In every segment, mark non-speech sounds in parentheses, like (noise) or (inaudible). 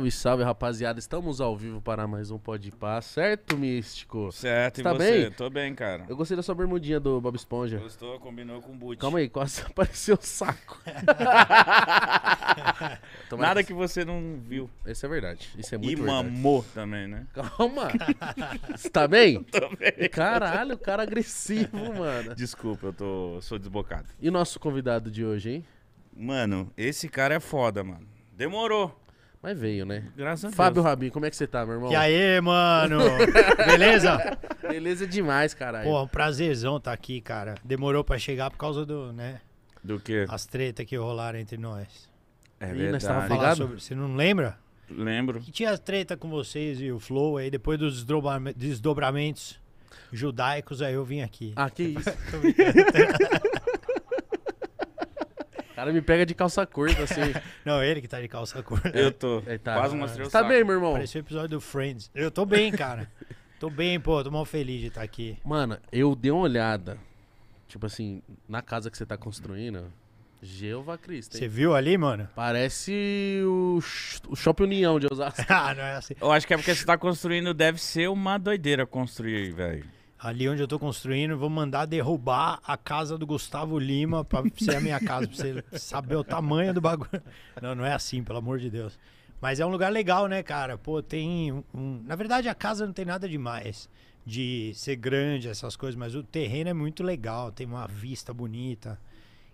Salve, salve, rapaziada. Estamos ao vivo para mais um Pode Pá, certo, Místico? Certo, e Tá você? bem? Tô bem, cara. Eu gostei da sua bermudinha do Bob Esponja. Gostou? Combinou com o boot. Calma aí, quase (laughs) apareceu o saco. (laughs) Nada que você não viu. Isso é verdade. Isso é E muito verdade. mamou também, né? Calma. Você tá bem? (laughs) Tô bem. Caralho, o cara agressivo, mano. Desculpa, eu tô, sou desbocado. E o nosso convidado de hoje, hein? Mano, esse cara é foda, mano. Demorou. Mas veio, né? Graças a Deus. Fábio Rabin, como é que você tá, meu irmão? E aí, mano? (laughs) Beleza? Beleza demais, caralho. Pô, um prazerzão estar aqui, cara. Demorou pra chegar por causa do, né? Do que? As tretas que rolaram entre nós. É nós tava verdade. Tá Falar ligado? sobre- Você não lembra? Lembro. Que tinha treta com vocês e o Flow aí, depois dos desdobra- desdobramentos judaicos, aí eu vim aqui. Ah, que isso. (laughs) Cara me pega de calça curta, assim. (laughs) não, ele que tá de calça curta. Eu tô. Aí tá. Quase mostrei o Tá saco. bem, meu irmão? Pareceu o episódio do Friends. Eu tô bem, cara. Tô bem, pô. Tô mal feliz de estar aqui. Mano, eu dei uma olhada. Tipo assim, na casa que você tá construindo. Jeová Cristo. hein? Você viu ali, mano? Parece o, o Shopping União de Osasco. (laughs) ah, não é assim. Eu acho que é porque você tá construindo, deve ser uma doideira construir, velho. Ali onde eu tô construindo, vou mandar derrubar a casa do Gustavo Lima pra ser a minha casa, pra você (laughs) saber o tamanho do bagulho. Não, não é assim, pelo amor de Deus. Mas é um lugar legal, né, cara? Pô, tem um-. Na verdade, a casa não tem nada demais de ser grande, essas coisas, mas o terreno é muito legal, tem uma vista bonita,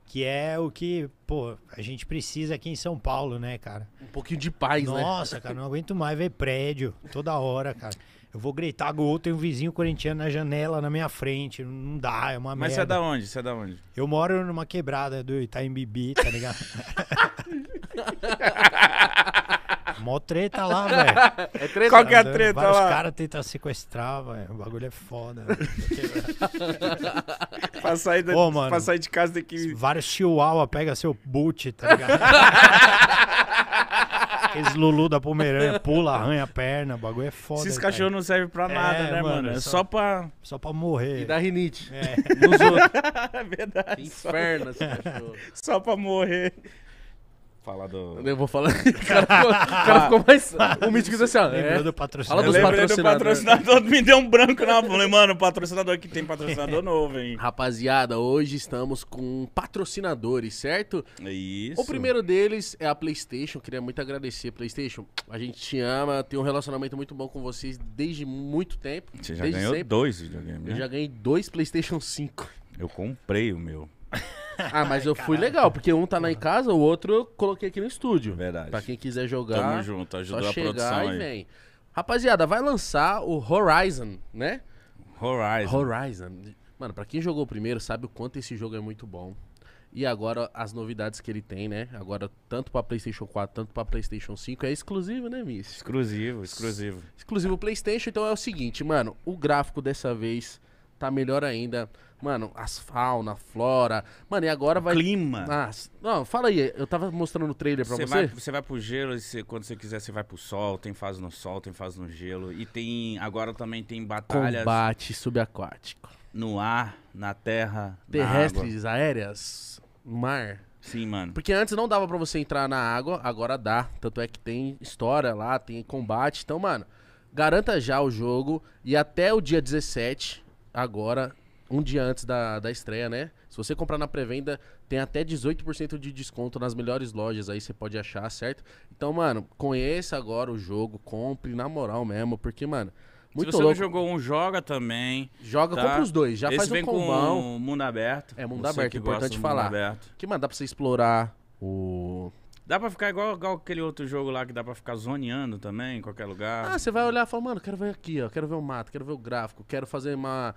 que é o que, pô, a gente precisa aqui em São Paulo, né, cara? Um pouquinho de paz, né? Nossa, cara, não aguento mais ver prédio toda hora, cara. Eu vou gritar gol, tem um vizinho corintiano na janela na minha frente. Não dá, é uma Mas você é merda. da onde? Você é da onde? Eu moro numa quebrada do Itaim Bibi, tá ligado? (laughs) Mó treta lá, velho. É treta? Qual que é a treta Vários lá? caras tentam sequestrar, velho. O bagulho é foda. (laughs) Pra sair, da- Ô, mano. pra sair de casa tem que. Vários chihuahua pega seu boot, tá ligado? (laughs) Aqueles Lulu da Pomerânia pula, arranha a perna. O bagulho é foda. Esses cachorros não servem pra nada, É, né, mano, é É só- só pra. Só pra morrer. E da rinite. É. Nos outros. (laughs) É verdade. Só, Inferno esse cachorro. (laughs) só pra morrer. Falar do. Eu vou falar. (laughs) O cara ficou, o cara ficou mais. O mítico disse assim, ó. Lembrou É, do Eu patrocinador. dos lembrei do patrocinador. patrocinador, me deu um branco na Falei, mano, o patrocinador aqui tem patrocinador novo, hein? Rapaziada, hoje estamos com patrocinadores, certo? É Isso. O primeiro deles é a PlayStation. Queria muito agradecer, PlayStation. A gente te ama, tem um relacionamento muito bom com vocês desde muito tempo. Você já desde ganhou sempre. dois videogames, Eu né? já ganhei dois PlayStation 5. Eu comprei o meu. (laughs) Ah, mas eu fui legal, porque um tá lá em casa, o outro eu coloquei aqui no estúdio. Verdade. Pra quem quiser jogar, Tamo junto, só ajudou a produção e aí. vem. Rapaziada, vai lançar o Horizon, né? Horizon. Horizon. Mano, pra quem jogou o primeiro, sabe o quanto esse jogo é muito bom. E agora as novidades que ele tem, né? Agora, tanto pra PlayStation 4, tanto pra PlayStation 5, é exclusivo, né, Miss? Exclusivo, exclusivo. Exclusivo PlayStation, então é o seguinte, mano, o gráfico dessa vez tá melhor ainda. Mano, as fauna, flora. Mano, e agora vai. Clima. Ah, não, fala aí, eu tava mostrando o trailer pra você. Você vai, você vai pro gelo, e você- quando você quiser, você vai pro sol. Tem fase no sol, tem fase no gelo. E tem. Agora também tem batalhas Combate subaquático. no ar, na terra. na Terrestres, aéreas, mar. Sim, mano. Porque antes não dava pra você entrar na água, agora dá. Tanto é que tem história lá, tem combate. Então, mano, garanta já o jogo. E até o dia 17, agora, um dia antes da, da estreia, né? Se você comprar na pré-venda, tem até 18% de desconto nas melhores lojas aí, você pode achar, certo? Então, mano, conheça agora o jogo, compre na moral mesmo, porque, mano, muito Se você louco. não jogou um, joga também. Joga, tá? compra os dois, já Esse faz um vem combão. com mundo aberto. É, mundo Você aberto, que gosta importante falar. Aberto. Que, mano, dá pra você explorar o Dá pra ficar igual, igual aquele outro jogo lá que dá pra ficar zoneando também, em qualquer lugar. Ah, você vai olhar e falar, mano, quero ver aqui, ó, quero ver o mato, quero ver o gráfico, quero fazer uma,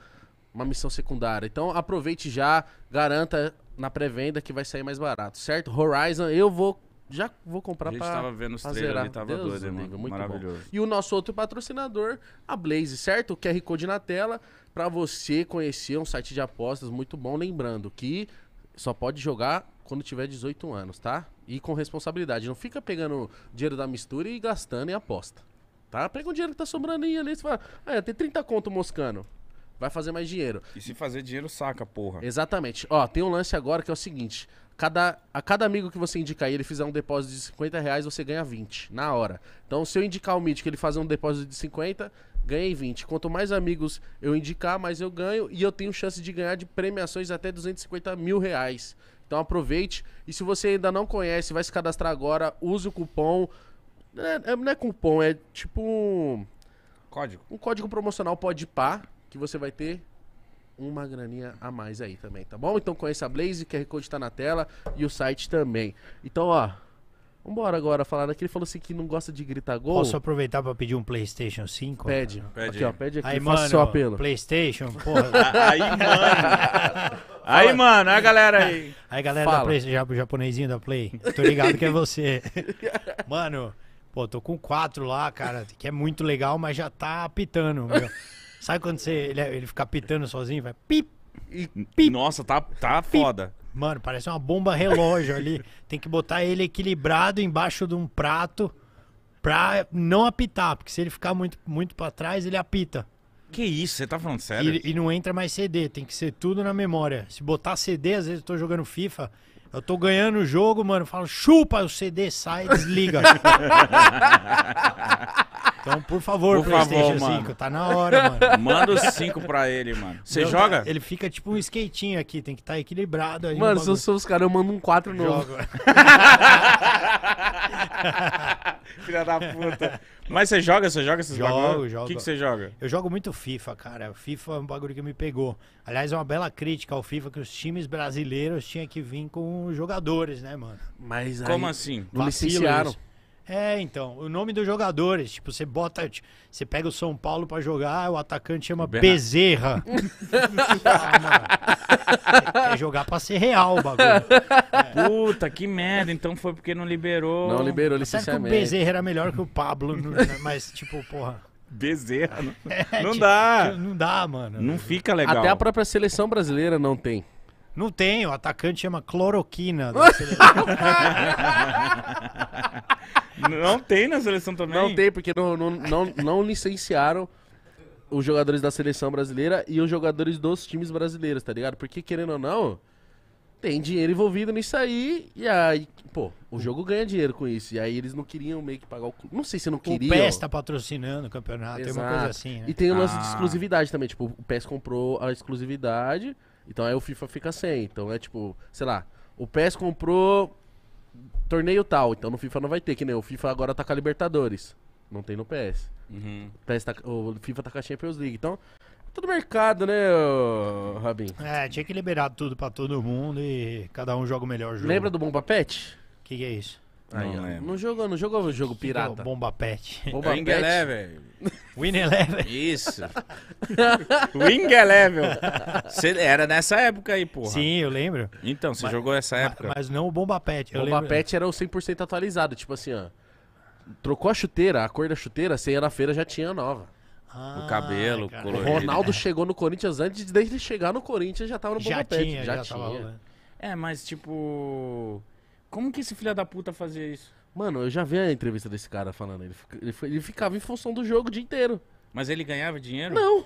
uma missão secundária. Então aproveite já, garanta na pré-venda que vai sair mais barato, certo? Horizon, eu vou, já vou comprar a gente pra... tava vendo os trailers ali, tava Deus doido, livre, muito bom. Maravilhoso. E o nosso outro patrocinador, a Blaze, certo? O QR Code na tela, pra você conhecer um site de apostas muito bom. Lembrando que só pode jogar quando tiver 18 anos, tá? E com responsabilidade. Não fica pegando dinheiro da mistura e gastando em aposta. Tá? Pega o dinheiro que tá sobrando aí ali. Você fala, ah, tem 30 conto moscando. Vai fazer mais dinheiro. E se fazer dinheiro, saca, porra. Exatamente. Ó, tem um lance agora que é o seguinte. cada, a cada amigo que você indicar e ele fizer um depósito de 50 reais, você ganha 20 na hora. Então, se eu indicar o Mítico ele fazer um depósito de 50, ganhei 20. Quanto mais amigos eu indicar, mais eu ganho e eu tenho chance de ganhar de premiações até 250 mil reais. Então aproveite. E se você ainda não conhece, vai se cadastrar agora, use o cupom. É, é- não é cupom, é tipo um, Código. um código promocional pode pá, que você vai ter uma graninha a mais aí também, tá bom? Então conheça a Blaze, QR Code tá na tela e o site também. Então, ó, vambora agora falar daqui. Ele falou assim que não gosta de gritar gol. Posso aproveitar pra pedir um PlayStation 5? Pede. Pede aqui, ó, pede aqui, Aí, mano, seu apelo. PlayStation, (laughs) porra. Aí, mano. Aí, mano, a galera aí. Aí, galera Fala. da Play, já, japonesinho da Play, tô ligado que é você. (laughs) Mano, pô, tô com quatro lá, cara, que é muito legal, mas já tá apitando, meu. Sabe quando você, ele, ele fica apitando sozinho, vai pip, Pip. Nossa, tá, tá foda. Mano, parece uma bomba relógio ali. (laughs) Tem que botar ele equilibrado embaixo de um prato pra não apitar, porque se ele ficar muito, muito pra trás, ele apita. Que isso, você tá falando sério? E, e não entra mais CD, tem que ser tudo na memória. Se botar CD, às vezes eu tô jogando FIFA, eu tô ganhando o jogo, mano, eu falo, chupa, o CD sai e desliga. (laughs) então, por favor, Por favor, PlayStation mano. 5, tá na hora, mano. Manda os cinco pra ele, mano. Você Meu, joga? Ele fica tipo um skatinho aqui, tem que estar equilibrado aí. Mano, no se eu sou os caras, eu mando um 4 novo. Jogo. (laughs) (laughs) Filha da puta. Mas você joga, você joga esses Jogo, bagulho? jogo. O que, que você joga? Eu jogo muito FIFA, cara. FIFA é um bagulho que me pegou. Aliás, é uma bela crítica ao FIFA que os times brasileiros tinham que vir com os jogadores, né, mano? Mas aí, Como assim? Não licenciaram. isso. É, então, o nome dos jogadores, tipo, você bota, tipo, você pega o São Paulo pra jogar, o atacante chama Berra- Bezerra. (laughs) ah, mano, quer jogar pra ser real o bagulho. Puta, que merda. Então foi porque não liberou. Não liberou Sério que o licenciamento. Bezerra era melhor que o Pablo, no- (laughs) mas, tipo, porra. Bezerra. Não, é, não tipo, dá. Não dá, mano. Não fica legal. Até a própria seleção brasileira não tem. Não tem, o atacante chama cloroquina. (laughs) Não tem na seleção também? Não tem, porque não, não, não, não licenciaram os jogadores da seleção brasileira e os jogadores dos times brasileiros, tá ligado? Porque, querendo ou não, tem dinheiro envolvido nisso aí. E aí, pô, o jogo ganha dinheiro com isso. E aí eles não queriam meio que pagar o. clube. Não sei se não O queriam. PES tá patrocinando o campeonato, tem uma coisa Exato. assim, né? E tem o lance de Ah. exclusividade também. Tipo, o PES comprou a exclusividade, então aí o FIFA fica sem. Então é tipo, sei lá, o PES comprou torneio tal, então no FIFA não vai ter, que nem o FIFA agora tá com a Libertadores. Não tem no PS. Uhum. O, PS tá- o FIFA tá com a Champions League. Então, é tudo mercado, né, Rabin? É, tinha que liberar tudo pra todo mundo e cada um joga o melhor jogo. Lembra do Bomba Pet? O que, que é isso? Não ó. lembro. Não jogou, não jogou o jogo pirata. Bomba Pet. Bomba Wing Pet. Eleven. Win Eleven. Isso. (laughs) Wing Eleven. Cê era nessa época aí, porra. Sim, eu lembro. Então, você Mas- jogou essa época? Mas não o Bomba Pet. Eu Bomba lembro... Pet era o 100% atualizado. Tipo assim, ó. Trocou a chuteira, a cor da chuteira, você ia na feira já tinha nova. Ah, O cabelo, cara. O colorido. Ronaldo chegou no Corinthians antes de ele chegar no Corinthians, já tava no Já Bomba Pet. tinha, já, já tava rolando. É, mas tipo. Como que esse filho da puta fazia isso? Mano, eu já vi a entrevista desse cara falando. Ele, fica- ele, foi- ele ficava em função do jogo o dia inteiro. Mas ele ganhava dinheiro? Não.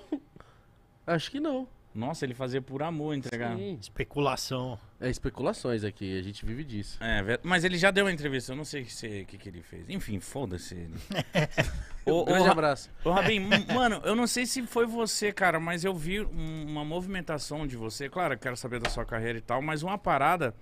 Acho que não. Nossa, ele fazia por amor entregar. Sim. Especulação. É especulações aqui, a gente vive disso. É, ver- mas ele já deu uma entrevista, eu não sei o que, se- que, que ele fez. Enfim, foda-se ele. (laughs) ô, ô, Grande Ra- abraço. ô, Rabin, m- mano, eu não sei se foi você, cara, mas eu vi um- uma movimentação de você. Claro, eu quero saber da sua carreira e tal, mas uma parada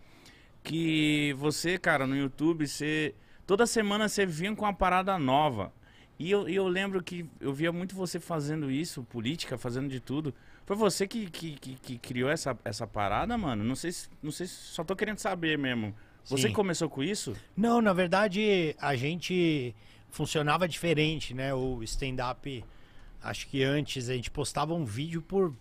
que você, cara, no YouTube, você. Toda semana você vinha com uma parada nova. E eu, eu lembro que eu via muito você fazendo isso, política, fazendo de tudo. Foi você que, que, que, que criou essa, essa parada, mano? Não sei, se, não sei se só tô querendo saber mesmo. Você Sim. que começou com isso? Não, na verdade, a gente funcionava diferente, né? O stand-up, acho que antes a gente postava um vídeo por,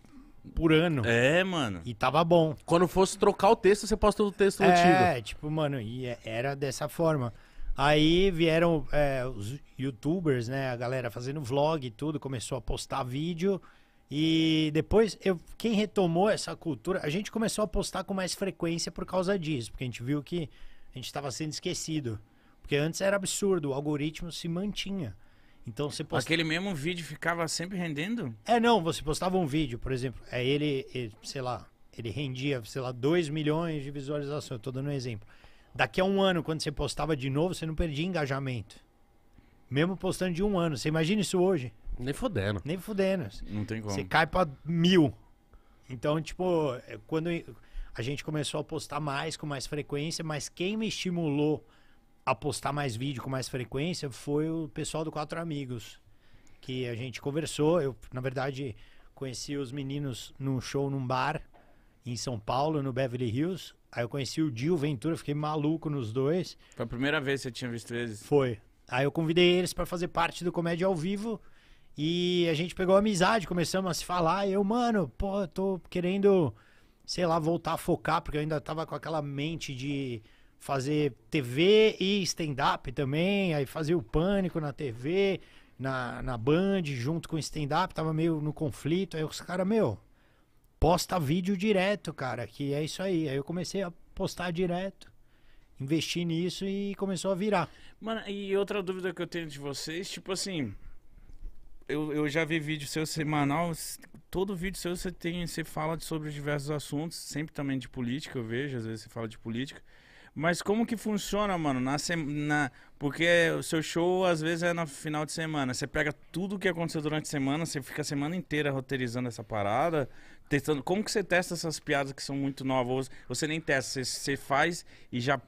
por ano. É, mano. E tava bom. Quando fosse trocar o texto, você posta o texto antigo. É, tipo, mano, e é- era dessa forma. Aí vieram é, os youtubers, né? A galera fazendo vlog e tudo, começou a postar vídeo. E depois, eu, quem retomou essa cultura, a gente começou a postar com mais frequência por causa disso, porque a gente viu que a gente estava sendo esquecido. Porque antes era absurdo, o algoritmo se mantinha. Então você postava. Aquele mesmo vídeo ficava sempre rendendo? É, não, você postava um vídeo, por exemplo, é ele, ele, sei lá, ele rendia, sei lá, 2 milhões de visualizações. Eu tô dando um exemplo. Daqui a um ano, quando você postava de novo, você não perdia engajamento. Mesmo postando de um ano. Você imagina isso hoje? Nem fodendo. Nem fudendo. Não tem como. Você cai pra mil. Então, tipo, é, quando a gente começou a postar mais, com mais frequência, mas quem me estimulou a postar mais vídeo com mais frequência foi o pessoal do Quatro Amigos. Que a gente conversou. Eu, na verdade, conheci os meninos num show num bar em São Paulo, no Beverly Hills. Aí eu conheci o Dio Ventura, fiquei maluco nos dois. Foi a primeira vez que você tinha visto eles? Foi. Aí eu convidei eles pra fazer parte do Comédia ao Vivo. E a gente pegou amizade, começamos a se falar. E eu, mano, pô, eu tô querendo, sei lá, voltar a focar, porque eu ainda tava com aquela mente de fazer TV e stand-up também. Aí fazer o pânico na TV, na, na Band, junto com stand-up, tava meio no conflito. Aí os caras, meu, posta vídeo direto, cara, que é isso aí. Aí eu comecei a postar direto, investi nisso e começou a virar. Mano, e outra dúvida que eu tenho de vocês, tipo assim. Eu, eu já vi vídeo seu semanal. Todo vídeo seu você tem. Você fala sobre diversos assuntos, sempre também de política, eu vejo, às vezes você fala de política. Mas como que funciona, mano? Na, sem- na, porque o seu show às vezes é no final de semana. Você pega tudo que aconteceu durante a semana, você fica a semana inteira roteirizando essa parada, testando. Como que você testa essas piadas que são muito novas? Você nem testa, você, você faz e já.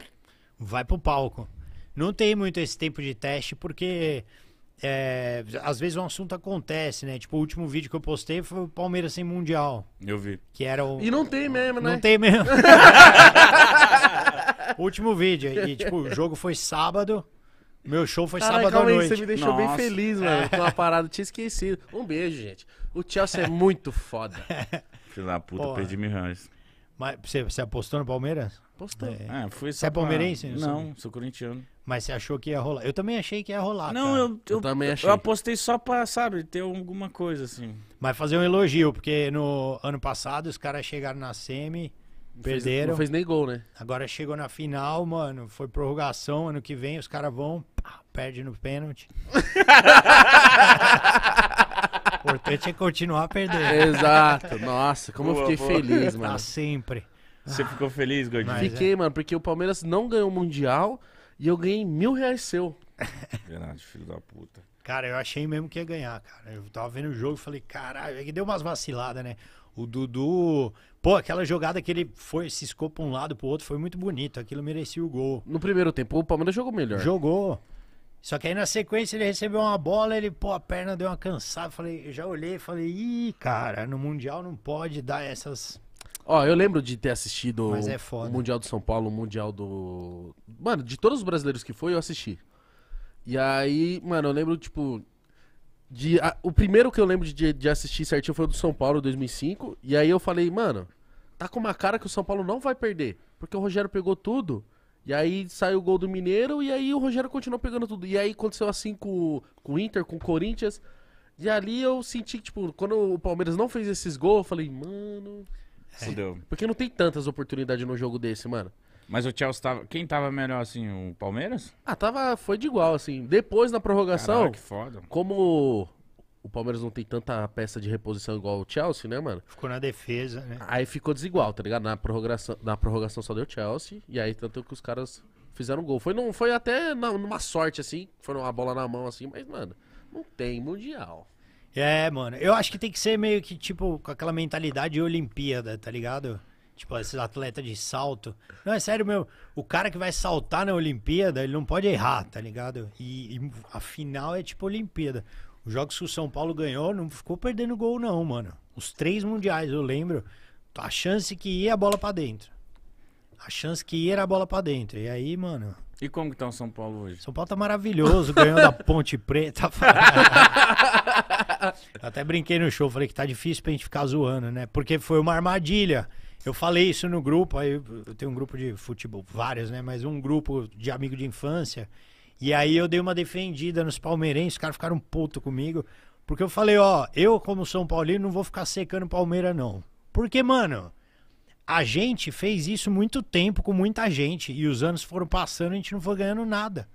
vai pro palco. Não tem muito esse tempo de teste, porque é, às vezes um assunto acontece, né? Tipo, o último vídeo que eu postei foi o Palmeiras sem Mundial, Eu vi. que era o. E não tem mesmo, né? Não tem mesmo. (laughs) último vídeo. E, tipo, o jogo foi sábado. Meu show foi Caralho, sábado à calma aí, noite. você me deixou bem Nossa. feliz, mano. Com uma parada, tinha esquecido. Um beijo, gente. O Chelsea é muito foda. (laughs) Filho da puta, Porra. perdi mil reais. Mas você, você apostou no Palmeiras? Postou. É. Ah, fui Você é palmeirense? Eu Não, sabia. sou corintiano. Mas você achou que ia rolar? Eu também achei que ia rolar. não, cara. eu, Eu eu, também eu achei. apostei só pra, sabe, ter alguma coisa assim. Mas fazer um elogio, porque no ano passado os caras chegaram na semi, Não fez- perderam. Não fez nem gol, né? Agora chegou na final, mano. Foi prorrogação. Ano que vem os caras vão, pá, perde no pênalti. (laughs) O importante é continuar perdendo. Exato. Nossa, como Boa, eu fiquei boa. feliz, Pra mano. sempre. Você ficou feliz, Gordinho? Mas- Fiquei, mano, porque o Palmeiras não ganhou o Mundial e eu ganhei mil reais seu. Verdade, filho da puta. Cara, eu achei mesmo que ia ganhar, cara. Eu tava vendo o jogo e falei, caralho, é que deu umas vaciladas, né? O Dudu. Pô, aquela jogada que ele foi, ciscou pra um lado pro outro foi muito bonito. Aquilo merecia o gol. No primeiro tempo, o Palmeiras jogou melhor. Jogou. Só que aí na sequência ele recebeu uma bola, ele, pô, a perna deu uma cansada. Falei, eu já olhei e falei, ih, cara, no Mundial não pode dar essas. Ó, eu lembro de ter assistido é o Mundial do São Paulo, o Mundial do. Mano, de todos os brasileiros que foi, eu assisti. E aí, mano, eu lembro, tipo. De, a- o primeiro que eu lembro de, de assistir certinho foi o do São Paulo 2005. E aí eu falei, mano, tá com uma cara que o São Paulo não vai perder. Porque o Rogério pegou tudo. E aí saiu o gol do Mineiro. E aí o Rogério continuou pegando tudo. E aí aconteceu assim com, com o Inter, com o Corinthians. E ali eu senti que, tipo, quando o Palmeiras não fez esses gols, eu falei, mano. Fudeu. Porque não tem tantas oportunidades no jogo desse, mano. Mas o Chelsea tava. Quem tava melhor assim? O Palmeiras? Ah, tava. Foi de igual, assim. Depois, na prorrogação, Caralho, que foda. como o Palmeiras não tem tanta peça de reposição igual o Chelsea, né, mano? Ficou na defesa, né? Aí ficou desigual, tá ligado? Na prorrogação, na prorrogação só deu Chelsea. E aí, tanto que os caras fizeram gol. Foi, não, foi até na- numa sorte, assim. Foi uma bola na mão, assim. Mas, mano, não tem mundial. É, mano. Eu acho que tem que ser meio que, tipo, com aquela mentalidade de Olimpíada, tá ligado? Tipo, esses atletas de salto. Não, é sério, meu. O cara que vai saltar na Olimpíada, ele não pode errar, tá ligado? E, e a final é tipo Olimpíada. Os jogos que o São Paulo ganhou, não ficou perdendo gol, não, mano. Os três mundiais, eu lembro. A chance que ia a bola pra dentro. A chance que ia era a bola pra dentro. E aí, mano, E como que tá o São Paulo hoje? São Paulo tá maravilhoso, ganhou da Ponte Preta. (laughs) Até brinquei no show, falei que tá difícil pra gente ficar zoando, né? Porque foi uma armadilha. Eu falei isso no grupo, aí eu tenho um grupo de futebol, vários, né? Mas um grupo de amigo de infância. E aí eu dei uma defendida nos palmeirenses, os caras ficaram puto comigo. Porque eu falei, ó, eu como São Paulino não vou ficar secando Palmeira, não. Porque, mano, a gente fez isso muito tempo com muita gente. E os anos foram passando e a gente não foi ganhando nada.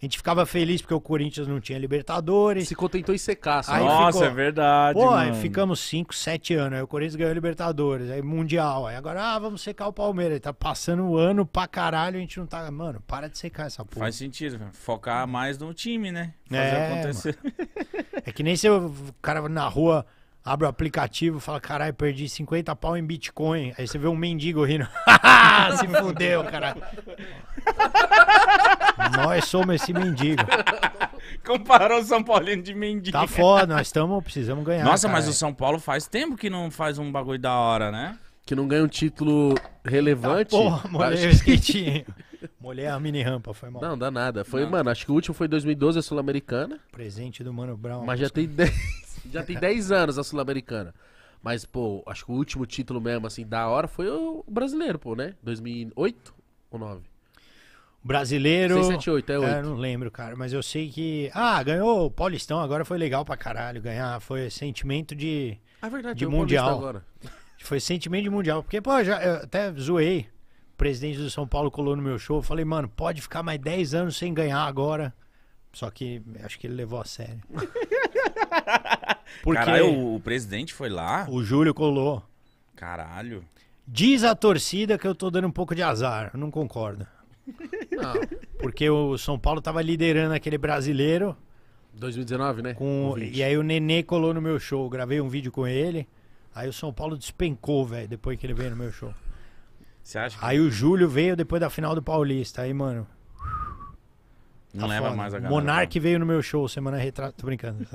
A gente ficava feliz porque o Corinthians não tinha Libertadores. Se contentou em secar, só. Aí Nossa, ficou- é verdade, Pô, mano. aí ficamos 5, 7 anos. Aí o Corinthians ganhou Libertadores, aí Mundial. Aí agora, ah, vamos secar o Palmeiras. Aí tá passando o ano pra caralho, a gente não tá. Mano, para de secar essa porra. Faz sentido, velho. focar mais no time, né? Fazer É, acontecer. É que nem se o cara na rua abre o aplicativo e fala, caralho, perdi 50 pau em Bitcoin. Aí você vê um mendigo rindo. (laughs) Se fudeu, caralho. Nós somos esse mendigo. Comparou o São Paulino de mendigo. Tá foda, nós estamos, precisamos ganhar. Nossa, mas o São Paulo faz tempo que não faz um bagulho da hora, né? Que não ganha um título relevante. Tá, porra, molhei o Acho skatinho. Molhei a mini rampa, foi mal. Não, dá nada. Foi, Não. mano, acho que o último foi 2012, a Sul-Americana. Presente do Mano Brown. Mas já tem (laughs) 10, já tem 10 anos a Sul-Americana. Mas, pô, acho que o último título mesmo, assim, da hora foi o brasileiro, pô, né? 2008 ou 9? Brasileiro. 6, 7, 8, é É, 8. não lembro, cara, mas eu sei que. Ah, ganhou o Paulistão, agora foi legal pra caralho ganhar. Foi sentimento de. É verdade, de é Mundial. agora. Foi sentimento de mundial. Porque, pô, já, eu até zoei. O presidente do São Paulo colou no meu show. Falei, mano, pode ficar mais 10 anos sem ganhar agora. Só que acho que ele levou a sério. (laughs) (laughs) Porque Caralho, o, presidente foi lá? o Júlio colou. Caralho. Diz a torcida que eu tô dando um pouco de azar. Eu não concordo. Não, (laughs) Porque o São Paulo tava liderando aquele brasileiro. 2019, né? Com, Com 20. e aí o Nenê colou no meu show. Gravei um vídeo com ele. Aí o São Paulo despencou, velho, depois que ele veio no meu show. Você acha que Aí o Júlio veio depois da final do Paulista. Aí, mano. Não tá leva foda. mais a O galera? Monark veio no meu show semana retrasada. Tô brincando. (laughs)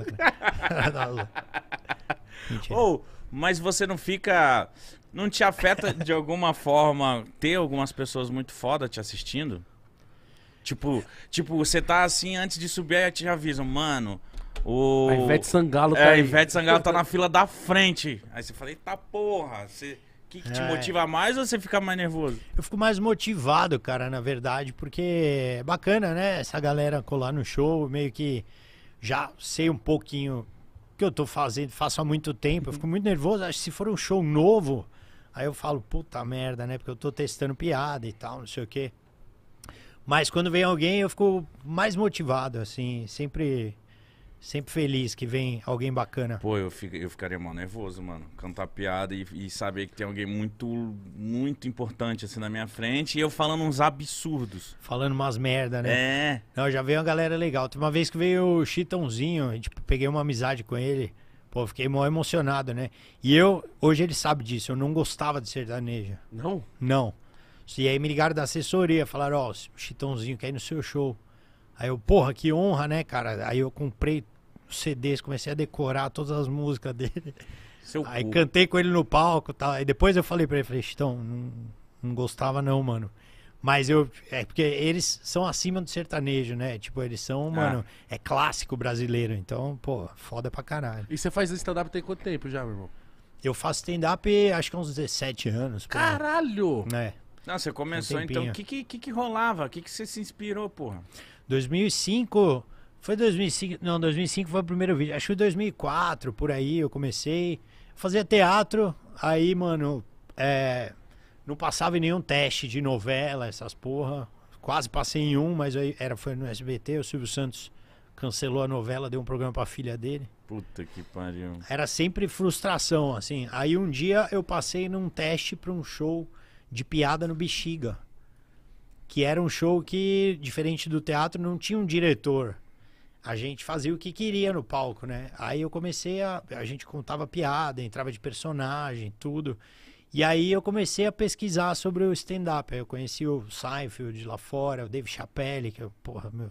Mentira. Ou, mas você não fica. Não te afeta de alguma (laughs) forma ter algumas pessoas muito foda te assistindo? Tipo, tipo, você tá assim antes de subir aí te avisam, mano. O. A Ivete Sangalo tá É, a. Ivete Sangalo tá na fila da frente. Aí você fala, eita porra, você. Que, que te É. motiva mais ou você fica mais nervoso? Eu fico mais motivado, cara, na verdade, porque é bacana, né? Essa galera colar no show, meio que já sei um pouquinho o que eu tô fazendo, faço há muito tempo. Eu fico muito nervoso. Acho que se for um show novo, aí eu falo, puta merda, né? Porque eu tô testando piada e tal, não sei o quê. Mas quando vem alguém, eu fico mais motivado, assim, sempre, sempre feliz que vem alguém bacana. Pô, eu, fico, eu ficaria mal nervoso, mano. Cantar piada e, e saber que tem alguém muito, muito importante assim na minha frente e eu falando uns absurdos. Falando umas merda, né? É. Não, já veio uma galera legal. Tem uma vez que veio o Chitãozinho, a gente peguei uma amizade com ele. Pô, fiquei mó emocionado, né? E eu, hoje ele sabe disso, eu não gostava de sertanejo. Não? Não. E aí me ligaram da assessoria, falaram, ó, o Chitãozinho quer ir no seu show. Aí eu, porra, que honra, né, cara? Aí eu comprei os CDs, comecei a decorar todas as músicas dele. Seu Aí cu. cantei com ele no palco e tal. Aí depois eu falei pra ele, falei, Chitão, não, não gostava não, mano. Mas eu. É porque eles são acima do sertanejo, né? Tipo, eles são, mano, é clássico brasileiro. Então, pô, foda pra caralho. E você faz stand-up tem quanto tempo já, meu irmão? Eu faço stand-up acho que há uns 17 anos. Caralho! É. Não, você começou Um então. O que, que, que, que rolava? O que, que você se inspirou, porra? 2005. Foi 2005. Não, 2005 foi o primeiro vídeo. Acho que foi 2004, por aí. Eu comecei. Fazia teatro. Aí, mano, é, não passava em nenhum teste de novela, essas porra. Quase passei em um, mas aí era, foi no SBT. O Silvio Santos cancelou a novela, deu um programa pra filha dele. Puta que pariu. Era sempre frustração, assim. Aí um dia eu passei num teste pra um show de piada no Bexiga. Que era um show que, diferente do teatro, não tinha um diretor. A gente fazia o que queria no palco, né? Aí eu comecei a. A gente contava piada, entrava de personagem, tudo. E aí eu comecei a pesquisar sobre o stand-up. Eu conheci o Seinfeld lá fora, o Dave Chappelle, que é, porra, meu,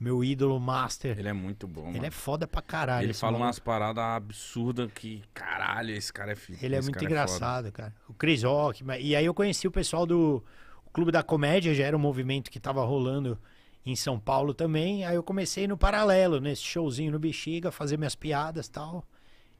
meu ídolo master. Ele é muito bom, mano. Ele é foda pra caralho. Ele fala maluco. umas paradas absurdas que, caralho, esse cara é filho. Ele é muito cara engraçado, cara. O Chris Rock. E aí eu conheci o pessoal do o Clube da Comédia, já era um movimento que tava rolando em São Paulo também. Aí eu comecei no paralelo, nesse showzinho no Bexiga, fazer minhas piadas e tal.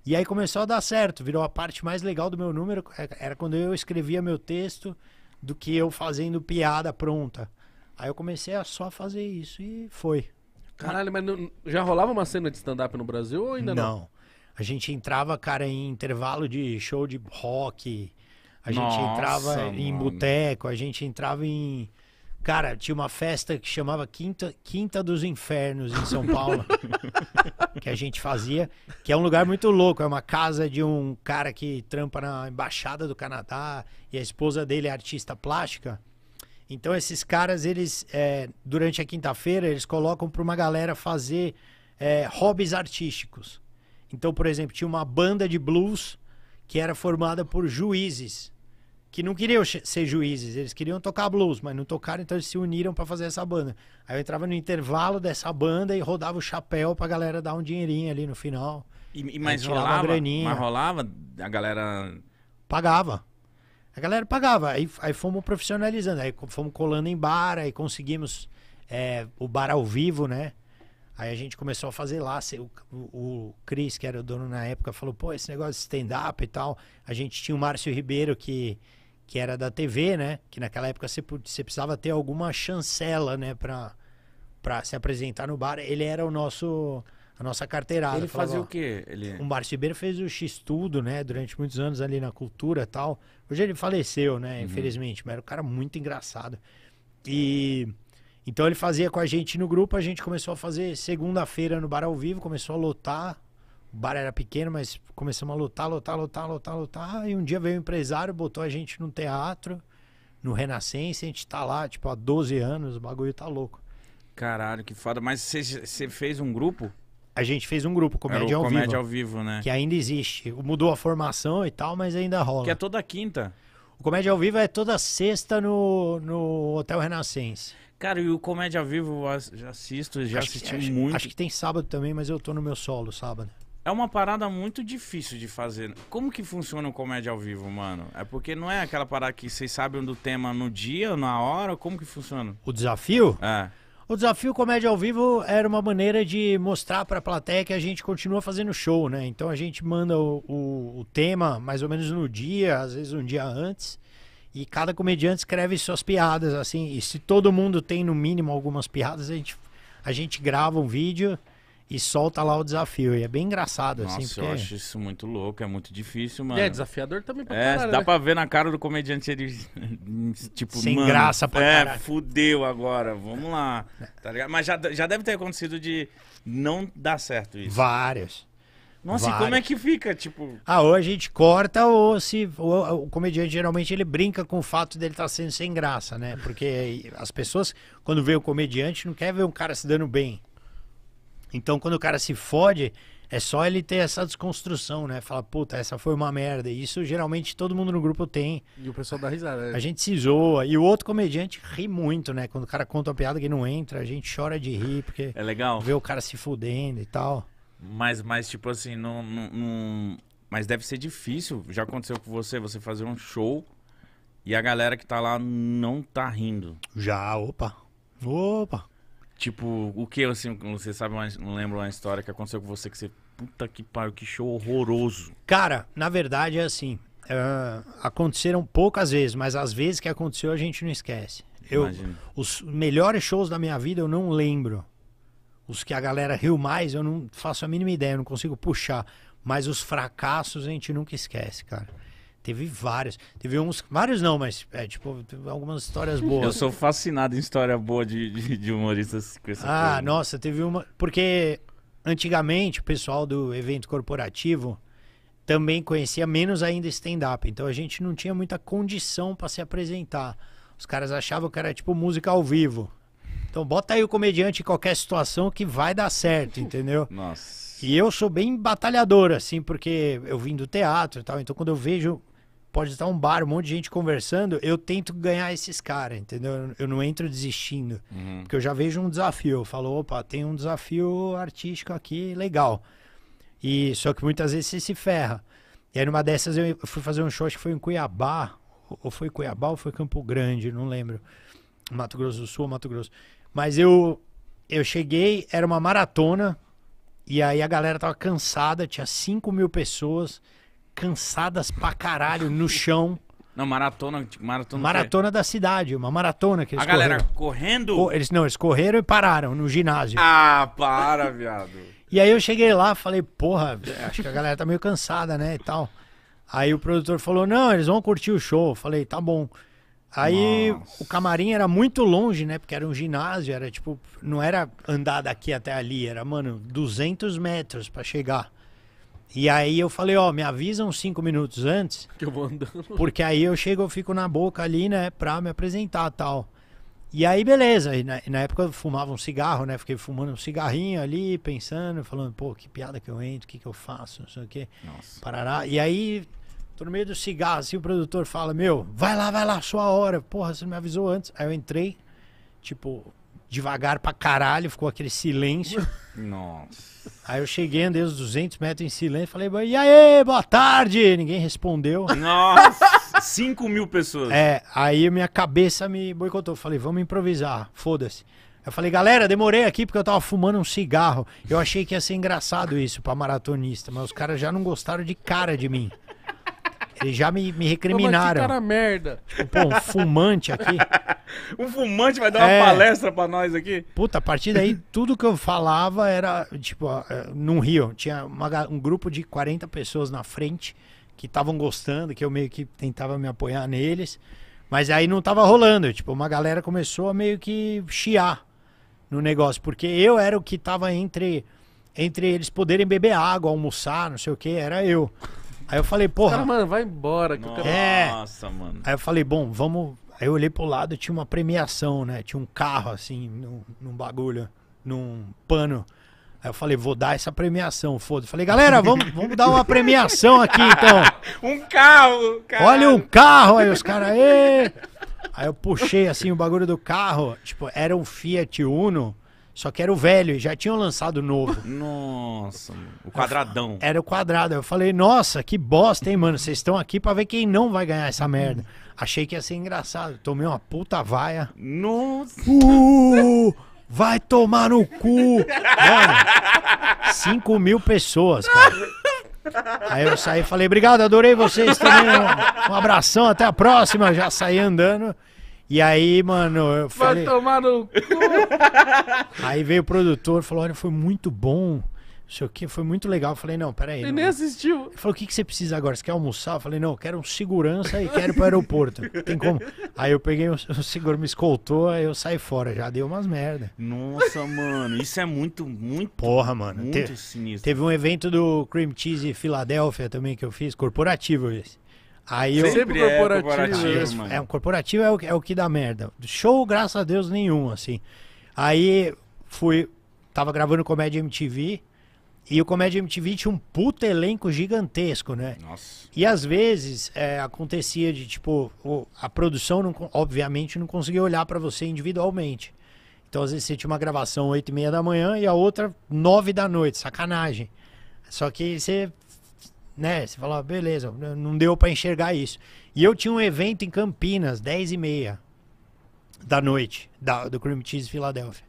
E aí começou a dar certo, virou a parte mais legal do meu número. é, Era quando eu escrevia meu texto do que eu fazendo piada pronta. Aí eu comecei a só fazer isso e foi. Caralho, mas não- já rolava uma cena de stand-up no Brasil ou ainda não? Não. A gente entrava, cara, em intervalo de show de rock. A gente Nossa, entrava em mano. boteco, a gente entrava em Cara, tinha uma festa que chamava Quinta, Quinta dos Infernos em São Paulo. (laughs) que a gente fazia. Que é um lugar muito louco. É uma casa de um cara que trampa na embaixada do Canadá. E a esposa dele é artista plástica. Então esses caras, eles, é, durante a quinta-feira, eles colocam para uma galera fazer é, hobbies artísticos. Então, por exemplo, tinha uma banda de blues que era formada por juízes que não queriam ser juízes, eles queriam tocar blues, mas não tocaram, então eles se uniram para fazer essa banda. Aí eu entrava no intervalo dessa banda e rodava o chapéu pra galera dar um dinheirinho ali no final. E, e mas rolava, graninha. mas rolava a galera... Pagava. A galera pagava. Aí, aí fomos profissionalizando, aí fomos colando em bar, aí conseguimos é, o bar ao vivo, né? Aí a gente começou a fazer lá. o, o Cris, que era o dono na época, falou: pô, esse negócio de stand-up e tal. A gente tinha o Márcio Ribeiro, que, que era da TV, né? Que naquela época você, você precisava ter alguma chancela, né? Pra, pra se apresentar no bar. Ele era o nosso. A nossa carteirada. Ele Falava, fazia "Ó, o quê? Ele... o Márcio Ribeiro fez o X-Tudo, né? Durante muitos anos ali na cultura e tal. Hoje ele faleceu, né? Uhum. Infelizmente. Mas era um cara muito engraçado. E... Então ele fazia com a gente no grupo. A gente começou a fazer segunda-feira no bar ao vivo. Começou a lotar. O bar era pequeno, mas começamos a lotar, lotar, lotar, lotar, lotar. E um dia veio o empresário, botou a gente num teatro. No Renascença. A gente tá lá, tipo, há 12 anos. O bagulho tá louco. Caralho, que foda. Mas você- fez um grupo? A gente fez um grupo, Comédia ao Comédia Vivo. ao Vivo, né? Que ainda existe. Mudou a formação e tal, mas ainda rola. Que é toda quinta. O Comédia ao Vivo é toda sexta no, no Hotel Renascença. Cara, e o Comédia ao Vivo eu assisto, já acho que- assisti acho, muito. Acho que tem sábado também, mas eu tô no meu solo sábado. É uma parada muito difícil de fazer. Como que funciona o Comédia ao Vivo, mano? É porque não é aquela parada que vocês sabem do tema no dia, na hora? Como que funciona? O desafio? É. O desafio Comédia ao Vivo era uma maneira de mostrar pra plateia que a gente continua fazendo show, né? Então a gente manda o, o- o tema mais ou menos no dia, às vezes um dia antes. E cada comediante escreve suas piadas, assim. E se todo mundo tem no mínimo algumas piadas, a gente, a gente grava um vídeo e solta lá o desafio. E é bem engraçado, Nossa, assim. eu porque- acho isso muito louco, é muito difícil, mano. É desafiador também pra É, caralho, dá né? pra ver na cara do comediante ele. (laughs) tipo, Sem mano, graça pra É, caralho. fudeu agora, vamos lá. Tá ligado? Mas já, já deve ter acontecido de não dar certo isso. Vários. Nossa, e vários. como é que fica? Tipo, Ah, ou a gente corta, ou se. ou o comediante geralmente ele brinca com o fato dele estar sendo sem graça, né? Porque as pessoas, quando vê o comediante, não quer ver um cara se dando bem. Então, quando o cara se fode, é só ele ter essa desconstrução, né? Fala, puta, essa foi uma merda. E isso geralmente todo mundo no grupo tem. E o pessoal dá risada. né? A gente se zoa. E o outro comediante ri muito, né? Quando o cara conta uma piada que não entra, a gente chora de rir, porque é legal. vê o cara se fudendo e tal. Mas, mas tipo assim, não, não, não- Mas deve ser difícil. Já aconteceu com você, você fazer um show e a galera que tá lá não tá rindo. Já, opa. Opa. Tipo, o que, assim, você sabe, uma, não lembro uma história que aconteceu com você que você. Puta que pariu, que show horroroso. Cara, na verdade é assim. é, aconteceram poucas vezes, mas as vezes que aconteceu a gente não esquece. Eu, Imagina. os melhores shows da minha vida eu não lembro. Os que a galera riu mais eu não faço a mínima ideia, eu não consigo puxar. Mas os fracassos a gente nunca esquece, cara. Teve vários. Teve uns. Vários não, mas é tipo, teve algumas histórias boas. Eu sou fascinado em história boa de, de, de humoristas com essa Ah, coisa. nossa, teve uma. Porque antigamente o pessoal do evento corporativo também conhecia menos ainda stand-up. Então a gente não tinha muita condição para se apresentar. Os caras achavam que era tipo música ao vivo. Então bota aí o comediante em qualquer situação que vai dar certo, entendeu? Nossa. E eu sou bem batalhador, assim, porque eu vim do teatro e tal. Então quando eu vejo. Pode estar um bar, um monte de gente conversando, eu tento ganhar esses caras, entendeu? Eu não entro desistindo. Uhum. Porque eu já vejo um desafio. Eu falo, opa, tem um desafio artístico aqui legal. E só que muitas vezes você se ferra. E aí numa dessas eu fui fazer um show, acho que foi em Cuiabá, ou foi Cuiabá ou foi Campo Grande, não lembro. Mato Grosso do Sul, Mato Grosso. Mas eu eu cheguei, era uma maratona, e aí a galera tava cansada, tinha 5 mil pessoas, cansadas pra caralho, no chão. Não, maratona. tipo, Maratona. Maratona da cidade, uma maratona que A eles galera correram. correndo. Co- Eles, não, eles correram e pararam no ginásio. Ah, para, viado. E aí eu cheguei lá, falei, porra, acho que a galera tá meio cansada, né, e tal. Aí o produtor falou, não, eles vão curtir o show. Eu falei, tá bom. Aí Nossa. o camarim era muito longe, né? Porque era um ginásio, era tipo, não era andar daqui até ali, era, mano, 200 metros pra chegar. E aí eu falei, ó, me avisa uns 5 minutos antes, (laughs) Que eu vou andando. porque aí eu chego, eu fico na boca ali, né, pra me apresentar tal. E aí, beleza. E na, na época eu fumava um cigarro, né? Fiquei fumando um cigarrinho ali, pensando, falando, pô, que piada que eu entro, o que, que eu faço, não sei o quê. Nossa. Parará. E aí, tô no meio do cigarro, assim, o produtor fala, meu, vai lá, vai lá, sua hora. Porra, você não me avisou antes. Aí eu entrei, tipo, devagar pra caralho, ficou aquele silêncio. Nossa. aí eu cheguei, andei uns 200 metros em silêncio, falei, e aí, boa tarde? Ninguém respondeu. Nossa. (laughs) 5 mil pessoas. É, aí minha cabeça me boicotou. Falei, vamos improvisar, foda-se. Eu falei, galera, demorei aqui porque eu tava fumando um cigarro. Eu achei que ia ser engraçado isso pra maratonista, mas os caras já não gostaram de cara de mim. Eles já me, me Pô, recriminaram. cara merda. Tipo, pô, um fumante aqui. (laughs) Um fumante vai dar uma É. palestra pra nós aqui? Puta, a partir daí, tudo que eu falava era, tipo, ó, eh, num rio. Tinha uma um grupo de 40 pessoas na frente que estavam gostando, que eu meio que tentava me apoiar neles. Mas aí não tava rolando. Tipo, uma galera começou a meio que chiar no negócio. Porque eu era o que tava entre, entre eles poderem beber água, almoçar, não sei o que, era eu. Aí eu falei, porra. Cara, mano, vai embora. Que eu quero... É. Nossa, mano. Aí eu falei, bom, vamos. Aí eu olhei pro lado, tinha uma premiação, né? Tinha um carro assim, num, num bagulho, num pano. Aí eu falei, vou dar essa premiação, foda-se. Falei, galera, vamos, (laughs) vamos dar uma premiação aqui então. (laughs) Um carro, cara. Olha um carro, aí os caras! Aí eu puxei assim o bagulho do carro, tipo, era um Fiat Uno, só que era o velho, e já tinham lançado o novo. (laughs) Nossa, mano. O quadradão. Era o quadrado. Eu falei, nossa, que bosta, hein, mano? Vocês estão aqui pra ver quem não vai ganhar essa merda. Achei que ia ser engraçado. Tomei uma puta vaia. Nossa. Uh, vai tomar no cu. Mano, 5 mil pessoas, cara. Aí eu saí e falei, obrigado, adorei vocês também. Um abração, até a próxima. Já saí andando. E aí, mano, eu Vai falei. tomar no cu. (laughs) Aí veio o produtor falou: olha, foi muito bom. Não sei o que, foi muito legal. Eu falei, não, peraí. Ele não- nem assistiu. Ele falou, o que, que você precisa agora? Você quer almoçar? Eu falei, não, eu quero um segurança e quero ir pro aeroporto. (laughs) Tem como? Aí eu peguei, o, o seguro me escoltou, aí eu saí fora. Já deu umas merda. Nossa, mano. Isso é muito, muito, Porra, mano. muito Te- sinistro. teve um evento do Cream Cheese Filadélfia também que eu fiz, corporativo esse. Aí eu. Sempre corporativo, esse, né? mano. É, um corporativo é o, que- é o que dá merda. Show, graças a Deus, nenhum, assim. Aí fui, tava gravando Comédia MTV, e o Comédia MTV tinha um puta elenco gigantesco, né? Nossa. E às vezes é, acontecia de, tipo, a produção, não, obviamente, não conseguia olhar pra você individualmente. Então, às vezes, você tinha uma gravação 8 e meia da manhã e a outra 9 da noite, sacanagem. Só que você, né, você falava, beleza, não deu pra enxergar isso. E eu tinha um evento em Campinas, 10 e meia da noite, da, do Cream Cheese Filadélfia.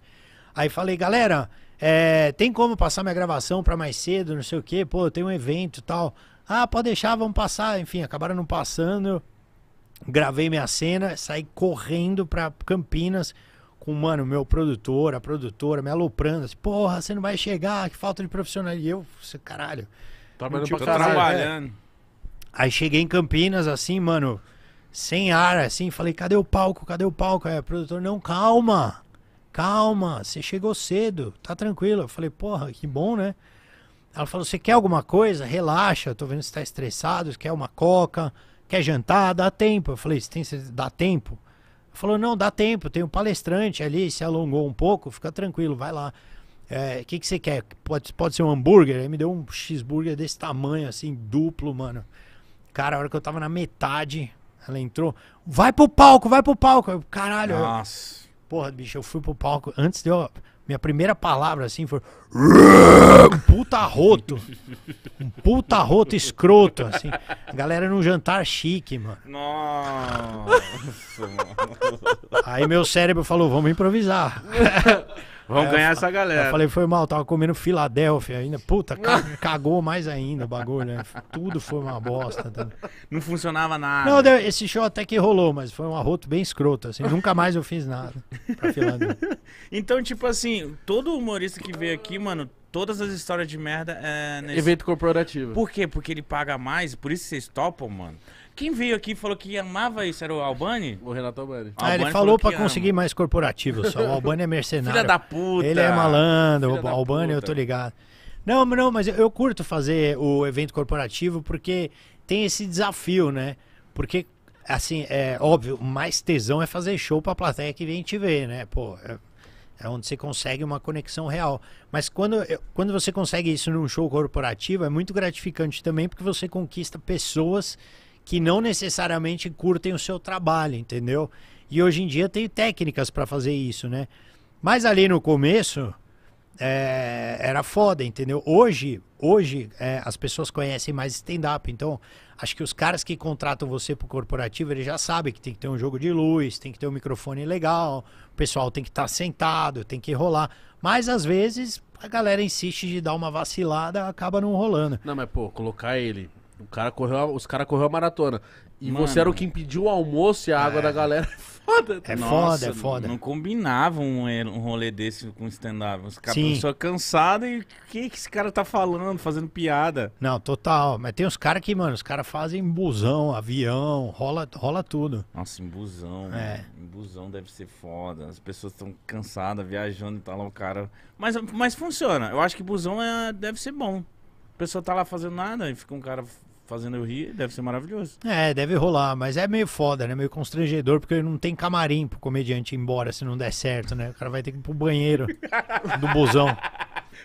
Aí falei, galera, é, tem como passar minha gravação pra mais cedo, não sei o quê? Pô, tem um evento e tal. Ah, pode deixar, vamos passar. Enfim, acabaram não passando. Gravei minha cena, saí correndo pra Campinas com, mano, meu produtor, a produtora, me aloprando. Assim, Porra, você não vai chegar, que falta de profissional. E eu, caralho. Trabalhando Tipo, pra Tô caralho. trabalhando. Aí cheguei em Campinas, assim, mano, sem ar, assim, falei, cadê o palco? Cadê o palco? Aí o produtor, não, calma, calma, você chegou cedo, tá tranquilo. Eu falei, porra, que bom, né? Ela falou, você quer alguma coisa? Relaxa, tô vendo que você tá estressado, quer uma coca, quer jantar? Dá tempo. Eu falei, você tem, você dá tempo? Ela falou, não, dá tempo, tem um palestrante ali, se alongou um pouco, fica tranquilo, vai lá. É, O que, que você quer? Pode, pode ser um hambúrguer? Aí me deu um cheeseburger desse tamanho, assim, duplo, mano. Cara, a hora que eu tava na metade, ela entrou. Vai pro palco, vai pro palco. Eu, caralho, eu- Nossa. porra, bicho, eu fui pro palco. Antes de eu. Minha primeira palavra assim foi. Um puta roto. Um puta roto escroto, assim. A galera num jantar chique, mano. Nossa, mano. Aí meu cérebro falou: vamos improvisar. (laughs) Vamos eu ganhar essa Eu galera. falei, foi mal, tava comendo Filadélfia ainda. Puta, ca- (laughs) cagou mais ainda o bagulho, né? Tudo foi uma bosta. tá? Não funcionava nada. Não, deu- esse show até que rolou, mas foi um arroto bem escroto, assim. Nunca mais eu fiz nada pra Filadélfia. (laughs) Então, tipo assim, todo humorista que veio aqui, mano, todas as histórias de merda é nesse... Evento corporativo. Por quê? Porque ele paga mais, por isso vocês topam, mano. Quem veio aqui e falou que amava isso? Era o Albani? O Renato Albani. Ah, ele Albani falou pra que conseguir ama. mais corporativo só. O Albani é mercenário. Filha da puta. Ele é malandro, Filha o Albani eu tô ligado. Não, mas não, mas eu, curto fazer o evento corporativo porque tem esse desafio, né? Porque, assim, é óbvio, mais tesão é fazer show pra plateia que vem te ver, né? Pô, é, é onde você consegue uma conexão real. Mas quando, quando você consegue isso num show corporativo, é muito gratificante também porque você conquista pessoas que não necessariamente curtem o seu trabalho, entendeu? E hoje em dia tem técnicas pra fazer isso, né? Mas ali no começo é, era foda, entendeu? Hoje, hoje é, as pessoas conhecem mais stand-up, então acho que os caras que contratam você pro corporativo, eles já sabem que tem que ter um jogo de luz, tem que ter um microfone legal, o pessoal tem que estar sentado, tem que rolar. Mas às vezes a galera insiste de dar uma vacilada, acaba não rolando. Não, mas pô, colocar ele. O cara correu, a- os caras correu a maratona. E Mano. você era o que impediu o almoço e a água da galera. É (laughs) foda. É Nossa, foda, é foda. Não combinava um, um rolê desse com stand-up. Os caras, Sim. pessoa cansada e o que, que esse cara tá falando, fazendo piada? Não, total. Mas tem os caras que, mano, os caras fazem busão, avião, rola, rola tudo. Nossa, em busão. É. mano. Em busão deve ser foda. As pessoas estão cansadas, viajando e tal, lá o cara. Mas, mas funciona. Eu acho que busão é, deve ser bom. A pessoa tá lá fazendo nada e fica um cara fazendo eu rir, deve ser maravilhoso. É, deve rolar, mas é meio foda, né? Meio constrangedor, porque não tem camarim pro comediante ir embora se não der certo, né? O cara vai ter que ir pro banheiro (laughs) do busão.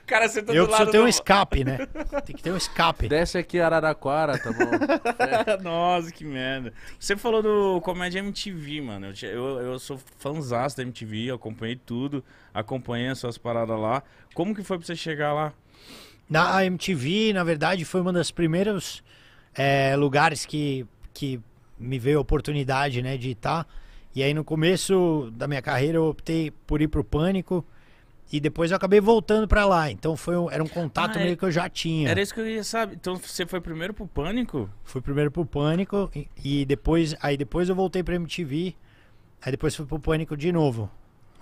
Cara, você tá Eu preciso ter um escape, né? Tem que ter um escape. Desce aqui Araraquara, tá bom? (laughs) Nossa, que merda. Você falou do Comédia MTV, mano. Eu, eu, eu sou fãzaço da MTV, eu acompanhei tudo, acompanhei as suas paradas lá. Como que foi pra você chegar lá? Na MTV, na verdade, foi uma das primeiros é, lugares que, que me veio a oportunidade, né, de estar. E aí no começo da minha carreira eu optei por ir pro Pânico e depois eu acabei voltando pra lá. Então foi um- era um contato Ah, é- meio que eu já tinha. Era isso que eu ia saber. Então você foi primeiro pro Pânico? Fui primeiro pro Pânico e, e depois aí depois eu voltei pra MTV. Aí depois fui pro Pânico de novo.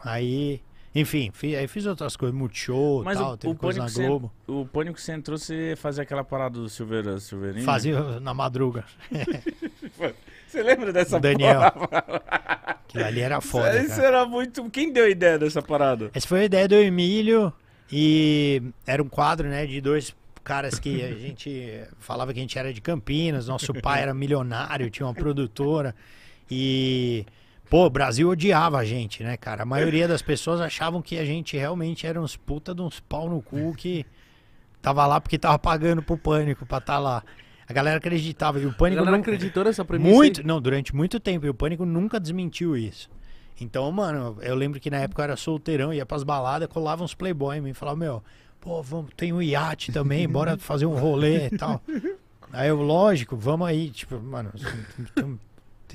Aí, enfim, fi- aí fiz outras coisas, Multishow, Mas tal, o, teve o coisa na Globo. o Pânico você entrou, você fazia aquela parada do Silveira, Silveirinho? Fazia na madruga. (laughs) Você lembra dessa O Daniel. Aquilo ali era foda, Isso cara. era muito... Quem deu a ideia dessa parada? Essa foi a ideia do Emílio e era um quadro, né, de dois caras que a gente falava que a gente era de Campinas, nosso pai era milionário, tinha uma produtora e pô, o Brasil odiava a gente, né, cara? A maioria das pessoas achavam que a gente realmente era uns puta de uns pau no cu que tava lá porque tava pagando pro pânico pra estar lá. A galera acreditava e o A pânico galera não acreditou nessa premissa. muito, aí? não, durante muito tempo. E o Pânico nunca desmentiu isso. Então, mano, eu lembro que na época eu era solteirão, ia pras baladas, colava uns playboy em mim e falava, meu, pô, vamos, tem um iate também, bora fazer um rolê e tal. (laughs) Aí eu, lógico, vamos aí, tipo, mano,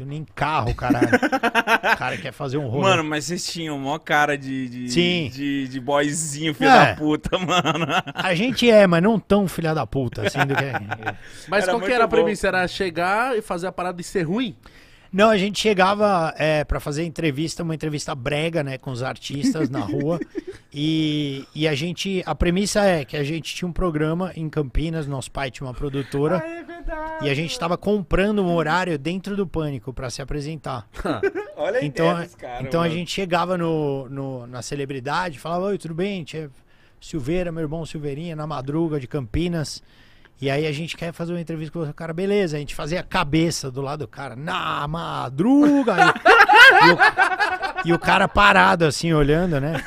tenho, nem carro, caralho. O cara quer fazer um rolê. Mano, mas vocês tinham mó cara de... de Sim. De, de boyzinho, filho É. da puta, (laughs) mano. A gente é, mas não tão filha da puta, assim, do que... Mas Era qual que era a premissa? Era chegar e fazer a parada de ser ruim? Não, a gente chegava é, para fazer entrevista, uma entrevista brega, né, com os artistas na rua. (laughs) E, e a gente, a premissa é que a gente tinha um programa em Campinas, nosso pai tinha uma produtora. é verdade. E a gente estava comprando um horário dentro do Pânico para se apresentar. (laughs) Olha a Então, ideia cara, então a gente chegava no, no- na celebridade, falava, oi, tudo bem? Tia Silveira, meu irmão Silveirinha, na madruga de Campinas. E aí a gente quer fazer uma entrevista com o cara, beleza, a gente fazia a cabeça do lado do cara, na madruga. e, e o, e o cara parado assim, olhando, né?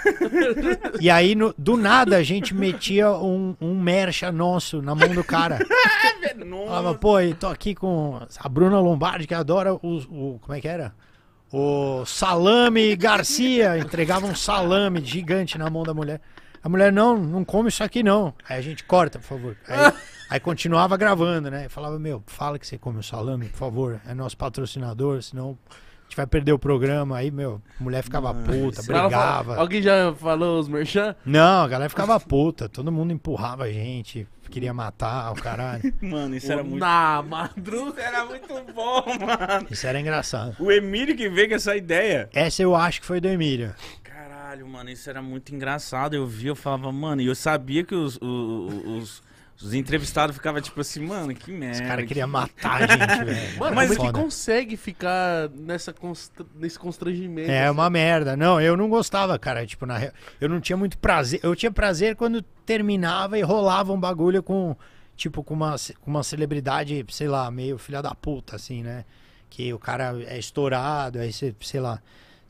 E aí, no- do nada, a gente metia um, um mercha nosso na mão do cara. Falava, Nossa. pô, e tô aqui com a Bruna Lombardi, que adora o, o- Como é que era? O salame Garcia. Entregava um salame gigante na mão da mulher. A mulher, não, não come isso aqui não. Aí a gente corta, por favor. Aí, (laughs) aí continuava gravando, né? Falava, meu, fala que você come o salame, por favor. É nosso patrocinador, senão a gente vai perder o programa. Aí, meu, a mulher ficava puta, Ela fala- brigava. Alguém já falou os merchan? Não, a galera ficava puta. Todo mundo empurrava a gente, queria matar o caralho. (laughs) Mano, isso era muito... Na madruga. Era muito bom, mano. Isso era engraçado. O Emílio que veio com essa ideia. Essa eu acho que foi do Emílio. Caralho, mano, isso era muito engraçado. Eu vi, eu falava, mano, e eu sabia que os, os, os, os entrevistados ficavam tipo assim, mano, que merda. Os caras que- queriam matar a gente, (laughs) velho. Mano, Mas mas que consegue ficar nessa constra- nesse constrangimento? É assim? uma merda. Não, eu não gostava, cara. Tipo, na real, eu não tinha muito prazer. Eu tinha prazer quando terminava e rolava um bagulho com, tipo, com uma, com uma celebridade, sei lá, meio filha da puta, assim, né? Que o cara é estourado, aí você, sei lá,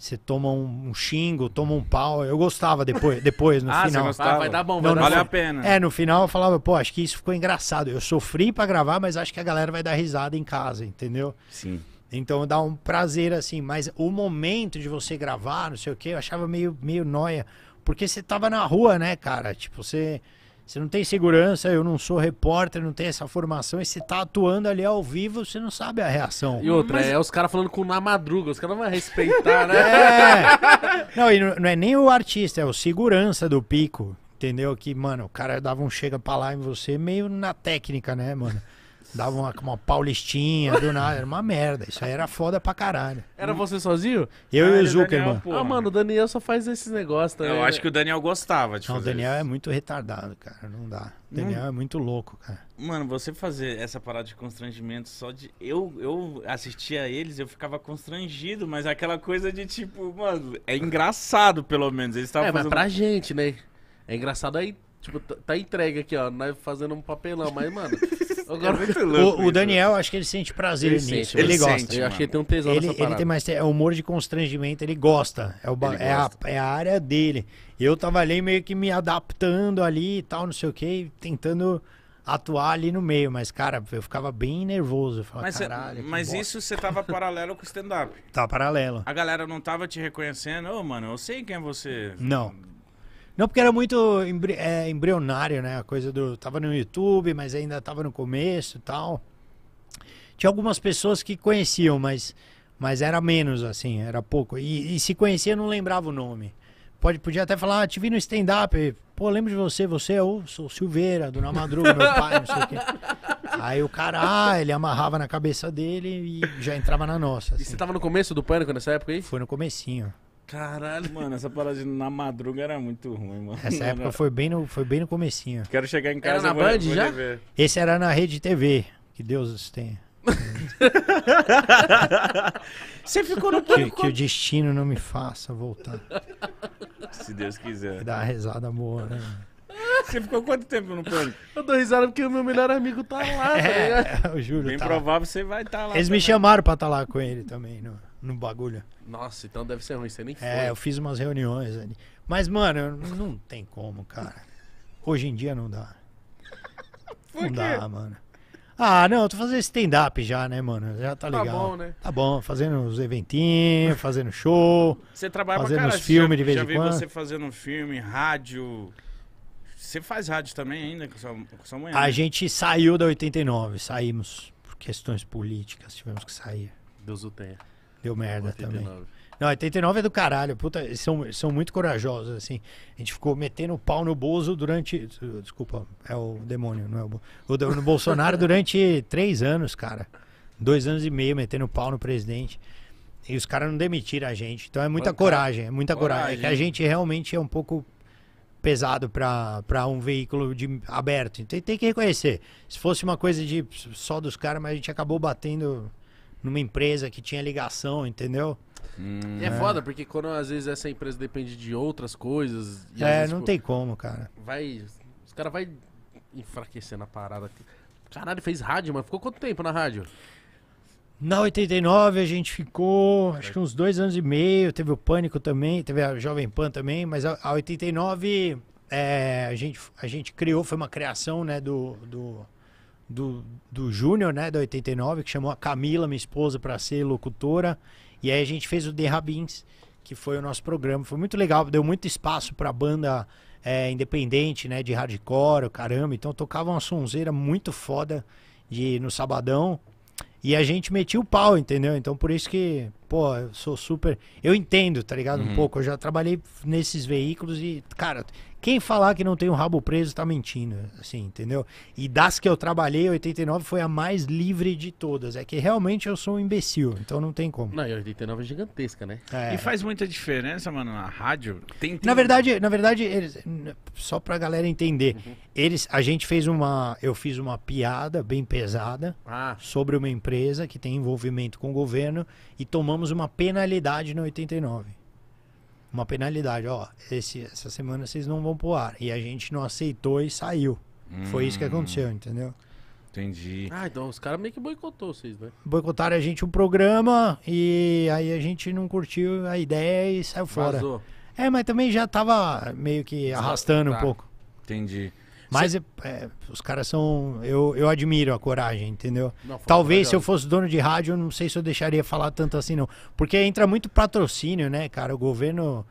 você toma um, um xingo, toma um pau. Eu gostava depois, depois no (laughs) Ah, você final. gostava? Ah, vai dar bom, vai não dar Valeu bom. a pena. É, no final eu falava, pô, acho que isso ficou engraçado. Eu sofri pra gravar, mas acho que a galera vai dar risada em casa, entendeu? Sim. Então dá um prazer assim, mas o momento de você gravar, não sei o que, eu achava meio, meio noia. Porque você tava na rua, né, cara? Tipo, você, você não tem segurança, eu não sou repórter, não tenho essa formação, e você tá atuando ali ao vivo, você não sabe a reação. E outra, é os caras falando com na madruga, os caras não vão respeitar, (laughs) né? É. Não, e não, não é nem o artista, é o segurança do pico. Entendeu? Que, mano, o cara dava um chega pra lá em você meio na técnica, né, mano? Dava uma, uma paulistinha do nada. Era uma merda. Isso aí era foda pra caralho. Era você sozinho? Eu Ah, e o Zuckerman. Daniel, Porra. Ah, mano, o Daniel só faz esses negócios também. Eu né? acho que o Daniel gostava de Não, o fazer Daniel isso. é muito retardado, cara. Não dá. O Daniel é muito louco, cara. Mano, você fazer essa parada de constrangimento só de. Eu, eu assistia a eles, eu ficava constrangido, mas aquela coisa de tipo, mano, é engraçado pelo menos. Eles estavam É, mas fazendo. pra gente, né? É engraçado aí, tipo, tá tá entregue aqui, ó, nós fazendo um papelão, mas, mano. (laughs) Agora, muito louco O, o isso. Daniel, acho que ele sente prazer Ele nisso. sente, ele, ele gosta. sente. eu achei que tem um tesão Ele, nessa ele tem mais é humor de constrangimento, ele gosta. É, o, Ele é, a, é a área dele. Eu tava ali meio que me adaptando ali e tal, não sei o que, tentando atuar ali no meio. Mas, cara, eu ficava bem nervoso. Eu falava, Mas, cê- caralho, que mas bosta." isso você tava paralelo com o stand-up. Tá paralelo. A galera não tava te reconhecendo. Ô, mano, eu sei quem é você. Não. Não, porque era muito embri- é, embrionário, né? A coisa do. Tava no YouTube, mas ainda tava no começo e tal. Tinha algumas pessoas que conheciam, mas, mas era menos, assim, era pouco. E, e se conhecia, não lembrava o nome. Pode, podia até falar, ah, te vi no stand-up. Pô, lembro de você, você é o sou Silveira, do Na Madruga, meu pai, não sei o quê. Aí o cara, ah, ele amarrava na cabeça dele e já entrava na nossa. E assim. você tava no começo do pânico nessa época aí? Foi no comecinho. Caralho. Mano, essa parada de na madruga era muito ruim, mano. Essa época foi bem no, foi bem no comecinho. Quero chegar em Era casa na e vou- Band vou já? rever. Esse era na Rede TV. Que Deus os tenha. (laughs) Você ficou no Que, que o destino não me faça voltar. Se Deus quiser. Dar uma rezada boa, né? Você ficou quanto tempo no pânico? Eu dou risada porque o meu melhor amigo tá lá, tá ligado? É, (laughs) o Júlio Bem tá lá. provável você vai estar lá. Eles me também. chamaram pra estar lá com ele também, no, no bagulho. Nossa, então deve ser ruim, você nem foi. É, eu fiz umas reuniões ali. Mas, mano, não tem como, cara. Hoje em dia não dá. Por não quê? dá, mano. Ah, não, eu tô fazendo stand-up já, né, mano? Já tá Tá legal. bom, né? Tá bom, fazendo uns eventinhos, fazendo show. Você trabalha Fazendo pra caralho. filmes já, de vez já em vi quando. você fazendo filme, rádio. Você faz rádio também ainda com sua, com sua mulher? A né? gente saiu da 89, saímos por questões políticas, tivemos que sair. Deus o tenha. Deu merda também. 89. Não, 89 é do caralho. Puta, eles são, são muito corajosos, assim. A gente ficou metendo o pau no Bozo durante. Desculpa, é o demônio, não é o, Bo- o no Bolsonaro durante (laughs) três anos, cara. Dois anos e meio metendo o pau no presidente. E os caras não demitiram a gente. Então é muita coragem, é muita coragem. É que a Coragem. gente realmente é um pouco pesado para um veículo de, aberto. Então tem que reconhecer. Se fosse uma coisa de só dos caras, mas a gente acabou batendo numa empresa que tinha ligação, entendeu? Hum, E é, foda, porque quando às vezes essa empresa depende de outras coisas. e É, vezes, não pô, tem como, cara. Vai. Os caras vai enfraquecendo a parada. Caralho, fez rádio, mas ficou quanto tempo na rádio? Na 89 a gente ficou, acho que uns dois anos e meio. Teve o Pânico também, teve a Jovem Pan também. Mas a, a 89 é, a, gente, a gente criou, foi uma criação né, do, do, do, do Júnior, né, da 89, que chamou a Camila, minha esposa, para ser locutora. E aí a gente fez o The Rabins, que foi o nosso programa. Foi muito legal, deu muito espaço pra banda é, independente, né, de hardcore, caramba. Então tocava uma sonzeira muito foda de, no Sabadão. E a gente metia o pau, entendeu? Então por isso que pô, eu sou super. Eu entendo, tá ligado? Uhum. Um pouco. Eu já trabalhei nesses veículos e, cara, quem falar que não tem o rabo preso tá mentindo, assim, entendeu? E das que eu trabalhei, 89 foi a mais livre de todas. É que realmente eu sou um imbecil, então não tem como. Não, e 89 é gigantesca, né? É. E faz muita diferença, mano, na rádio? Tem, tem- Na verdade, na verdade, eles, só pra galera entender, eles, a gente fez uma, eu fiz uma piada bem pesada Ah, sobre uma empresa que tem envolvimento com o governo e tomamos uma penalidade no 89. Uma penalidade, ó, esse, essa semana vocês não vão pro ar. E a gente não aceitou e saiu. Foi isso que Hum, aconteceu, entendeu? Entendi. ah, então os caras meio que boicotou vocês, né? Boicotaram a gente um programa e aí a gente não curtiu a ideia e saiu fora. Vazou. É, mas também já tava meio que arrastando Tá. um pouco. Entendi. Mas é, é, os caras são. Eu, eu admiro a coragem, entendeu? Não, Talvez se eu fosse dono de rádio, eu não sei se eu deixaria falar tanto assim, não. Porque entra muito patrocínio, né, cara? O governo.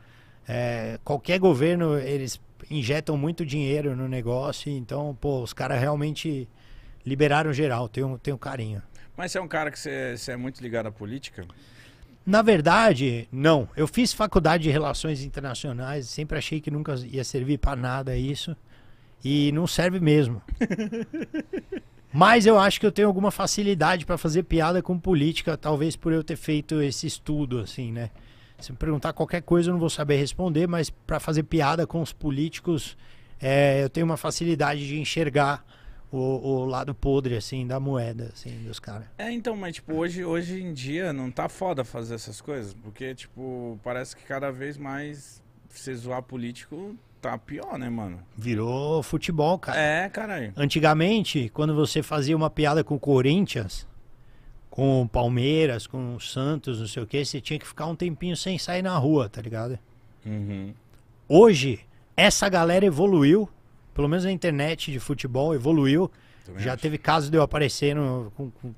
é, qualquer governo, eles injetam muito dinheiro no negócio. Então, pô, os caras realmente liberaram geral. Tenho, tenho carinho. Mas você é um cara que você, você é muito ligado à política? Na verdade, não. Eu fiz faculdade de Relações Internacionais, sempre achei que nunca ia servir pra nada isso. E não serve mesmo. (laughs) Mas eu acho que eu tenho alguma facilidade pra fazer piada com política, talvez por eu ter feito esse estudo, assim, né? Se me perguntar qualquer coisa, eu não vou saber responder, mas pra fazer piada com os políticos, é, eu tenho uma facilidade de enxergar o, o lado podre, assim, da moeda, assim, dos caras. É, então, mas tipo, hoje, hoje em dia não tá foda fazer essas coisas, porque, tipo, parece que cada vez mais você zoar político tá pior, né, mano? Virou futebol, cara. É, caralho. Antigamente, quando você fazia uma piada com o Corinthians, com o Palmeiras, com o Santos, não sei o que, você tinha que ficar um tempinho sem sair na rua, tá ligado? Uhum. Hoje, essa galera evoluiu, pelo menos na internet de futebol, evoluiu. Também Já acho. teve caso de eu aparecer no, com, com,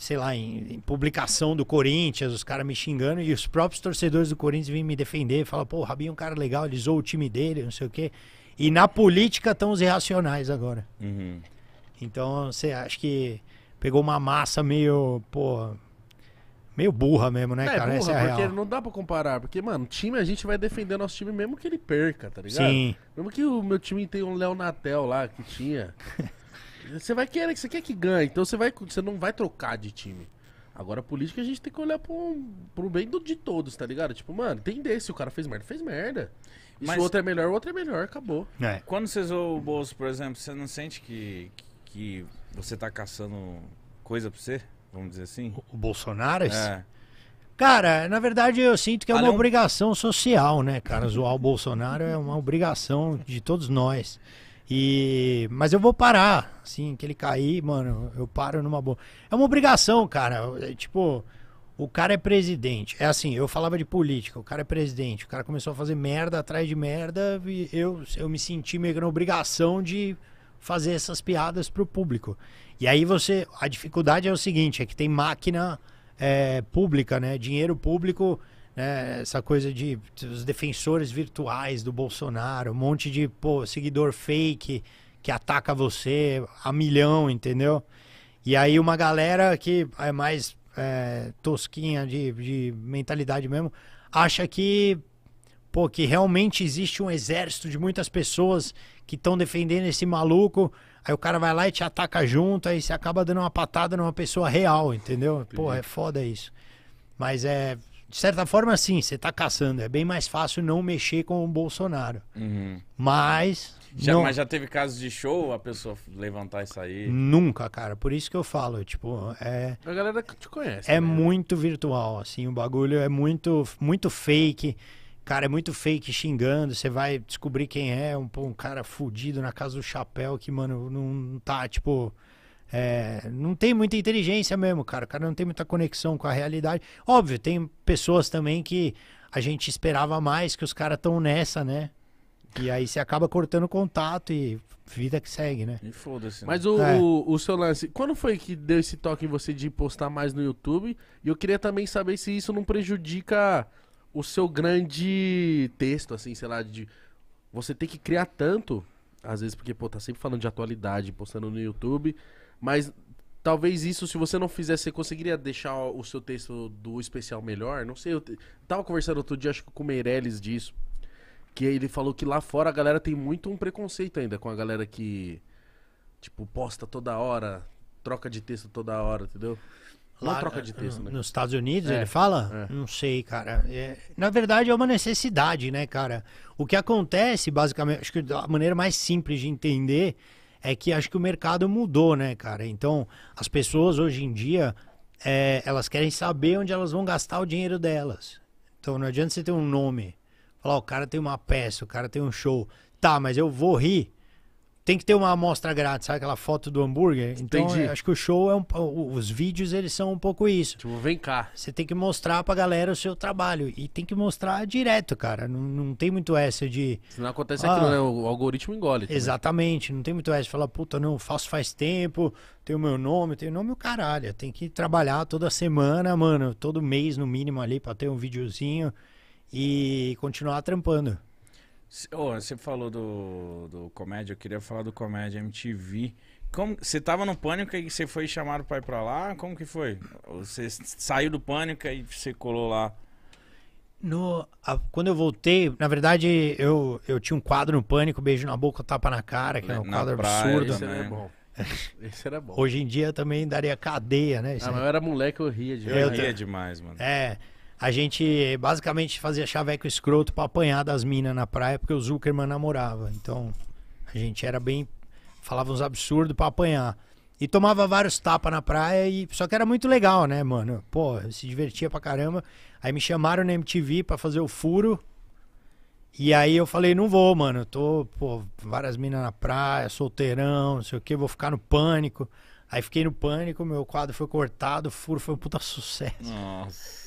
sei lá, em, em publicação do Corinthians, os caras me xingando, e os próprios torcedores do Corinthians vêm me defender, falam, pô, o Rabinho é um cara legal, ele zoou o time dele, não sei o quê. E na política estão os irracionais agora. Uhum. Então, você acha que pegou uma massa meio, pô, meio burra mesmo, né, É, cara? burra, Essa é porque real. não dá pra comparar. Porque, mano, time a gente vai defender nosso time mesmo que ele perca, tá ligado? Sim. Mesmo que o meu time tem um Léo Natel lá que tinha. (laughs) você vai querer, você quer que ganhe, então você, vai, você não vai trocar de time. Agora, a política a gente tem que olhar pro, pro bem do, de todos, tá ligado? Tipo, mano, tem desse, o cara fez merda, fez merda. E Mas- se o outro é melhor, o outro é melhor, acabou. É. Quando você zoa o bolso, por exemplo, você não sente que, que você tá caçando coisa pra você? Vamos dizer assim? O Bolsonaro? É. Cara, na verdade eu sinto que é Ali uma é um- obrigação social, né, cara? Zoar o Bolsonaro é uma obrigação de todos nós. E mas eu vou parar, assim, que ele cair, mano, eu paro numa boa. É uma obrigação, cara. É, tipo, o cara é presidente. É assim, eu falava de política, o cara é presidente. O cara começou a fazer merda atrás de merda e eu, eu me senti meio que na obrigação de fazer essas piadas pro público. E aí você, a dificuldade é o seguinte, é que tem máquina é, pública, né? Dinheiro público, né? essa coisa de os defensores virtuais do Bolsonaro, um monte de pô, seguidor fake que ataca você a milhão, entendeu? E aí uma galera que é mais é, tosquinha de, de mentalidade mesmo, acha que pô, que realmente existe um exército de muitas pessoas que estão defendendo esse maluco. Aí o cara vai lá e te ataca junto, aí você acaba dando uma patada numa pessoa real, entendeu? Pô, é foda isso. Mas é, de certa forma, sim, você tá caçando. É bem mais fácil não mexer com o Bolsonaro. Uhum. Mas. Já, não, Mas já teve casos de show, a pessoa levantar e sair? Nunca, cara. Por isso que eu falo, tipo, é. A galera que te conhece. É né? muito virtual, assim, o bagulho é muito, muito fake. Cara, é muito fake xingando. Você vai descobrir quem é, um, um cara fudido na casa do chapéu que, mano, não tá, tipo. É, não tem muita inteligência mesmo, cara. O cara não tem muita conexão com a realidade. Óbvio, tem pessoas também que a gente esperava mais, que os caras estão nessa, né? E aí você acaba cortando contato e vida que segue, né? E foda-se. né? Mas o, É. o, o seu lance, quando foi que deu esse toque em você de postar mais no YouTube? E eu queria também saber se isso não prejudica o seu grande texto, assim, sei lá, de você ter que criar tanto, às vezes porque, pô, tá sempre falando de atualidade, postando no YouTube, mas talvez isso, se você não fizesse, você conseguiria deixar o seu texto do especial melhor? Não sei, eu te- tava conversando outro dia, acho que com o Meirelles disso. Que ele falou que lá fora a galera tem muito um preconceito ainda com a galera que, tipo, posta toda hora, troca de texto toda hora, entendeu? Não Lá, troca de texto, né? Nos Estados Unidos, É, ele fala? é. Não sei, cara. É, na verdade, é uma necessidade, né, cara? O que acontece, basicamente, acho que a maneira mais simples de entender é que acho que o mercado mudou, né, cara? Então, as pessoas hoje em dia, é, elas querem saber onde elas vão gastar o dinheiro delas. Então, não adianta você ter um nome. Falar, o cara tem uma peça, o cara tem um show. Tá, mas eu vou rir. Tem que ter uma amostra grátis, sabe aquela foto do hambúrguer? Então, Entendi. eu acho que o show é um, o- os vídeos eles são um pouco isso. Tipo, vem cá. Você tem que mostrar pra galera o seu trabalho e tem que mostrar direto, cara. Não, não tem muito essa de Senão acontece Ah. aquilo, né? O algoritmo engole. também. exatamente, não tem muito essa de falar, puta, não, faço faz tempo, tenho meu nome, tenho nome o caralho. Tem que trabalhar toda semana, mano, todo mês no mínimo ali pra ter um videozinho e continuar trampando. Ô, você falou do, do comédia, eu queria falar do comédia MTV. Como, você tava no pânico e você foi chamado pra ir pra lá? Como que foi? Você saiu do pânico e você colou lá? No, a- quando eu voltei, na verdade, eu, eu tinha um quadro no Pânico, Beijo na Boca, Tapa na Cara, que é um Na quadro praia, absurdo. Esse era bom. (laughs) Esse era bom. Hoje em dia também daria cadeia, né? Isso Ah, aí. mas eu era moleque, eu ria de Eu, Eu ria demais, mano. É, a gente basicamente fazia chaveco escroto pra apanhar das minas na praia, porque o Zuckerman namorava. Então, a gente era bem. falava uns absurdos pra apanhar. E tomava vários tapas na praia, e só que era muito legal, né, mano? Pô, se divertia pra caramba. Aí me chamaram na MTV pra fazer o furo. E aí eu falei, não vou, mano. Tô, pô, várias minas na praia, solteirão, não sei o que, vou ficar no pânico. Aí fiquei no pânico, meu quadro foi cortado, o furo foi um puta (laughs) sucesso. Nossa.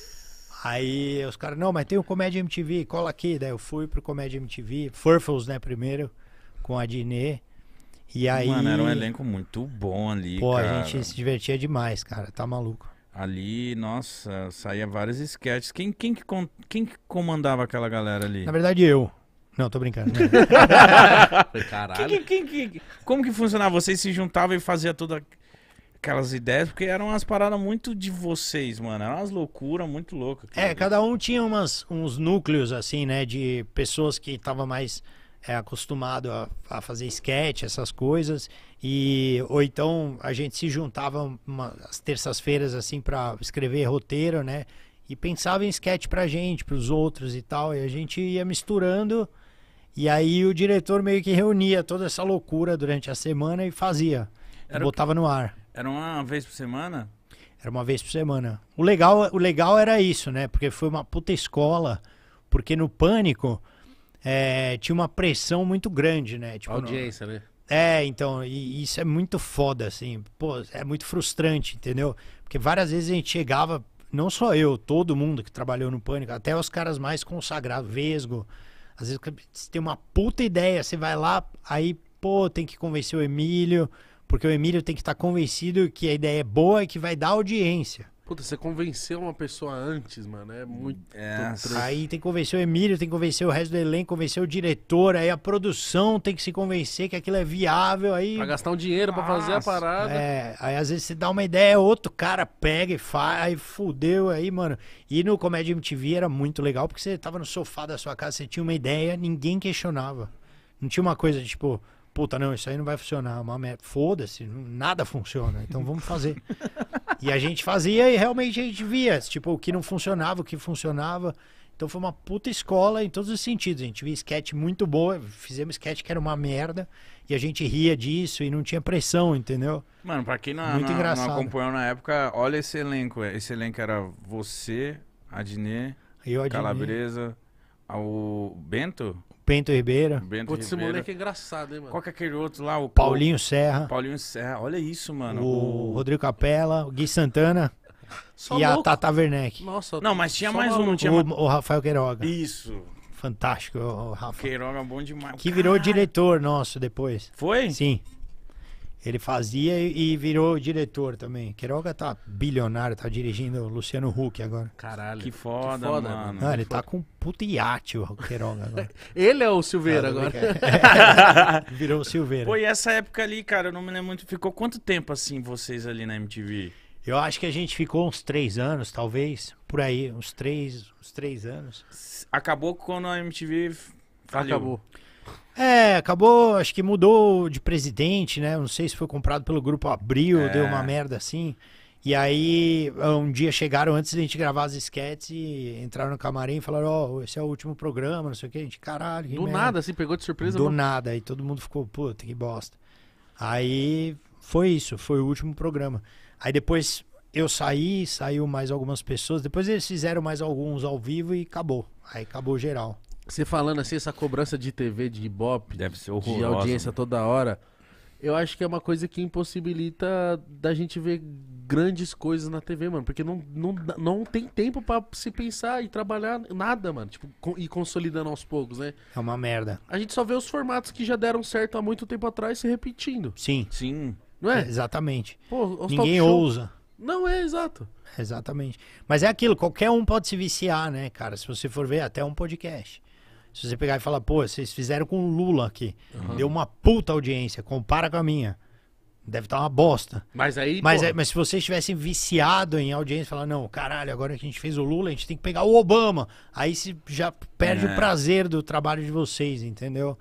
Aí os caras, não, mas tem o Comédia MTV, cola aqui. Daí eu fui pro Comédia MTV, Furfles, né, primeiro, com a Dinê. E aí. Mano, era um elenco muito bom ali, Pô, cara. a gente se divertia demais, cara, tá maluco. Ali, nossa, saía vários sketches. Quem, quem, que, quem que comandava aquela galera ali? Na verdade, eu. Não, tô brincando. né? (laughs) Caralho. Quem- quem- quem- quem- como que funcionava? Vocês se juntavam e faziam todas aquelas ideias? Porque eram umas paradas muito de vocês, mano. Eram umas loucuras muito loucas. É, cada um tinha umas, uns núcleos, assim, né? De pessoas que estavam mais é, acostumado a, a fazer sketch, essas coisas. E, ou então a gente se juntava uma, às terças-feiras, assim, pra escrever roteiro, né? E pensava em sketch pra gente, pros outros e tal. E a gente ia misturando. E aí o diretor meio que reunia toda essa loucura durante a semana e fazia. Era botava no ar. Era uma vez por semana? Era uma vez por semana. O legal, o legal era isso, né? Porque foi uma puta escola. Porque no Pânico é, tinha uma pressão muito grande, né? Tipo, no- Audiência, né? é, então, e isso é muito foda, assim. Pô, é muito frustrante, entendeu? Porque várias vezes a gente chegava, não só eu, todo mundo que trabalhou no Pânico, até os caras mais consagrados, Vesgo. Às vezes você tem uma puta ideia, você vai lá, aí, pô, tem que convencer o Emílio, porque o Emílio tem que estar convencido que a ideia é boa e que vai dar audiência. Puta, você convenceu uma pessoa antes, mano. É muito. É. Aí tem que convencer o Emílio, tem que convencer o resto do elenco, convencer o diretor, aí a produção tem que se convencer que aquilo é viável, aí Pra gastar um dinheiro pra fazer a Nossa, parada. É, aí às vezes você dá uma ideia, outro cara pega e faz, aí fudeu aí, mano. E no Comédia MTV era muito legal, porque você tava no sofá da sua casa, você tinha uma ideia, ninguém questionava. Não tinha uma coisa tipo, puta, não, isso aí não vai funcionar, uma merda. Foda-se, nada funciona, então vamos fazer. (laughs) e a gente fazia e realmente a gente via, tipo, o que não funcionava, o que funcionava. Então foi uma puta escola em todos os sentidos. A gente via sketch muito boa, fizemos sketch que era uma merda, e a gente ria disso e não tinha pressão, entendeu? Mano, pra quem não, Muito não- não acompanhou na época, olha esse elenco. Esse elenco era você, Adnê. Calabresa, o Bento? Bento Ribeiro, Bento Putz, esse moleque é engraçado, hein, mano. Qual que é aquele outro lá? O Paulinho Serra, Paulinho Serra. Olha isso, mano. o Rodrigo Capella, o Gui Santana Só e a louco. Tata Werneck. Nossa, Não, mas tinha mais um, tinha O, mais... o Rafael Queiroga. Isso. Fantástico, o Rafa. Queiroga é bom demais. Que virou Caralho. diretor nosso depois. Foi? Sim. Ele fazia e, virou diretor também. Queiroga tá bilionário, tá dirigindo o Luciano Huck agora. Caralho. Que foda, foda, mano. mano. Não, ele tá com um puto iate, o Queiroga agora. (laughs) Ele é o Silveira Ah, tô agora. brincando. (laughs) Virou o Silveira. Pô, e essa época ali, cara, eu não me lembro muito. Ficou quanto tempo assim vocês ali na MTV? Eu acho que a gente ficou uns três anos, talvez. Por aí, uns três, uns três anos. Acabou quando a MTV faliu. Acabou. É, acabou, acho que mudou de presidente, né? Não sei se foi comprado pelo grupo Abril, É. deu uma merda assim. E aí, um dia chegaram antes da gente gravar as sketches e entraram no camarim e falaram: Ó, esse é o último programa, não sei o que. A gente, caralho, Do merda. nada, assim, pegou de surpresa. Do mano. nada. Aí todo mundo ficou, puta, que bosta. Aí foi isso, foi o último programa. Aí depois eu saí, saiu mais algumas pessoas. Depois eles fizeram mais alguns ao vivo e acabou. Aí acabou geral. Você falando assim, essa cobrança de TV, de Ibope, Deve ser de audiência toda hora, eu acho que é uma coisa que impossibilita da gente ver grandes coisas na TV, mano. Porque não, não, não tem tempo pra se pensar e trabalhar nada, mano. Tipo, com- e consolidando aos poucos, né? É uma merda. A gente só vê os formatos que já deram certo há muito tempo atrás se repetindo, Sim, Sim. não é, é? exatamente. Pô, os Ninguém ousa. Não é, exato. Exatamente. Mas é aquilo, qualquer um pode se viciar, né, cara? Se você for ver, até um podcast. Se você pegar e falar, pô, vocês fizeram com o Lula aqui. Deu uma puta audiência, compara com a minha. Deve estar uma bosta. Mas aí, Mas, é- mas se vocês tivessem viciado em audiência, falar, não, caralho, agora que a gente fez o Lula, a gente tem que pegar o Obama. Aí se já perde É. o prazer do trabalho de vocês, entendeu?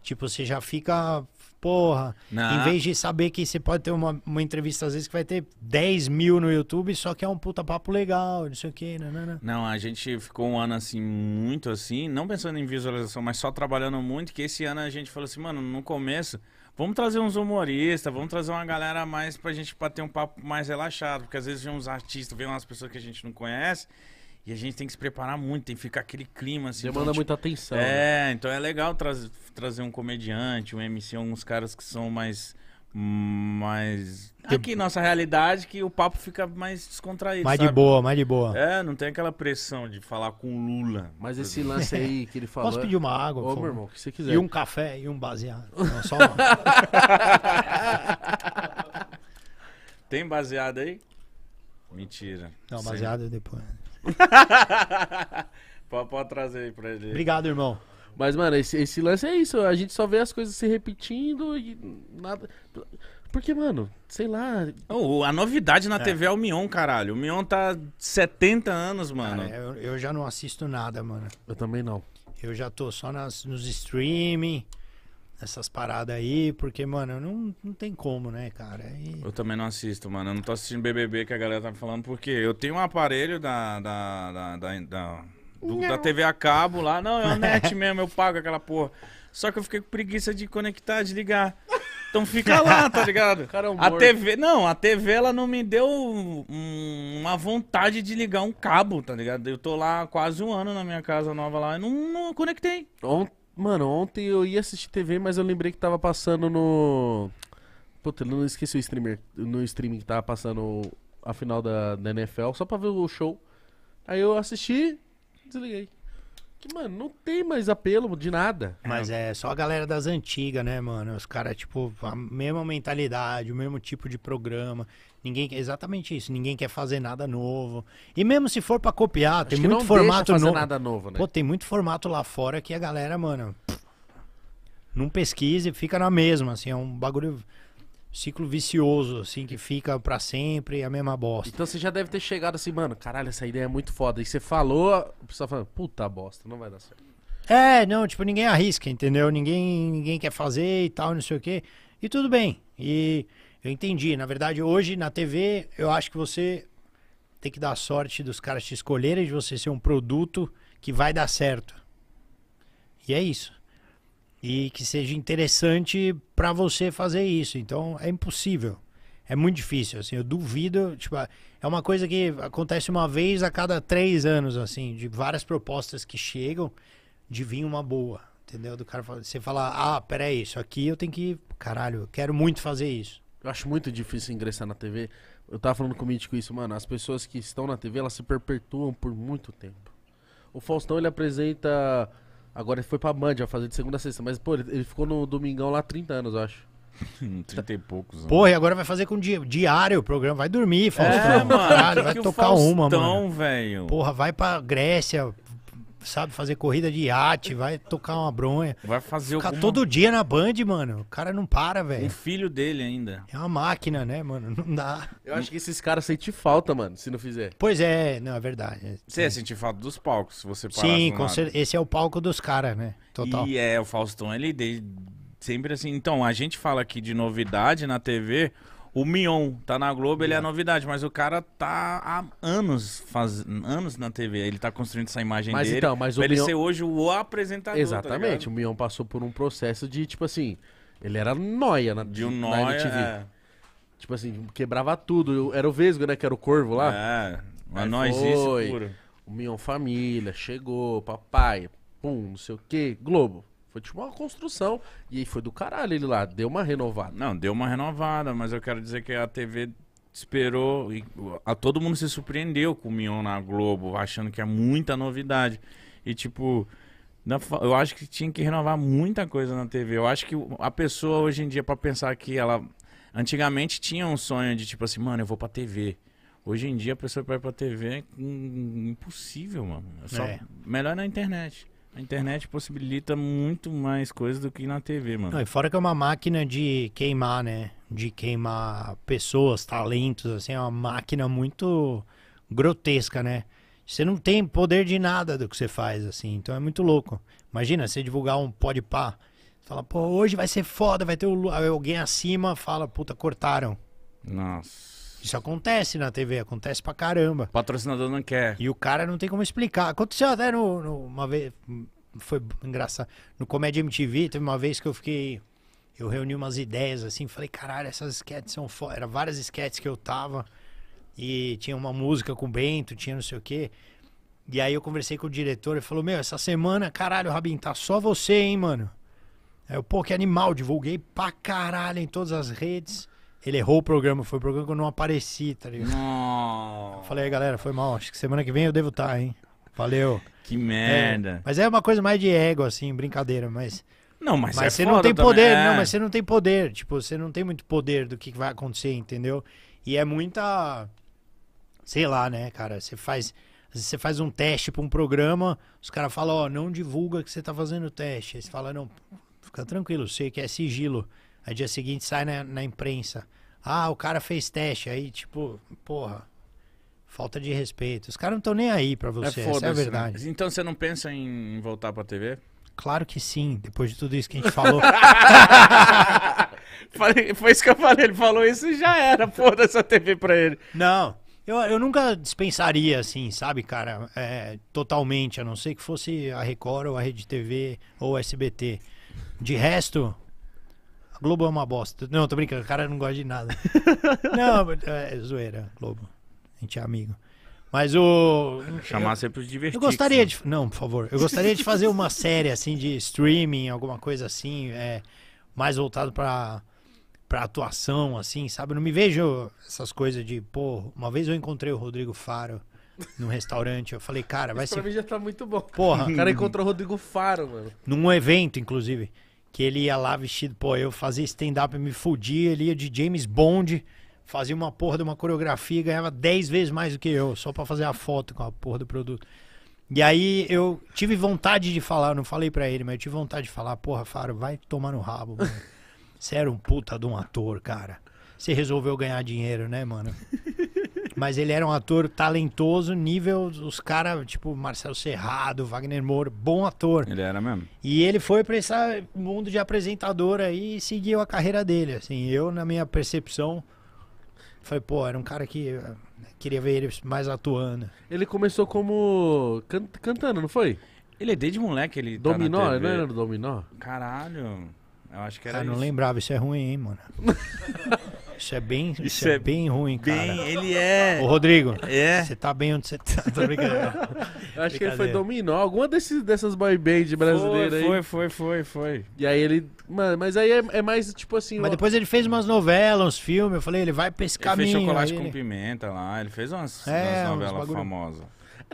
Tipo, você já fica, porra, Não. em vez de saber que você pode ter uma, uma entrevista, às vezes, que vai ter 10 mil no YouTube, só que é um puta papo legal, não sei o que, nanana. Não, a gente ficou um ano assim, muito assim, não pensando em visualização, mas só trabalhando muito, que esse ano a gente falou assim, mano, no começo, vamos trazer uns humoristas, vamos trazer uma galera mais pra gente bater um papo mais relaxado, porque às vezes vem uns artistas, vem umas pessoas que a gente não conhece, e a gente tem que se preparar muito, tem que ficar aquele clima assim. demanda então, muita atenção. né? É, então é legal trazer, trazer um comediante, um MC, uns caras que são mais. mais. Aqui, nossa realidade, que o papo fica mais descontraído. Mais de sabe? boa, mais de boa. É, não tem aquela pressão de falar com o Lula. Mas esse lance aí que ele (laughs) falou. Posso pedir uma água, por Ô, favor? meu irmão, o que você quiser. E um café e um baseado. (laughs) Não, só uma. Tem baseado aí? Mentira. Não, Sim. baseado depois. (laughs) pode, pode trazer aí pra ele. Obrigado, irmão. Mas, mano, esse, esse lance é isso. A gente só vê as coisas se repetindo e nada. Porque, mano, sei lá. Oh, a novidade na TV é o Mion, caralho. O Mion tá 70 anos, mano. Cara, eu, eu já não assisto nada, mano. Eu também não. Eu já tô só nas, nos streaming, essas paradas aí, porque, mano, não, não tem como, né, cara? E- Eu também não assisto, mano. Eu não tô assistindo BBB que a galera tá me falando, porque eu tenho um aparelho da. da, da, da, da, do- da TV a cabo lá. Não, é o net mesmo, eu pago aquela porra. Só que eu fiquei com preguiça de conectar, de ligar. Então fica lá, tá ligado? (laughs) Cara, é A. TV, não, a TV ela não me deu um- uma vontade de ligar um cabo, tá ligado? Eu tô lá quase um ano na minha casa nova lá e não, não conectei. On- Mano, ontem eu ia assistir TV, mas eu lembrei que tava passando no. Puta, eu não esqueci o streamer. No streaming que tava passando a final da, da NFL, só pra ver o show. Aí eu assisti, desliguei. Que, mano, não tem mais apelo de nada. Mas é só a galera das antigas, né, mano? Os caras, tipo, a mesma mentalidade, o mesmo tipo de programa. Ninguém quer, exatamente isso, ninguém quer fazer nada novo. E mesmo se for pra copiar, Acho tem muito formato novo. nada novo, né? Pô, tem muito formato lá fora que a galera, mano, não pesquisa e fica na mesma, assim, é um bagulho ciclo vicioso, assim, que fica pra sempre a mesma bosta. Então você já deve ter chegado assim, mano, caralho, essa ideia é muito foda. E você falou, a pessoa fala, puta bosta, não vai dar certo. É, não, tipo, ninguém arrisca, entendeu? Ninguém, ninguém quer fazer e tal, não sei o quê. E tudo bem. E eu entendi. Na verdade, hoje na TV, eu acho que você tem que dar sorte dos caras te escolherem, de você ser um produto que vai dar certo. E é isso. E que seja interessante pra você fazer isso. Então, é impossível. É muito difícil, assim, eu duvido, tipo, é uma coisa que acontece uma vez a cada três anos, assim, de várias propostas que chegam, de vir uma boa, entendeu? Do cara fala- você falar, ah, peraí, isso aqui eu tenho que, caralho, eu quero muito fazer isso. Eu acho muito difícil ingressar na TV. Eu tava falando com o Mítico isso, mano. As pessoas que estão na TV, elas se perpetuam por muito tempo. O Faustão, ele apresenta. Agora ele foi pra Band, vai fazer de segunda a sexta. Mas, pô, ele, ele ficou no Domingão lá há 30 anos, eu acho. (laughs) 30 e poucos anos. Porra, e agora vai fazer com di diário o programa. Vai dormir, Faustão. é, mano. Caralho, que vai que o tocar uma, mano. Faustão, velho. Porra, vai pra Grécia, sabe, fazer corrida de iate, vai tocar uma bronha. Vai fazer Ficar alguma... todo dia na Band, mano. O cara não para, O velho. filho dele ainda. É uma máquina, né, mano? (laughs) Não dá. Eu acho que esses caras sentem falta, mano, se não fizer. Pois é, não, é verdade. Você ia sentir falta dos palcos, se você parasse Sim, com lado. cer- esse é o palco dos caras, né? Total. E é, o Faustão, ele sempre assim. Então, a gente fala aqui de novidade na TV. O Mion tá na Globo, ele é novidade, mas o cara tá há anos, faz, anos na TV. Ele tá construindo essa imagem Mas dele. então, mas o ele Mion- ser hoje o apresentador. Exatamente, Tá o Mion passou por um processo de, tipo assim, ele era noia na, de um na nóia. MTV. É, Tipo assim, quebrava tudo. Era o Vesgo, né, que era o Corvo lá. é, Aí noizice foi. pura. O Mion Família, chegou, papai, pum, não sei o quê, Globo. Foi tipo uma construção. E aí foi do caralho ele lá, deu uma renovada. Não, deu uma renovada, mas eu quero dizer que a TV esperou e a todo mundo se surpreendeu com o Mion na Globo, achando que é muita novidade. E tipo, na eu acho que tinha que renovar muita coisa na TV. Eu acho que a pessoa hoje em dia pra pensar que ela antigamente tinha um sonho de tipo assim, mano, eu vou pra TV. Hoje em dia a pessoa vai pra TV é hum, impossível, mano. É só É. melhor na internet. A internet possibilita muito mais coisas do que na TV, mano. Não, e fora que é uma máquina de queimar, né? De queimar pessoas, talentos, assim, é uma máquina muito grotesca, né? Você não tem poder de nada do que você faz, assim, então é muito louco. Imagina você divulgar um pode pá, fala, pô, hoje vai ser foda, vai ter o alguém acima, fala, puta, cortaram. Nossa. Isso acontece na TV, acontece pra caramba. O patrocinador não quer. E o cara não tem como explicar. Aconteceu até no, no- uma vez, foi engraçado. No Comédia MTV, teve uma vez que eu fiquei. Eu reuni umas ideias assim, falei, caralho, essas sketches são foda. Era várias sketches que eu tava. E tinha uma música com o Bento, tinha não sei o quê. E aí eu conversei com o diretor e falou, meu, essa semana, caralho, Rabin, tá só você, hein, mano. Aí eu, pô, que animal, divulguei pra caralho em todas as redes. Ele errou o programa, foi o programa que eu não apareci, tá ligado? Não. Falei, aí, galera, foi mal. Acho que semana que vem eu devo estar, hein? Valeu. Que merda. Mas é uma coisa mais de ego, assim, brincadeira. Mas, Não, mas, mas é você não tem também. poder, É. não, mas você não tem poder. Tipo, você não tem muito poder do que vai acontecer, entendeu? E é muita. Sei lá, né, cara? Você faz. Você faz um teste pra um programa, os caras falam, ó, não divulga que você tá fazendo o teste. Aí você fala, não, fica tranquilo, sei que é sigilo. Aí dia seguinte sai na, na imprensa. Ah, o cara fez teste. Aí, tipo, porra, falta de respeito. Os caras não estão nem aí pra É você, essa é a né? verdade. Então você não pensa em voltar pra TV? Claro que sim, depois de tudo isso que a gente falou. (laughs) Foi isso que eu falei. Ele falou isso e já era. (laughs) Foda-se a TV pra ele. Não, eu, eu nunca dispensaria assim, sabe, cara? É, totalmente, a não ser que fosse a Record ou a Rede TV ou a SBT. De resto, a Globo é uma bosta. Não, tô brincando, o cara não gosta de nada. (laughs) não, é zoeira, Globo. A gente é amigo. Mas o. Chamar sempre os divertidos. Eu gostaria de. Não, por favor. Eu gostaria de fazer uma (laughs) série assim de streaming, alguma coisa assim, é, mais voltado pra, pra atuação, assim, sabe? Eu não me vejo essas coisas de, pô, uma vez eu encontrei o Rodrigo Faro num restaurante, eu falei, cara, vai Isso pra ser. mim já tá muito bom. Porra, O cara encontrou o Rodrigo Faro, mano. num evento, inclusive, que ele ia lá vestido, pô, eu fazia stand-up e me fudia, ele ia de James Bond, fazia uma porra de uma coreografia e ganhava 10 vezes mais do que eu, só pra fazer a foto com a porra do produto. E aí eu tive vontade de falar, não falei pra ele, mas eu tive vontade de falar, porra, Faro, vai tomar no rabo, mano. Você era um puta de um ator, cara. Você resolveu ganhar dinheiro, né, mano? Mas ele era um ator talentoso, nível os caras, tipo Marcelo Serrado, Wagner Moura, bom ator. Ele era mesmo. E ele foi pra esse mundo de apresentador aí e seguiu a carreira dele. Assim, eu, na minha percepção, falei, pô, era um cara que eh, queria ver ele mais atuando. Ele começou como can- cantando, não foi? Ele é desde moleque, ele tá na Dominó, TV. não era do Dominó? Caralho. Eu acho que era Cara, não isso. lembrava, isso é ruim, hein, mano. (laughs) Isso é bem, isso Isso é, é bem ruim, cara. Bem, ele é. Ô, Rodrigo, É. você tá bem onde você tá? Tô brincando. (laughs) Eu acho que ele foi. Dominó, alguma desses, dessas boy band brasileiras aí. Foi, foi, foi, foi. E aí ele. Mano, mas aí é, é mais tipo assim. Mas ó, depois ele fez umas novelas, uns filmes. Eu falei, ele vai pra esse Ele fez caminho. chocolate com ele- pimenta lá, ele fez umas, É, umas novelas famosas.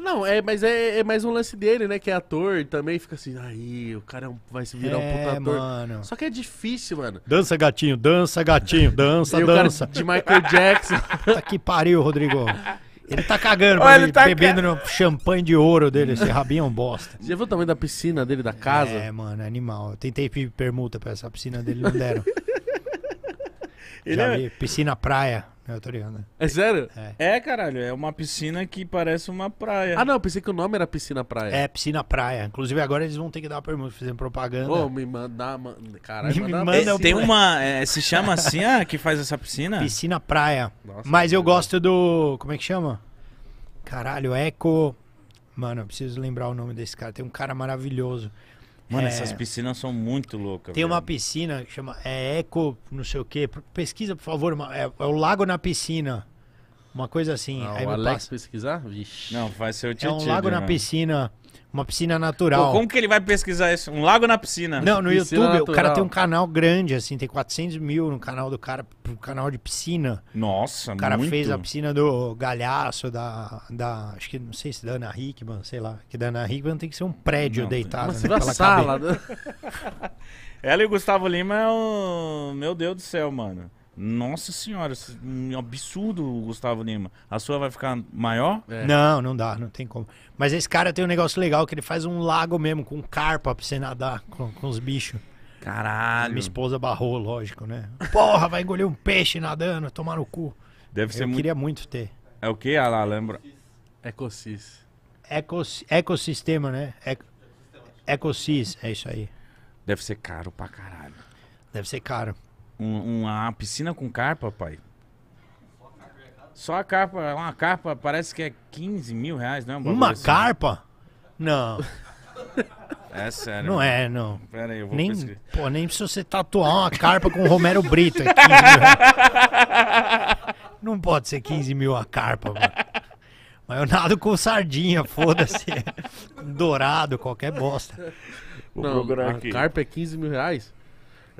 Não, é, mas é, é mais um lance dele, né? Que é ator e também fica assim, aí, o cara é um- vai se virar um é, puta ator. mano. Só que é difícil, mano. Dança, gatinho, dança, gatinho, (laughs) dança, E o cara dança. de Michael Jackson. Puta que pariu, Rodrigo. Ele tá cagando, Olha, ele tá bebendo no champanhe de ouro dele. Esse rabinho é um bosta. Já viu o tamanho da piscina dele, da casa? É, mano, é animal. Eu tentei pedir permuta pra essa piscina dele, não deram. (laughs) Ele Já é- vi. Piscina praia. Eu tô ligado. É sério? É, caralho, é uma piscina que parece uma praia. Ah, não, eu pensei que o nome era piscina praia. É, piscina praia. Inclusive agora eles vão ter que dar permuta, fazendo propaganda. Pô, me manda, man... caralho, Me manda, manda É, tem uma. é, se chama assim, ah, que faz essa piscina? Piscina praia. Nossa, Mas eu gosto do. Como é que chama? Caralho, Eco. Mano, eu preciso lembrar o nome desse cara. Tem um cara maravilhoso. Mano, É, essas piscinas são muito loucas. Tem uma velho. piscina que chama é Eco, não sei o quê. Pesquisa, por favor. uma- É, é o Lago na Piscina. Uma coisa assim. Ah, Aí o Alex passa. pesquisar? Vixe. Não, vai ser o É Tietê. um lago na né? piscina. Uma piscina Pô, natural. como que ele vai pesquisar isso? Um lago na piscina? Não, no Piscina YouTube, o cara natural. tem um canal grande, assim, tem 400 mil no canal do cara, pro canal de piscina. Nossa, O cara muito. fez a piscina do Galhaço, da, da. Acho que não sei se da Ana Hickman, sei lá. Que da Ana Hickman tem que ser um prédio Não, deitado. Mas né, sala. (laughs) Ela e o Gustavo Lima é o. Meu Deus do céu, mano. Nossa senhora, esse- um absurdo o Gustavo Lima. A sua vai ficar maior? É. Não, não dá, não tem como. Mas esse cara tem um negócio legal que ele faz um lago mesmo, com carpa pra você nadar com, com os bichos. Caralho. Minha esposa barrou, lógico, né? Porra, vai engolir um peixe nadando, tomar no cu. Deve ser Eu muito. queria muito ter. É o que? Ah lá, lembra? Ecosis. Ecos, ecossistema, né? Eco, Ecosis, é isso aí. Deve ser caro pra caralho. Deve ser caro. Um- uma piscina com carpa, pai. Só a carpa, uma carpa parece que é 15 mil reais, não é? um Uma assim? carpa? Não, É sério. não é, não. Pera aí, eu vou Nem, pesquisar. pô, nem se você tatuar uma carpa com o Romero Brito é 15 mil reais. Não pode ser 15 mil a carpa, mano. Mas eu nado com sardinha, foda-se. (laughs) Dourado, qualquer bosta. Vou Não, procurar a carpa é 15 mil reais.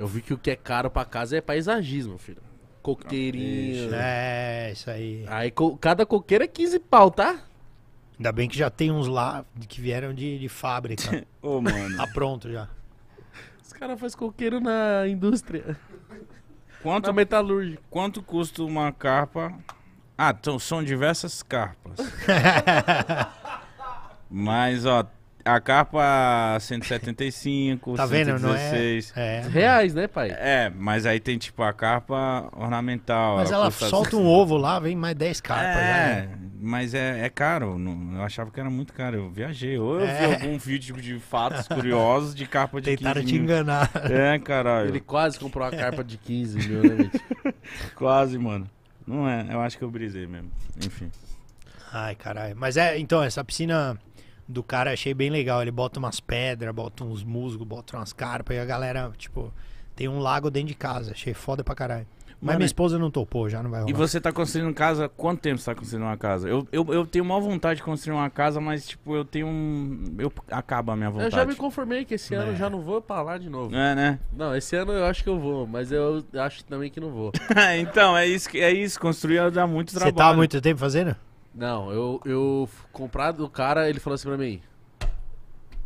Eu vi que o que é caro pra casa é paisagismo, filho. Coqueirinho. É, isso aí. Aí co- cada coqueiro é 15 pau, tá? Ainda bem que já tem uns lá que vieram de, de fábrica. (laughs) Ô, mano. Tá pronto já. Os caras fazem coqueiro na indústria. Quanto, Na metalúrgica. quanto custa uma carpa? Ah, então são diversas carpas. (laughs) Mas, ó, a carpa 175, Tá vendo? Não é? 116. É. Reais, né, pai? É, mas aí tem tipo a carpa ornamental. Mas ela custa- solta um ovo lá, vem mais 10 carpas. já É, é. mas é, é caro. não- eu achava que era muito caro. Eu viajei. Ou eu É. vi algum vídeo de fatos curiosos de carpa de Tentaram 15 te mil. enganar. É, caralho. Ele quase comprou uma carpa de 15 mil, né, gente? (laughs) Quase, mano. Não é, eu acho que eu brisei mesmo. Enfim. Ai, caralho. Mas é, então, essa piscina do cara achei bem legal. Ele bota umas pedras, bota uns musgos, bota umas carpas e a galera, tipo, tem um lago dentro de casa. Achei foda pra caralho. Mas Mano, minha esposa não topou, já não vai rolar. E você tá construindo casa, quanto tempo você tá construindo uma casa? Eu, eu, eu tenho maior vontade de construir uma casa, mas tipo, eu tenho um. Eu acaba a minha Eu vontade. já me conformei que esse ano É. eu já não vou pra lá de novo. É, né? Não, esse ano eu acho que eu vou, mas eu acho também que não vou. (laughs) então, é isso, que- é isso. Construir dá muito Você trabalho. tá há muito tempo fazendo? Não, eu, eu f- comprar do cara, ele falou assim pra mim.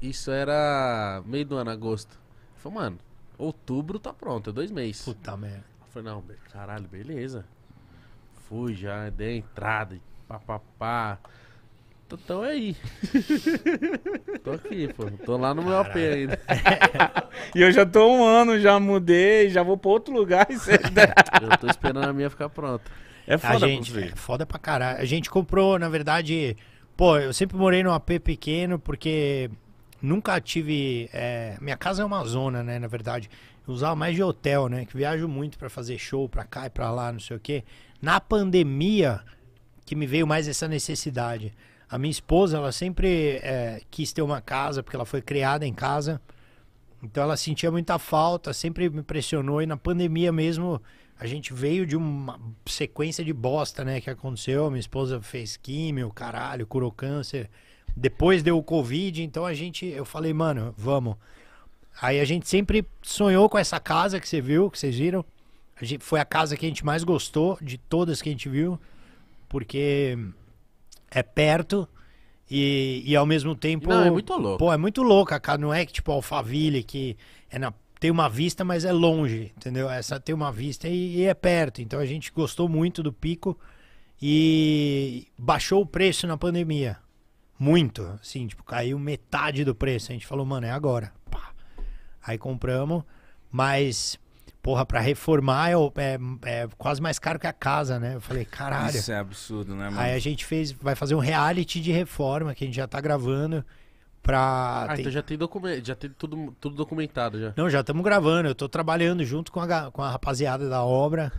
Isso era meio do ano, agosto. Eu falei, mano, outubro tá pronto, é dois meses. Puta merda. Eu falei, não, caralho, beleza. Fui já, dei a entrada e pá, pá, pá. Tô, tô aí. (laughs) tô aqui, pô. Tô lá no meu AP ainda. (laughs) E eu já tô um ano, já mudei, já vou pra outro lugar. e cê- (laughs) Eu tô esperando a minha ficar pronta. É A foda gente, construir. é foda pra caralho. A gente comprou, na verdade, pô, eu sempre morei num AP pequeno porque nunca tive. é, minha casa é uma zona, né? Na verdade, eu usava mais de hotel, né? Que viajo muito pra fazer show pra cá e pra lá, não sei o quê. Na pandemia, que me veio mais essa necessidade. A minha esposa, ela sempre é, quis ter uma casa porque ela foi criada em casa. Então ela sentia muita falta, sempre me pressionou. E na pandemia mesmo, a gente veio de uma sequência de bosta, né? Que aconteceu. Minha esposa fez químio, caralho, curou câncer. Depois deu o Covid, então a gente. Eu falei, mano, vamos. Aí a gente sempre sonhou com essa casa que você viu, que vocês viram. A gente, foi a casa que a gente mais gostou de todas que a gente viu, porque é perto E, e ao mesmo tempo. Não, é muito louco. Pô, é muito louco. A casa não é que tipo Alphaville, que é na, tem uma vista, mas é longe, entendeu? Essa tem uma vista e, e é perto. Então a gente gostou muito do pico e baixou o preço na pandemia. Muito. Assim, tipo, caiu metade do preço. A gente falou, mano, é agora. Pá. Aí compramos, mas. Porra, pra reformar é, é- é quase mais caro que a casa, né? Eu falei, caralho. Isso é absurdo, né, mano? Aí a gente fez, vai fazer um reality de reforma que a gente já tá gravando pra. Ah, tem- então já tem, documen- já tem tudo, tudo documentado já. Não, já estamos gravando. Eu tô trabalhando junto com a, com a rapaziada da obra,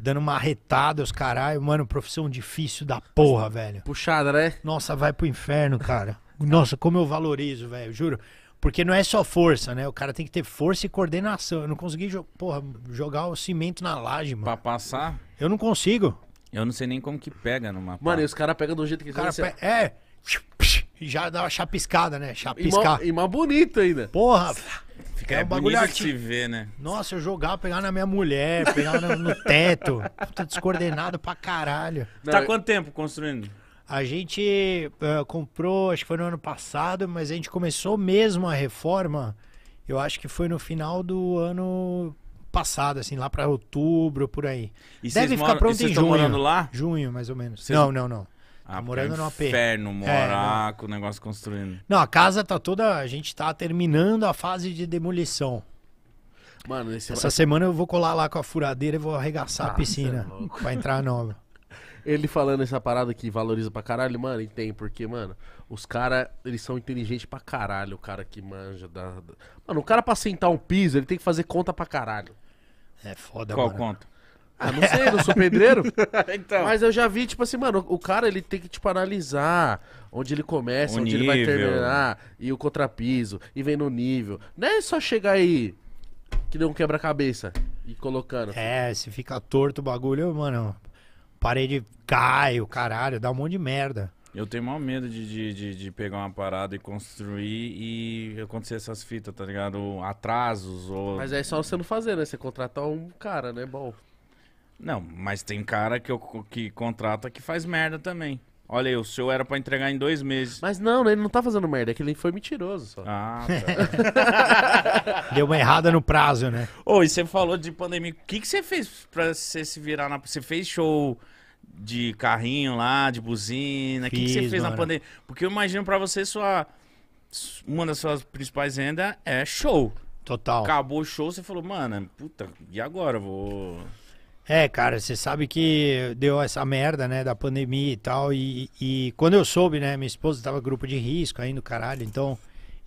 dando uma arretada, os caralho. Mano, profissão difícil da porra, velho. Puxada, né? Nossa, vai pro inferno, cara. Nossa, como eu valorizo, velho, juro. Porque não é só força, né? O cara tem que ter força e coordenação. Eu não consegui, jo- porra, jogar o cimento na laje, mano. Pra passar, Eu não consigo. eu não sei nem como que pega numa Mano, e os caras pegam do jeito que O cara pe- é. E já dá uma chapiscada, né? E Chapiscar. e mó bonito ainda. Porra, Fica é um bagulho bonito de arti- se ver, né? Nossa, eu jogar, pegar na minha mulher, pegar no, no teto. Puta descoordenado pra caralho. Não, tá quanto tempo construindo? A gente eh, comprou, acho que foi no ano passado, mas a gente começou mesmo a reforma, eu acho que foi no final do ano passado, assim, lá pra outubro, por aí. E Deve ficar moram- pronto e em junho. morando lá? Junho, mais ou menos. Vocês- Não, não, não. Ah, Tá morando é no AP. inferno morar com o negócio construindo. Não, a casa tá toda. A gente tá terminando a fase de demolição. Mano, esse Essa semana eu vou colar lá com a furadeira e vou arregaçar a Ah, piscina cê é pra entrar nova. (laughs) ele falando essa parada que valoriza pra caralho, mano, e tem, porque, mano, os caras, eles são inteligentes pra caralho, o cara que manja da, Mano, o cara pra sentar um piso, ele tem que fazer conta pra caralho. É foda, Qual mano. conta? Ah, não sei, não sou pedreiro. (laughs) então. Mas eu já vi, tipo assim, mano, o cara ele tem que, tipo, analisar onde ele começa, O onde ele vai nível. terminar, e o contrapiso, e vem no nível. Não é só chegar aí que deu um quebra-cabeça e colocando. É, se fica torto o bagulho, mano. Parede cai, o caralho, dá um monte de merda. Eu tenho maior medo de, de, de, de pegar uma parada e construir e acontecer essas fitas, tá ligado? Atrasos ou. Mas é só você não fazer, né? Você contratar um cara, né? Bom. Não, mas tem cara que, eu, que contrata que faz merda também. Olha aí, o seu era pra entregar em dois meses. Mas não, né, ele não tá fazendo merda, é que ele foi mentiroso só. Ah, tá. (laughs) Deu uma errada no prazo, né? Ô, e você falou de pandemia. O que, que você fez pra você se virar na. Você fez show de carrinho lá, de buzina? O que, que você fez na mano. pandemia? Porque eu imagino pra você sua. Uma das suas principais rendas é show. Total. Acabou o show, você falou, mano, puta, e agora? Vou. É, cara, você sabe que deu essa merda, né, da pandemia e tal. E, e quando eu soube, né, minha esposa tava grupo de risco ainda, caralho. Então,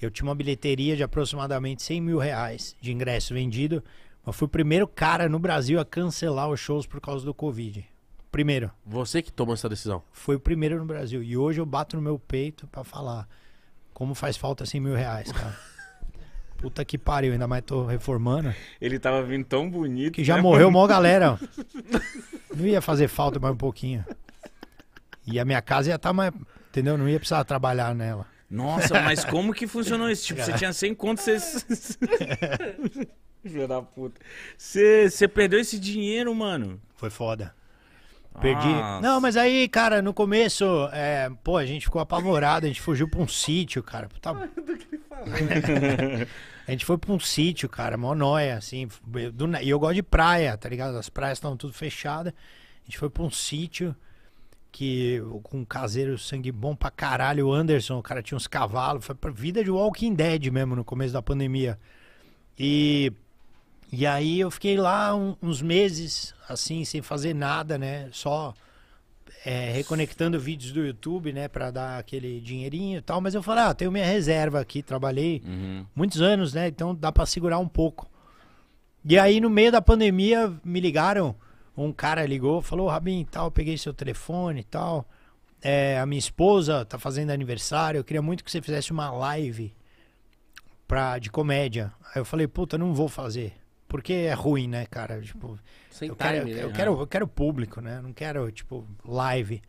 eu tinha uma bilheteria de aproximadamente 100 mil reais de ingresso vendido. Mas fui o primeiro cara no Brasil a cancelar os shows por causa do Covid. Primeiro. Você que tomou essa decisão. Foi o primeiro no Brasil. E hoje eu bato no meu peito pra falar como faz falta 100 mil reais, cara. (laughs) Puta que pariu, ainda mais tô reformando. Ele tava vindo tão bonito. Que já né, morreu mó galera. (laughs) Não ia fazer falta mais um pouquinho. E a minha casa ia estar mais. Entendeu? Não ia precisar trabalhar nela. Nossa, mas (laughs) como que funcionou isso? Tipo, você tinha 100 contos, você... (laughs) Filha da puta. Você, você perdeu esse dinheiro, mano. Foi foda. Perdi. Nossa. Não, mas aí, cara, no começo, é, pô, a gente ficou apavorado, a gente fugiu pra um sítio, cara. Puta... a gente foi pra um sítio, cara, mó nóia, assim. E eu gosto de praia, tá ligado? As praias estavam tudo fechadas. A gente foi pra um sítio que com um caseiro sangue bom pra caralho, o Anderson, o cara tinha uns cavalos, foi pra vida de Walking Dead mesmo no começo da pandemia. E e aí eu fiquei lá um- uns meses, assim, sem fazer nada, né? Só é, reconectando vídeos do YouTube, né? Pra dar aquele dinheirinho e tal. Mas eu falei, ah, tenho minha reserva aqui, trabalhei Uhum. muitos anos, né? Então dá pra segurar um pouco. E aí no meio da pandemia me ligaram, um cara ligou, falou, Rabin, tal, peguei seu telefone e tal. É, a minha esposa tá fazendo aniversário, eu queria muito que você fizesse uma live pra, de comédia. Aí eu falei, puta, não vou fazer. Porque é ruim, né, cara? Tipo, Sem eu quero, time, né? eu, quero, eu quero público, né? Eu Não quero, tipo, live.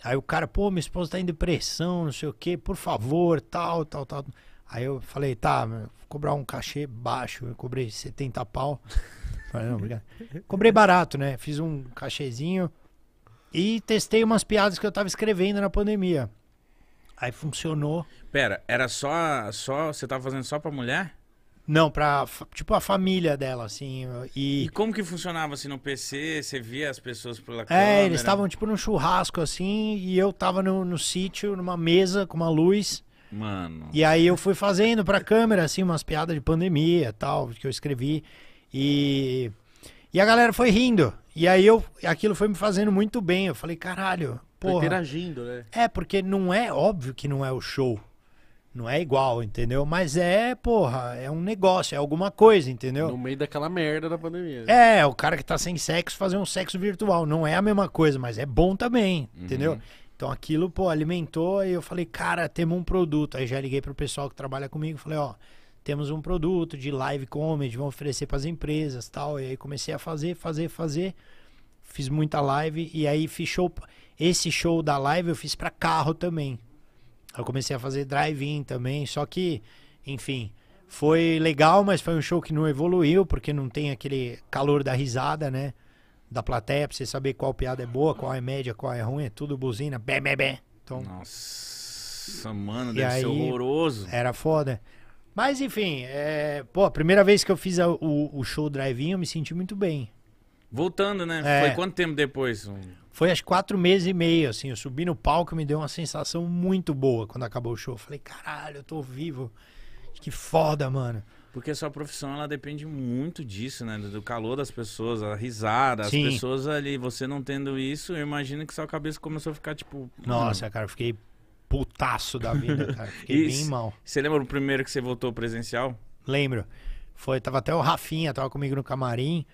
Aí o cara, pô, minha esposa tá em depressão, não sei o quê, por favor, tal, tal, tal. Aí eu falei, tá, vou cobrar um cachê baixo, eu cobrei 70 pau. (laughs) Falei, não, obrigado. Cobrei barato, né? Fiz um cachezinho e testei umas piadas que eu tava escrevendo na pandemia. Aí funcionou. Pera, era só, só. Você tava fazendo só pra mulher? Não, pra, tipo, a família dela, assim. E E. como que funcionava assim no PC? Você via as pessoas pela câmera? É, eles estavam, tipo, num churrasco, assim, e eu tava no, no sítio, numa mesa com uma luz. Mano. E aí eu fui fazendo pra câmera, assim, umas piadas de pandemia e tal, que eu escrevi. E. E a galera foi rindo. E aí eu. Aquilo foi me fazendo muito bem. Eu falei, caralho, porra. interagindo, né? É, porque não é óbvio que não é o show. Não é igual, entendeu? Mas é, porra, é um negócio, é alguma coisa, entendeu? No meio daquela merda da pandemia. É, o cara que tá sem sexo fazer um sexo virtual. Não é a mesma coisa, mas é bom também, Uhum. entendeu? Então aquilo, pô, alimentou e eu falei, cara, temos um produto. Aí já liguei pro pessoal que trabalha comigo, falei, ó, temos um produto de live comedy, vamos oferecer pras empresas tal. E aí comecei a fazer, fazer, fazer. Fiz muita live e aí fiz show. Esse show da live eu fiz pra carro também. Eu comecei a fazer drive-in também, só que, enfim, foi legal, mas foi um show que não evoluiu, porque não tem aquele calor da risada, né? Da plateia, pra você saber qual piada é boa, qual é média, qual é ruim, é tudo buzina, bé, bé, bé. Então, Nossa, mano, deve aí- ser horroroso. era foda. Mas, enfim, é... pô, a primeira vez que eu fiz a- o, o show drive-in, eu me senti muito bem. Voltando, né? É. Foi quanto tempo depois? Um- Foi que quatro meses e meio, assim, eu subi no palco me deu uma sensação muito boa quando acabou o show. Eu falei, caralho, eu tô vivo. Que foda, mano. Porque a sua profissão, ela depende muito disso, né? Do calor das pessoas, a risada, as Sim. pessoas ali. Você não tendo isso, eu imagino que sua cabeça começou a ficar, tipo... Nossa, cara, eu fiquei putaço da vida, cara. Fiquei (laughs) bem mal. Você lembra o primeiro que você voltou presencial? Lembro. Foi, tava até o Rafinha, tava comigo no camarim.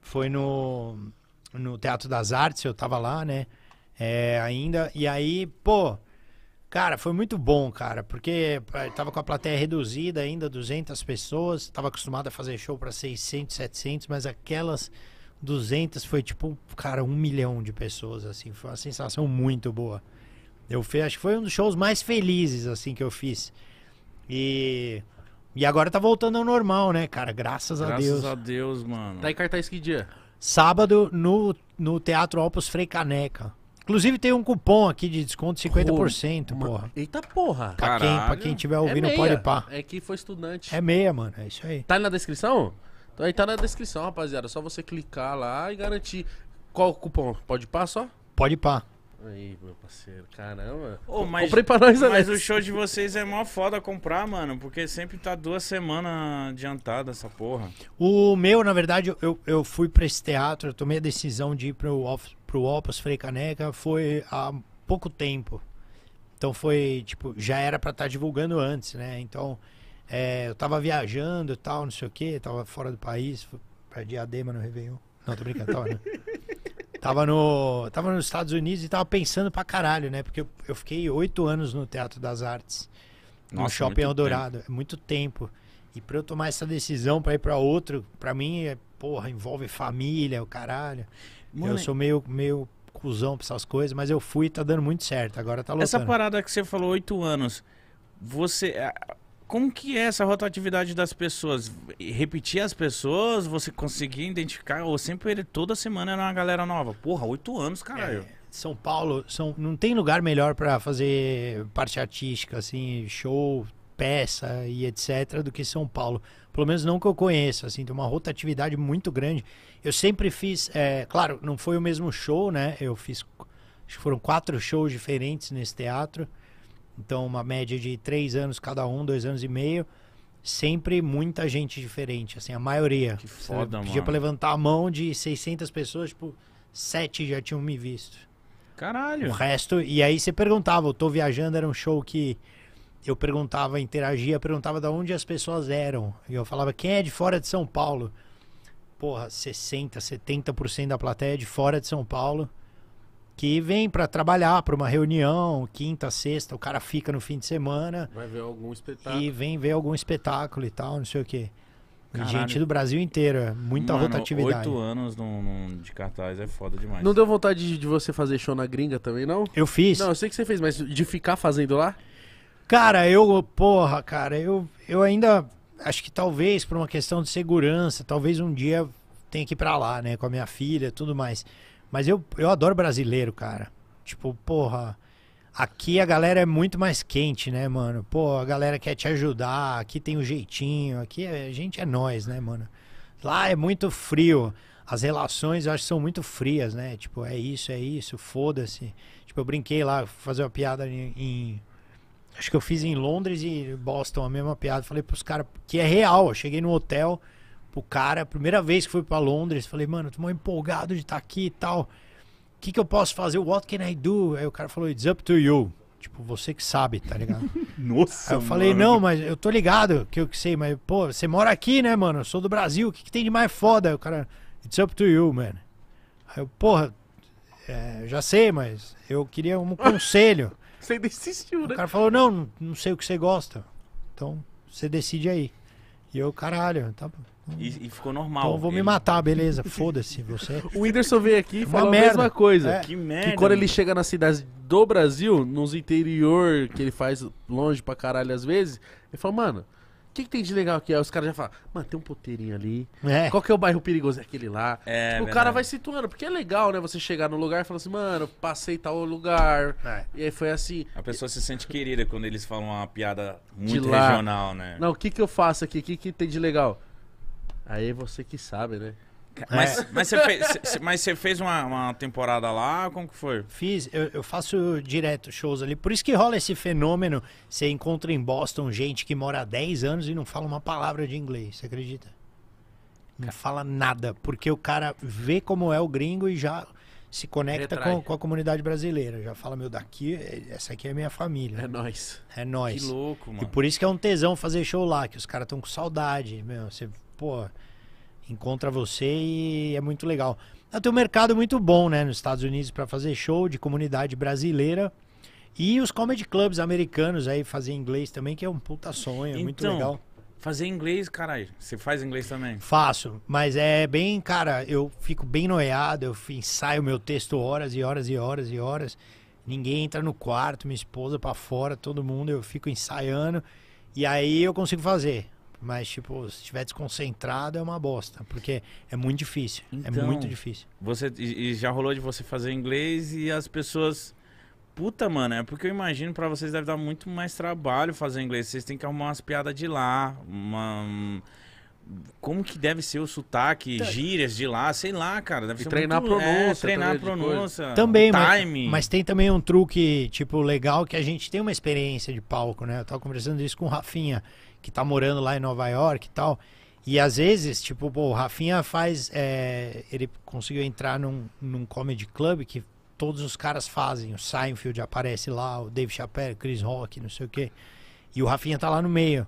Foi no, no Teatro das Artes, eu tava lá, né? É, ainda. E aí, pô, cara, foi muito bom, cara, porque tava com a plateia reduzida ainda, 200 pessoas. Tava acostumado a fazer show pra 600, 700, mas aquelas 200 foi tipo, cara, um milhão de pessoas, assim. Foi uma sensação muito boa. Eu fiz, acho que foi um dos shows mais felizes, assim, que eu fiz. E. E agora tá voltando ao normal, né, cara? Graças, a Graças Deus. a Deus, mano. Tá em cartaz que dia? Sábado no, no Teatro Opus Frei Caneca. Inclusive tem um cupom aqui de desconto 50%, Uma- porra. Eita porra. Pra quem, pra quem tiver É ouvindo, meia. pode pá. É que foi estudante. É meia, mano. É isso aí. Tá aí na descrição? Então aí tá na descrição, rapaziada. Só você clicar lá e garantir. Qual o cupom? Pode pá só? Pode pá. Aí, meu parceiro. Caramba. Ô, mas, Comprei pra nós, mas Alex. o show de vocês é mó foda comprar, mano. Porque sempre tá duas semanas adiantada essa porra. O meu, na verdade, eu, eu fui pra esse teatro, eu tomei a decisão de ir pro, Op- pro Opus Frei Caneca, foi há pouco tempo. Então foi, tipo, já era pra estar divulgando antes, né? Então, é, eu tava viajando e tal, não sei o quê, tava fora do país, fui pra Diadema no Réveillon. Não, tô brincando, tava, né? (laughs) Tava, no, tava nos Estados Unidos e tava pensando pra caralho, né? Porque eu, eu fiquei oito anos no Teatro das Artes, no Nossa, Shopping muito Eldorado. É muito tempo. E pra eu tomar essa decisão pra ir pra outro, pra mim, é, porra, envolve família, o caralho. Mano, eu sou meio, meio cuzão pra essas coisas, mas eu fui e tá dando muito certo. Agora tá lotando. Essa parada que você falou, oito anos, você. Como que é essa rotatividade das pessoas? Repetir as pessoas, você conseguia identificar, ou sempre toda semana era uma galera nova? Porra, oito anos, caralho. É, São Paulo, são, não tem lugar melhor pra fazer parte artística, assim, show, peça e etc, do que São Paulo. Pelo menos não que eu conheça, assim, tem uma rotatividade muito grande. Eu sempre fiz, é, claro, não foi o mesmo show, né? Eu fiz, acho que foram quatro shows diferentes nesse teatro. Então, uma média de três anos cada um, dois anos e meio. Sempre muita gente diferente, assim, a maioria. Que foda, Pedia mano. pra levantar a mão de 600 pessoas, tipo, sete já tinham me visto. O Caralho. resto, e aí você perguntava, eu tô viajando, era um show que eu perguntava, interagia, perguntava de onde as pessoas eram. E eu falava, quem é de fora de São Paulo? Porra, 60, 70% da plateia é de fora de São Paulo. Que vem pra trabalhar, pra uma reunião, quinta, sexta, o cara fica no fim de semana Vai ver algum espetáculo. e vem ver algum espetáculo e tal, não sei o quê. Caralho. gente do Brasil inteiro, é muita Mano, rotatividade. Oito anos num, num- de cartaz é foda demais. Não deu vontade de, de você fazer show na gringa também, não? Eu fiz. Não, eu sei que você fez, mas de ficar fazendo lá? Cara, eu, porra, cara, eu, eu ainda acho que talvez por uma questão de segurança, talvez um dia tenha que ir pra lá, né, com a minha filha e tudo mais. Mas eu, eu adoro brasileiro, cara. Tipo, porra, Aqui a galera é muito mais quente, né, mano? Pô, a galera quer te ajudar, aqui tem o jeitinho, aqui é- a gente é nós, né, mano? Lá é muito frio. As relações eu acho que são muito frias, né? Tipo, é isso, é isso, foda-se. Tipo, eu brinquei lá, fazer uma piada em, em- Acho que eu fiz em Londres e Boston a mesma piada. Falei pros caras que é real. Eu cheguei no hotel pro cara, primeira vez que fui pra Londres, falei, mano, tô mó empolgado de estar aqui e tal. O que, que eu posso fazer? What can I do? Aí o cara falou, it's up to you. Tipo, você que sabe, tá ligado? (laughs) Nossa, Aí eu falei, não, mas eu tô ligado que eu que sei, mas, pô, você mora aqui, né, mano? Eu sou do Brasil, o que, que tem de mais foda? Aí o cara, it's up to you, man. Aí eu, porra, é, já sei, mas eu queria um (laughs) conselho. Você ainda insistiu, O né? cara falou, não, não- não sei o que você gosta. Então, você decide aí. E eu, caralho, tá bom. E, e ficou normal. Então eu vou me Ele- matar, beleza. (laughs) Foda-se, você. O Whindersson veio aqui e Uma falou a mesma coisa. É. Que merda. Que quando ele chega nas cidades do Brasil, nos interior, que ele faz longe pra caralho às vezes, ele fala, mano, o que, que tem de legal aqui? Aí os caras já falam, mano, tem um poteirinho ali. É. Qual que é o bairro perigoso? É aquele lá. É, Tipo, o verdade. cara vai situando, porque é legal, né? Você chegar no lugar e falar assim, mano, passei tal lugar. É. E aí foi assim. A pessoa se sente querida quando eles falam uma piada muito regional, né? Não, o que que eu faço aqui? O que que tem de legal? Aí você que sabe, né? Mas, mas, você fez, mas você fez uma, uma temporada lá? Como que foi? Fiz, eu, eu faço direto shows ali. Por isso que rola esse fenômeno. Você encontra em Boston gente que mora há 10 anos e não fala uma palavra de inglês. Você acredita? Não fala nada. Porque o cara vê como é o gringo e já se conecta com, com a comunidade brasileira. Já fala, meu, daqui, essa aqui é minha família. É nóis. É Que nóis. louco, E mano. por isso que é um tesão fazer show lá, que os caras estão com saudade, meu, você, pô, encontra você e é muito legal. Ah, Tem um mercado muito bom, né, nos Estados Unidos para fazer show de comunidade brasileira. E os comedy clubs americanos aí fazer inglês também, que é um puta sonho, é muito Então, legal. Fazer inglês, caralho. Você faz inglês também? Faço, mas é bem, cara, eu fico bem noiado, eu ensaio meu texto horas e horas e horas e horas. Ninguém entra no quarto, minha esposa pra fora, todo mundo, eu fico ensaiando e aí eu consigo fazer. Mas, tipo, se estiver desconcentrado é uma bosta, porque é muito difícil. é Então, muito difícil. Você, e, e já rolou de você fazer inglês e as pessoas. Puta, mano, é porque eu imagino pra vocês deve dar muito mais trabalho fazer inglês. Vocês têm que arrumar umas piadas de lá. Uma. Como que deve ser o sotaque, gírias de lá, sei lá, cara. Deve E ser treinar muito, a pronúncia É, treinar a pronúncia. Também, o mas, time. mas tem também um truque, tipo, legal que a gente tem uma experiência de palco, né? Eu tava conversando isso com o Rafinha, que tá morando lá em Nova York e tal. E às vezes, tipo, pô, o Rafinha faz. é, ele conseguiu entrar num, num comedy club que todos os caras fazem. O Seinfeld aparece lá, o Dave Chappelle, Chris Rock, não sei o quê. E o Rafinha tá lá no meio.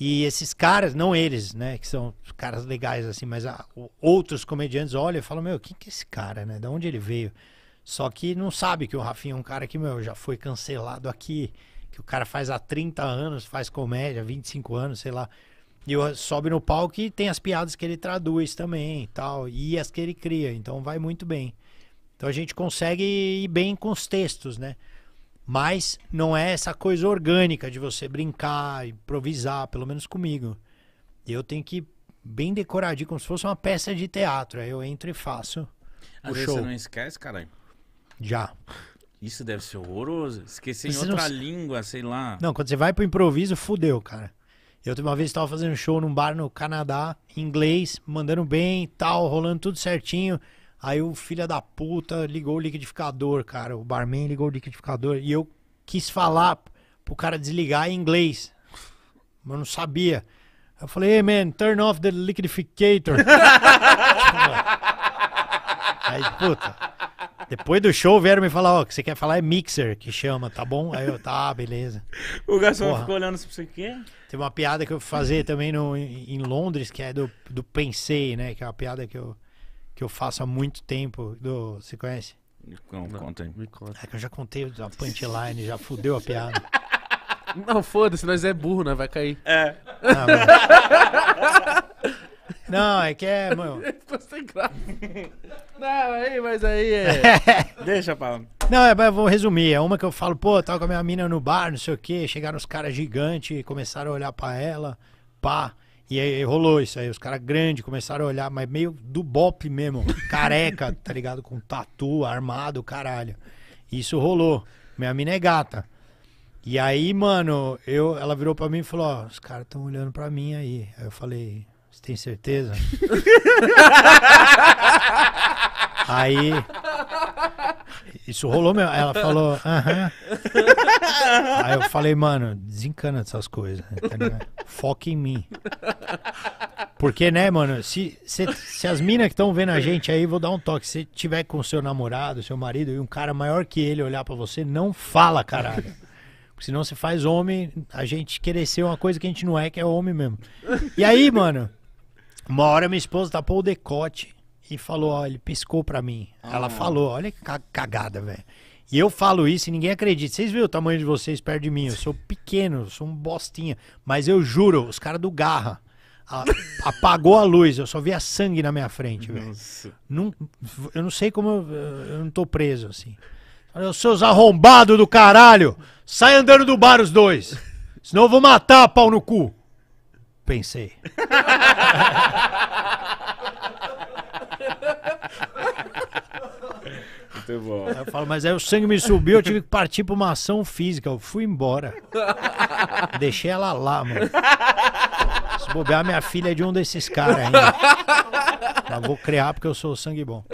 E esses caras, não eles, né, que são caras legais assim, mas o- outros comediantes olham e falam: Meu, quem que é esse cara, né? De onde ele veio? Só que não sabe que o Rafinha é um cara que, meu, já foi cancelado aqui, que o cara faz há 30 anos, faz comédia, 25 anos, sei lá. E sobe no palco e tem as piadas que ele traduz também e tal, e as que ele cria, então vai muito bem. Então a gente consegue ir bem com os textos, né? Mas não é essa coisa orgânica de você brincar, improvisar, pelo menos comigo. Eu tenho que ir bem decoradinho, como se fosse uma peça de teatro. Aí eu entro e faço Às o vezes show. você não esquece, caralho. Já. Isso deve ser horroroso. Esquecer em Você não outra língua, sei lá. Não, quando você vai pro improviso, fudeu, cara. Eu uma vez estava fazendo show num bar no Canadá, em inglês, mandando bem e tal, rolando tudo certinho. Aí o filho da puta ligou o liquidificador, cara. O barman ligou o liquidificador e eu quis falar pro cara desligar em inglês. Mas eu não sabia. Eu falei, hey man, turn off the liquidificator. (laughs) Aí, puta. Depois do show vieram me falar, ó, o que você quer falar é mixer, que chama, tá bom? Aí eu, tá, beleza. O garçom Porra. ficou olhando pra você, quê? Tem uma piada que eu fazer também no, em Londres, que é do, do Pensei, né? Que é uma piada que eu, que eu faço há muito tempo. Do, você conhece? Não, conta aí. Me conta. É que eu já contei a punchline, já fudeu a piada. Não, foda-se, nós é burro, né? Vai cair. É. Ah, mano. (laughs) Não, é que é, mano. (laughs) Ficou sem graça. Não, aí, mas aí é. (laughs) Deixa pra. Não, é, mas eu vou resumir. É uma que eu falo, pô, eu tava com a minha mina no bar, não sei o quê. Chegaram os caras gigantes começaram a olhar pra ela, pá. E aí rolou isso aí. Os caras grandes começaram a olhar, mas meio do bop mesmo. Careca, (laughs) tá ligado? Com tatu, armado, caralho. Isso rolou. Minha mina é gata. E aí, mano, eu, ela virou pra mim e falou, ó, os caras estão olhando pra mim aí. Aí eu falei, tem certeza? (laughs) aí. Isso rolou mesmo. Ela falou, aham. Aí eu falei, mano, desencana dessas coisas. Foca em mim. Porque, né, mano, se, se, se as minas que estão vendo a gente aí, vou dar um toque. Se tiver com seu namorado, seu marido e um cara maior que ele olhar pra você, não fala, caralho. Porque senão você faz homem, a gente querer ser uma coisa que a gente não é, que é homem mesmo. E aí, mano, uma hora minha esposa tapou o decote e falou, ó, ele piscou pra mim. Ela falou, olha que ca- cagada, velho. E eu falo isso e ninguém acredita. Vocês viram o tamanho de vocês perto de mim? Eu sou pequeno, eu sou um bostinha. Mas eu juro, os caras do Garra a- (laughs) apagou a luz. Eu só via sangue na minha frente, velho. Eu não sei como eu, eu não tô preso assim. Os seus arrombados do caralho! Sai andando do bar os dois! Senão eu vou matar pau no cu! Pensei. Muito bom. Aí eu falo, mas aí o sangue me subiu, eu tive que partir pra uma ação física. Eu fui embora. Deixei ela lá, mano. Se bobear, minha filha é de um desses caras ainda. Mas vou criar porque eu sou sangue bom.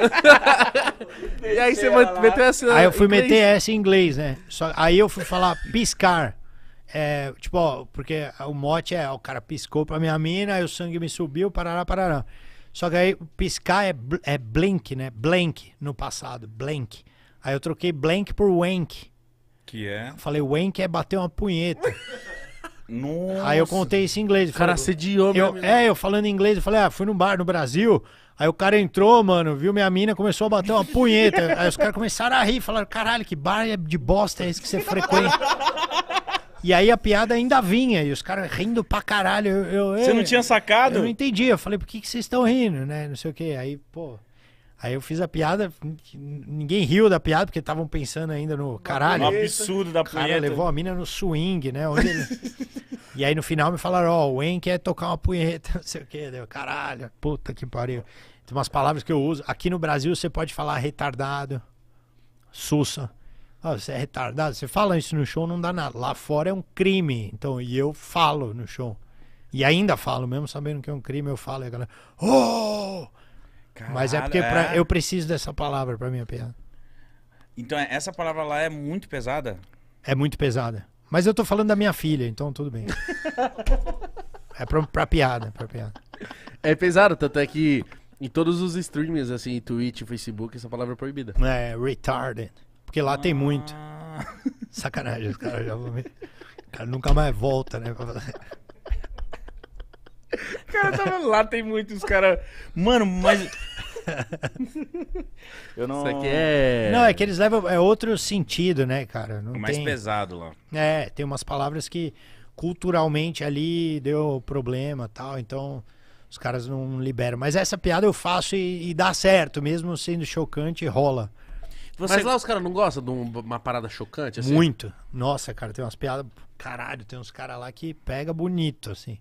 E aí você meteu essa. Aí eu fui inglês? meter essa em inglês, né? Só, aí eu fui falar piscar. É, tipo, ó, porque o mote é, o cara piscou pra minha mina, aí o sangue me subiu, parará, parará. Só que aí piscar é, bl- é blink, né? Blank no passado, blank. Aí eu troquei blank por wank. Que é. Falei, wank é bater uma punheta. (laughs) Nossa. Aí eu contei isso em inglês. O cara Falei, eu, meu é, eu falando em inglês, eu falei, ah, fui num bar no Brasil. Aí o cara entrou, mano, viu minha mina, começou a bater uma punheta. Aí os caras começaram a rir, falaram, caralho, que bar é de bosta é esse que você frequenta? (laughs) E aí a piada ainda vinha, e os caras rindo pra caralho. Eu, eu- Você eu- não tinha sacado? Eu não entendi, eu falei, por que, que vocês estão rindo, né? Não sei o quê. Aí, pô. Aí eu fiz a piada, ninguém riu da piada, porque estavam pensando ainda no caralho. Um absurdo da O cara punheta. levou a mina no swing, né? Ele- e aí no final me falaram, ó, o Wayne quer tocar uma punheta, (laughs) não sei o quê. Deu, caralho, puta que pariu. Tem umas palavras que eu uso. Aqui no Brasil você pode falar retardado, sussa. Ah, você é retardado, você fala isso no show, não dá nada. Lá fora é um crime. Então, e eu falo no show. E ainda falo, mesmo sabendo que é um crime, eu falo. E a galera, oh! Mas é porque pra- Caralho, eu preciso dessa palavra pra minha piada. Então essa palavra lá é muito pesada? É muito pesada. Mas eu tô falando da minha filha, então tudo bem. (laughs) é pra, pra piada, pra piada. É pesado, tanto é que em todos os streamings, assim, Twitch, Facebook, essa palavra é proibida. É, retarded. Porque lá tem muito. Ah, Sacanagem, os caras já vão. O cara nunca mais volta, né? cara, tava lá, tem muitos caras. Mano, mas. Eu não. Isso aqui é. Não, é que eles levam. É outro sentido, né, cara? Não É mais tem... pesado lá. É, tem umas palavras que culturalmente ali deu problema tal, então os caras não liberam. Mas essa piada eu faço e, e dá certo, mesmo sendo chocante, rola. Você... Mas lá os caras não gostam de um- uma parada chocante, assim? Muito. Nossa, cara, tem umas piadas. Caralho, tem uns caras lá que pega bonito, assim.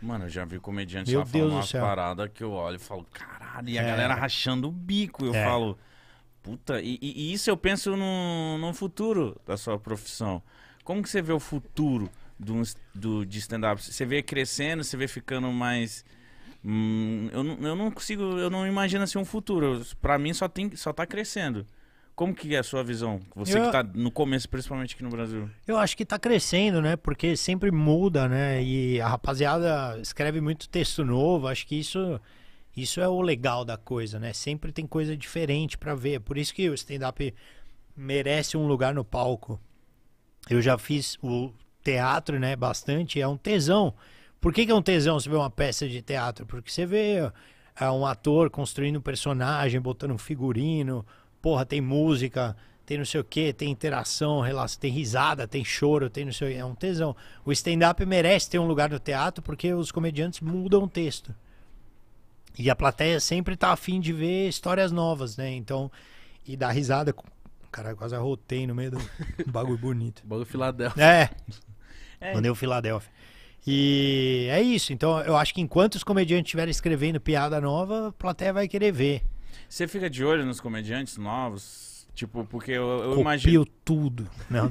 Mano, eu já vi comediante Meu lá Deus falando do umas paradas que eu olho e falo, caralho, e a É. galera rachando o bico. Eu É. falo, puta, e, e- isso eu penso no, no futuro da sua profissão. Como que você vê o futuro do, do, de stand-up? Você vê crescendo, você vê ficando mais. hum, eu, não, eu não consigo, eu não imagino assim um futuro. Pra mim só, tem, só tá crescendo. Como que é a sua visão? Você Eu- que tá no começo, principalmente aqui no Brasil. Eu acho que tá crescendo, né? Porque sempre muda, né? E a rapaziada escreve muito texto novo. Acho que isso, isso é o legal da coisa, né? Sempre tem coisa diferente pra ver. Por isso que o stand-up merece um lugar no palco. Eu já fiz o teatro, né? Bastante. É um tesão. Por que, que é um tesão você ver uma peça de teatro? Porque você vê é, um ator construindo um personagem, botando um figurino. Porra, tem música, tem não sei o que, tem interação, tem risada, tem choro, tem não sei o quê. É um tesão. O stand-up merece ter um lugar no teatro porque os comediantes mudam o texto. E a plateia sempre tá afim de ver histórias novas, né? Então, e dar risada. Cara, quase arrotei no meio do (laughs) bagulho bonito. Bagulho Filadélfia. É, (laughs) É. mandei o Filadélfia. E é isso. Então, eu acho que enquanto os comediantes estiverem escrevendo piada nova, a plateia vai querer ver. Você fica de olho nos comediantes novos? Tipo, porque eu, eu Copio imagino. tudo. Não.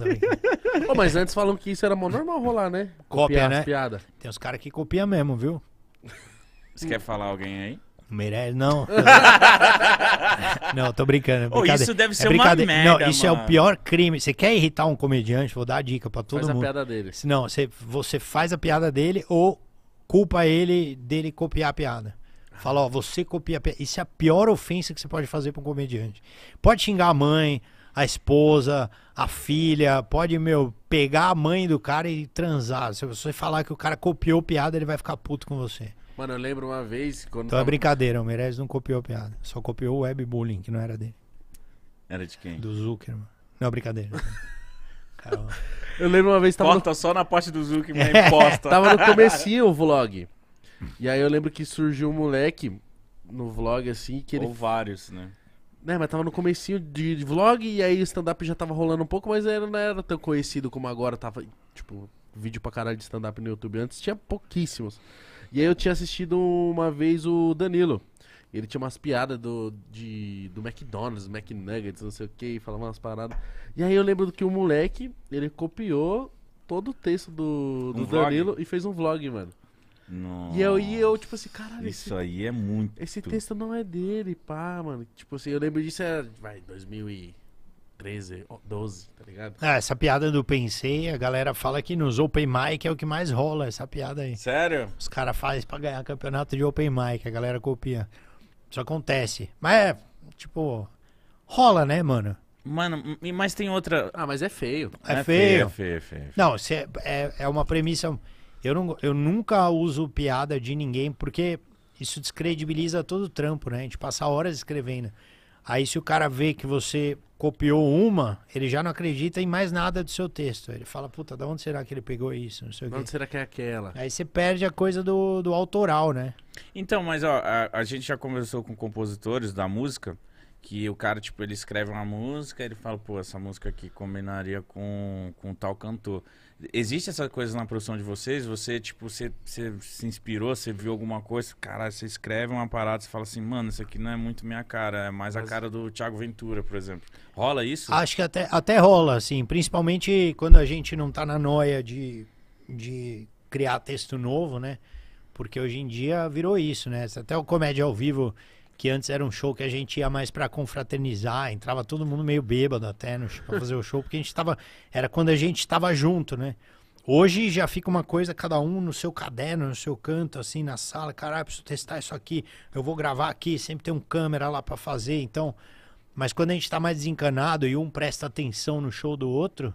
Ô, mas antes falam que isso era mó normal rolar, né? (laughs) Cópia, Copiar né? as piadas. Tem uns caras que copiam mesmo, viu? Você quer falar alguém aí? Meirelles, não. (laughs) não, tô brincando. é Ô, brincadeira. isso deve É ser uma brincadeira. merda, Não, isso é o mano. pior crime. Você quer irritar um comediante? Vou dar a dica pra todo Faz a mundo. piada dele. Se Não, você, você faz a piada dele ou culpa ele dele copiar a piada. Fala, ó, você copia a piada. Isso é a pior ofensa que você pode fazer pra um comediante. Pode xingar a mãe, a esposa, a filha, pode, meu, pegar a mãe do cara e transar. Se você falar que o cara copiou piada, ele vai ficar puto com você. Mano, eu lembro uma vez quando. Então é tava- brincadeira, o Meirelles não copiou a piada. Só copiou o webbullying, que não era dele. Era de quem? Do Zuckerman. Não, brincadeira. (laughs) Caramba. Eu lembro uma vez tava no, só na parte do Zuckerman e posta. tava no comecinho o vlog. E aí eu lembro que surgiu um moleque no vlog assim que ele. Ou vários, né? Né, mas tava no comecinho de, de vlog e aí o stand-up já tava rolando um pouco, mas era, não era tão conhecido como agora. Tava, tipo, vídeo pra caralho de stand-up no YouTube. Antes tinha pouquíssimos. E aí eu tinha assistido uma vez o Danilo. Ele tinha umas piadas do, de, do McDonald's, McNuggets, não sei o que, falava umas paradas. E aí eu lembro que o moleque, ele copiou todo o texto do, do Um vlog? Danilo e fez um vlog, mano. Nossa. E eu, e eu, tipo assim, caralho, esse Isso aí é muito. esse texto não é dele, pá, mano. Tipo assim, eu lembro disso, era, vai, 2013, ó, 12, tá ligado? Ah, essa piada do pensei, a galera fala que nos Open Mic é o que mais rola, essa piada aí. Sério? Os caras fazem pra ganhar campeonato de Open Mic, a galera copia. Isso acontece. Mas é, tipo, rola, né, mano? Mano, mas tem outra. Ah, mas é feio. É, feio. É feio, é feio. Não, é, é, é uma premissa. Eu, não, eu nunca uso piada de ninguém, porque isso descredibiliza todo o trampo, né? A gente passa horas escrevendo. Aí se o cara vê que você copiou uma, ele já não acredita em mais nada do seu texto. Ele fala, puta, da onde será que ele pegou isso? Não sei o quê. Onde será que é aquela? Aí você perde a coisa do, do autoral, né? Então, mas ó, a, a gente já conversou com compositores da música que o cara, tipo, ele escreve uma música, ele fala, pô, essa música aqui combinaria com, com tal cantor. Existe essa coisa na produção de vocês? Você, tipo, você, você se inspirou, você viu alguma coisa, caralho, você escreve uma parada, você fala assim, mano, isso aqui não é muito minha cara, é mais a cara do Thiago Ventura, por exemplo. Rola isso? Acho que até, até rola, assim, principalmente quando a gente não tá na noia de, de criar texto novo, né? Porque hoje em dia virou isso, né? Até o Comédia ao Vivo, que antes era um show que a gente ia mais pra confraternizar, entrava todo mundo meio bêbado até no, pra fazer o show, porque a gente tava. Era quando a gente tava junto, né? Hoje já fica uma coisa, cada um no seu caderno, no seu canto, assim, na sala. Caralho, preciso testar isso aqui. Eu vou gravar aqui, sempre tem um câmera lá pra fazer. Então, mas quando a gente tá mais desencanado e um presta atenção no show do outro,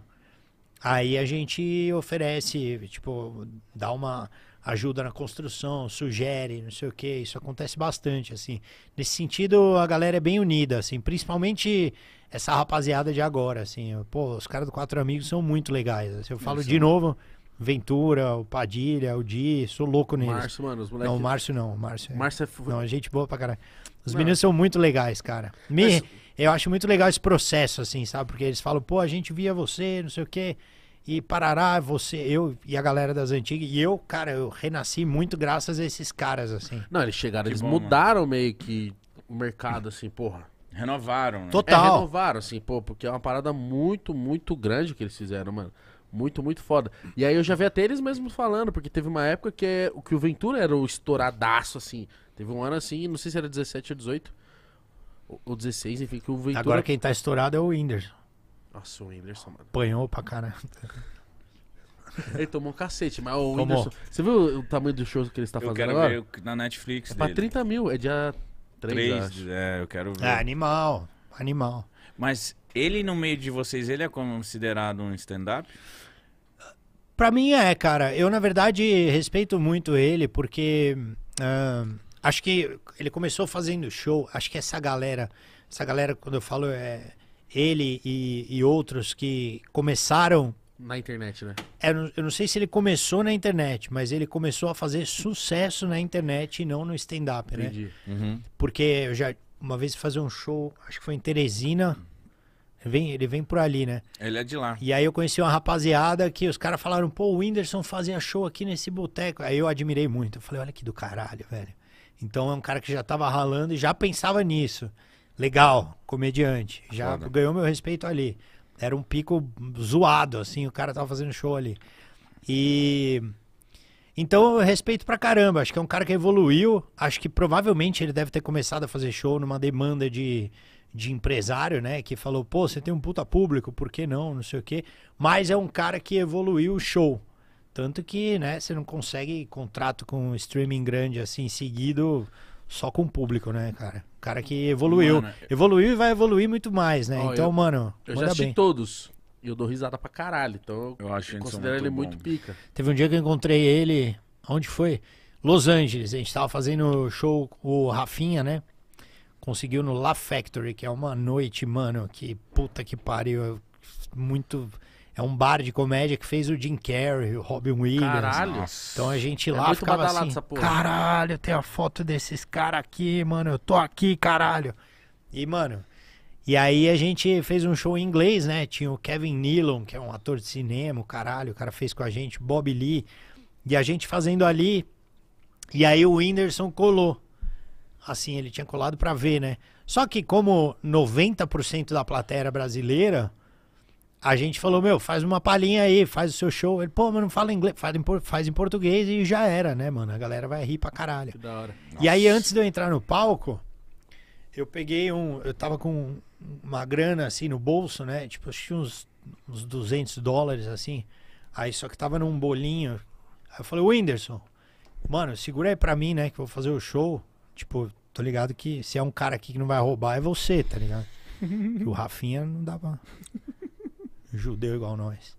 aí a gente oferece, tipo, dá uma ajuda na construção, sugere, não sei o que. Isso acontece bastante, assim. Nesse sentido, a galera é bem unida, assim, principalmente essa rapaziada de agora, assim. Pô, os caras do Quatro Amigos são muito legais. assim. Eu falo Eles de são. novo, Ventura, o Padilha, o Di, sou louco neles. Márcio, mano, os moleques. Não, o Márcio não, o Márcio. é- Márcio é fu- não, a gente boa pra caralho. Os Não. meninos são muito legais, cara. Me, Mas- Eu acho muito legal esse processo, assim, sabe? Porque eles falam, pô, a gente via você, não sei o quê, e parará, você, eu e a galera das antigas. E eu, cara, eu renasci muito graças a esses caras, assim. Não, eles chegaram, Que eles bom, mano. mudaram meio que o mercado, assim, porra. Renovaram, né? É, Total. renovaram, assim, pô, porque é uma parada muito, muito grande que eles fizeram, mano. Muito, muito foda. E aí eu já vi até eles mesmos falando, porque teve uma época que, é, o que o Ventura era o estouradaço, assim. Teve um ano assim, não sei se era 17 ou 18. Ou- Ou 16, enfim, que o Ventura. Agora quem tá estourado é o Whindersson. Nossa, o Whindersson, mano. Apanhou pra caralho. Ele tomou um cacete, mas o Tomou. Whindersson. Você viu o tamanho do show que ele está Eu fazendo quero agora? ver o- na Netflix É pra dele. 30 mil, é dia 3, Três, acho. é, eu quero ver. É, animal, animal. Mas ele no meio de vocês, ele é considerado um stand-up? Pra mim é, cara. Eu, na verdade, respeito muito ele, porque ah, acho que ele começou fazendo show. Acho que essa galera, essa galera, quando eu falo, é ele e, e outros que começaram. Na internet, né? Eu não, eu não sei se ele começou na internet, mas ele começou a fazer sucesso na internet e não no stand-up, né? Entendi. Uhum. Porque eu já, uma vez fazer um show, acho que foi em Teresina. Ele vem, ele vem por ali, né? Ele é de lá. E aí eu conheci uma rapaziada que os caras falaram, pô, o Whindersson fazia show aqui nesse boteco. Aí eu admirei muito. Eu falei, olha que do caralho, velho. Então é um cara que já tava ralando e já pensava nisso. Legal, comediante. Já Foda. ganhou meu respeito ali. Era um pico zoado, assim, o cara tava fazendo show ali. E. Então eu respeito pra caramba. Acho que é um cara que evoluiu. Acho que provavelmente ele deve ter começado a fazer show numa demanda de, de empresário, né? Que falou, pô, você tem um puta público, por que não? Não sei o quê. Mas é um cara que evoluiu o show. Tanto que, né, você não consegue contrato com um streaming grande assim, seguido só com o público, né, cara? O cara que evoluiu. Mano, Evoluiu e vai evoluir muito mais, né? Ó, então, eu- mano, Eu já assisti bem. todos. E eu dou risada pra caralho. Então eu, Eu acho são considero ele muito muito bom. pica. Teve um dia que eu encontrei ele. Onde foi? Los Angeles. A gente tava fazendo show, o Rafinha, né? Conseguiu no La Factory, que é uma noite, mano, que puta que pariu. Muito. É um bar de comédia que fez o Jim Carrey, o Robin Williams. Caralho. Então a gente É lá muito ficava assim, essa porra. caralho, tem a foto desses caras aqui, mano, eu tô aqui, caralho. E, mano, e aí a gente fez um show em inglês, né? Tinha o Kevin Nealon, que é um ator de cinema, o caralho, o cara fez com a gente, Bob Lee. E a gente fazendo ali, e aí o Whindersson colou. Assim, ele tinha colado pra ver, né? Só que como 90% da plateia era brasileira, a gente falou, meu, faz uma palhinha aí, faz o seu show. Ele, pô, mas não fala inglês, faz em, faz em português e já era, né, mano? A galera vai rir pra caralho. Que da hora. E aí, antes de eu entrar no palco, eu peguei um. Eu tava com uma grana assim no bolso, né? Tipo, acho que tinha uns, uns 200 dólares assim. Aí só que tava num bolinho. Aí eu falei, Whindersson, mano, segura aí pra mim, né? Que eu vou fazer o show. Tipo, tô ligado que se é um cara aqui que não vai roubar, é você, tá ligado? (laughs) Que o Rafinha não dá pra. Judeu igual nós.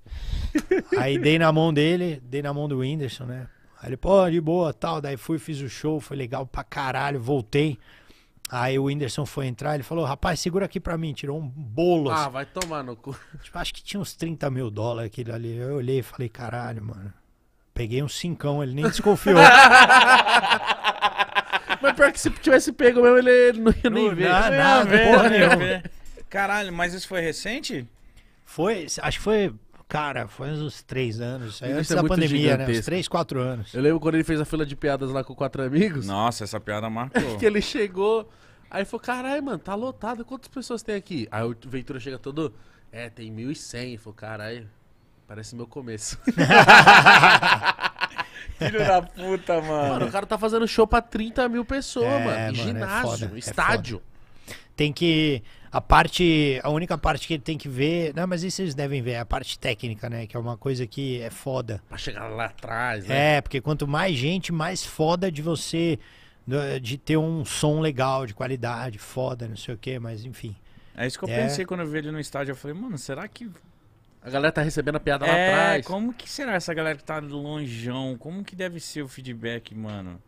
(laughs) Aí dei na mão dele, dei na mão do Whindersson, né? Aí ele, pô, de boa, tal. Daí fui, fiz o show, foi legal pra caralho, voltei. Aí o Whindersson foi entrar, ele falou, rapaz, segura aqui pra mim, tirou um bolo. Ah, assim. vai tomar no cu. (laughs) Tipo, acho que tinha uns 30 mil dólares aquilo ali. Eu olhei e falei, caralho, mano. Peguei um cincão, ele nem desconfiou. (laughs) Mas pior que se tivesse pego mesmo, ele não ia nem Não, ver. nada, nada, velho, porra nenhuma. velho? Caralho, mas isso foi recente? Foi, acho que foi, cara, foi uns três anos. Isso antes é da pandemia, né? Uns gigantesco. três, quatro anos. Eu lembro quando ele fez a fila de piadas lá com quatro amigos. Nossa, essa piada marcou. (laughs) Que ele chegou, aí falou, caralho, mano, tá lotado, quantas pessoas tem aqui? Aí o Ventura chega todo, é, tem 1.100. Falou, caralho, parece meu começo. (laughs) Filho da puta, mano, mano. o cara tá fazendo show pra 30 mil pessoas, É, mano. É ginásio, foda, é estádio. Tem que. A parte. A única parte que ele tem que ver. Não, mas isso eles devem ver, é a parte técnica, né? Que é uma coisa que é foda. Pra chegar lá atrás, né? É, porque quanto mais gente, mais foda de você. De ter um som legal, de qualidade, foda, não sei o quê, mas enfim. É isso que eu É. pensei quando eu vi ele no estádio. Eu falei, mano, será que. A galera tá recebendo a piada lá É, atrás. como que será essa galera que tá longeão? Como que deve ser o feedback, mano?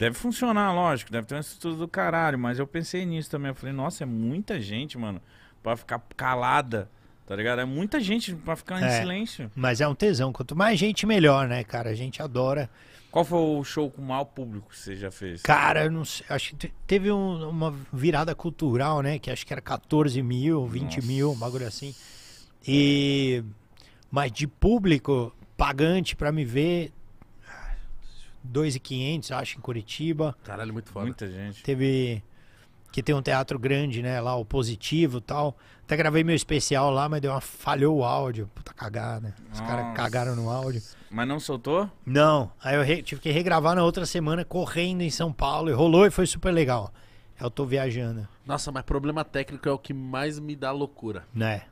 Deve funcionar, lógico, deve ter uma estrutura do caralho, mas eu pensei nisso também. Eu falei, nossa, é muita gente, mano, pra ficar calada, tá ligado? É muita gente pra ficar em É. silêncio. Mas é um tesão. Quanto mais gente, melhor, né, cara? A gente adora. Qual foi o show com o maior público que você já fez? Cara, eu não sei. Acho que te- teve um- uma virada cultural, né? Que acho que era 14 mil, 20 Nossa. mil, um bagulho assim. E. Mas de público, pagante pra me ver. 2,500, acho, em Curitiba. Caralho, muito foda. Muita gente. Teve. Que tem um teatro grande, né? Lá, o positivo e tal. Até gravei meu especial lá, mas deu uma. Falhou o áudio. Puta cagada. Os caras cagaram no áudio. Mas não soltou? Não. Aí eu re- tive que regravar na outra semana, correndo em São Paulo. E rolou e foi super legal. Eu tô viajando, Nossa, mas problema técnico é o que mais me dá loucura. né?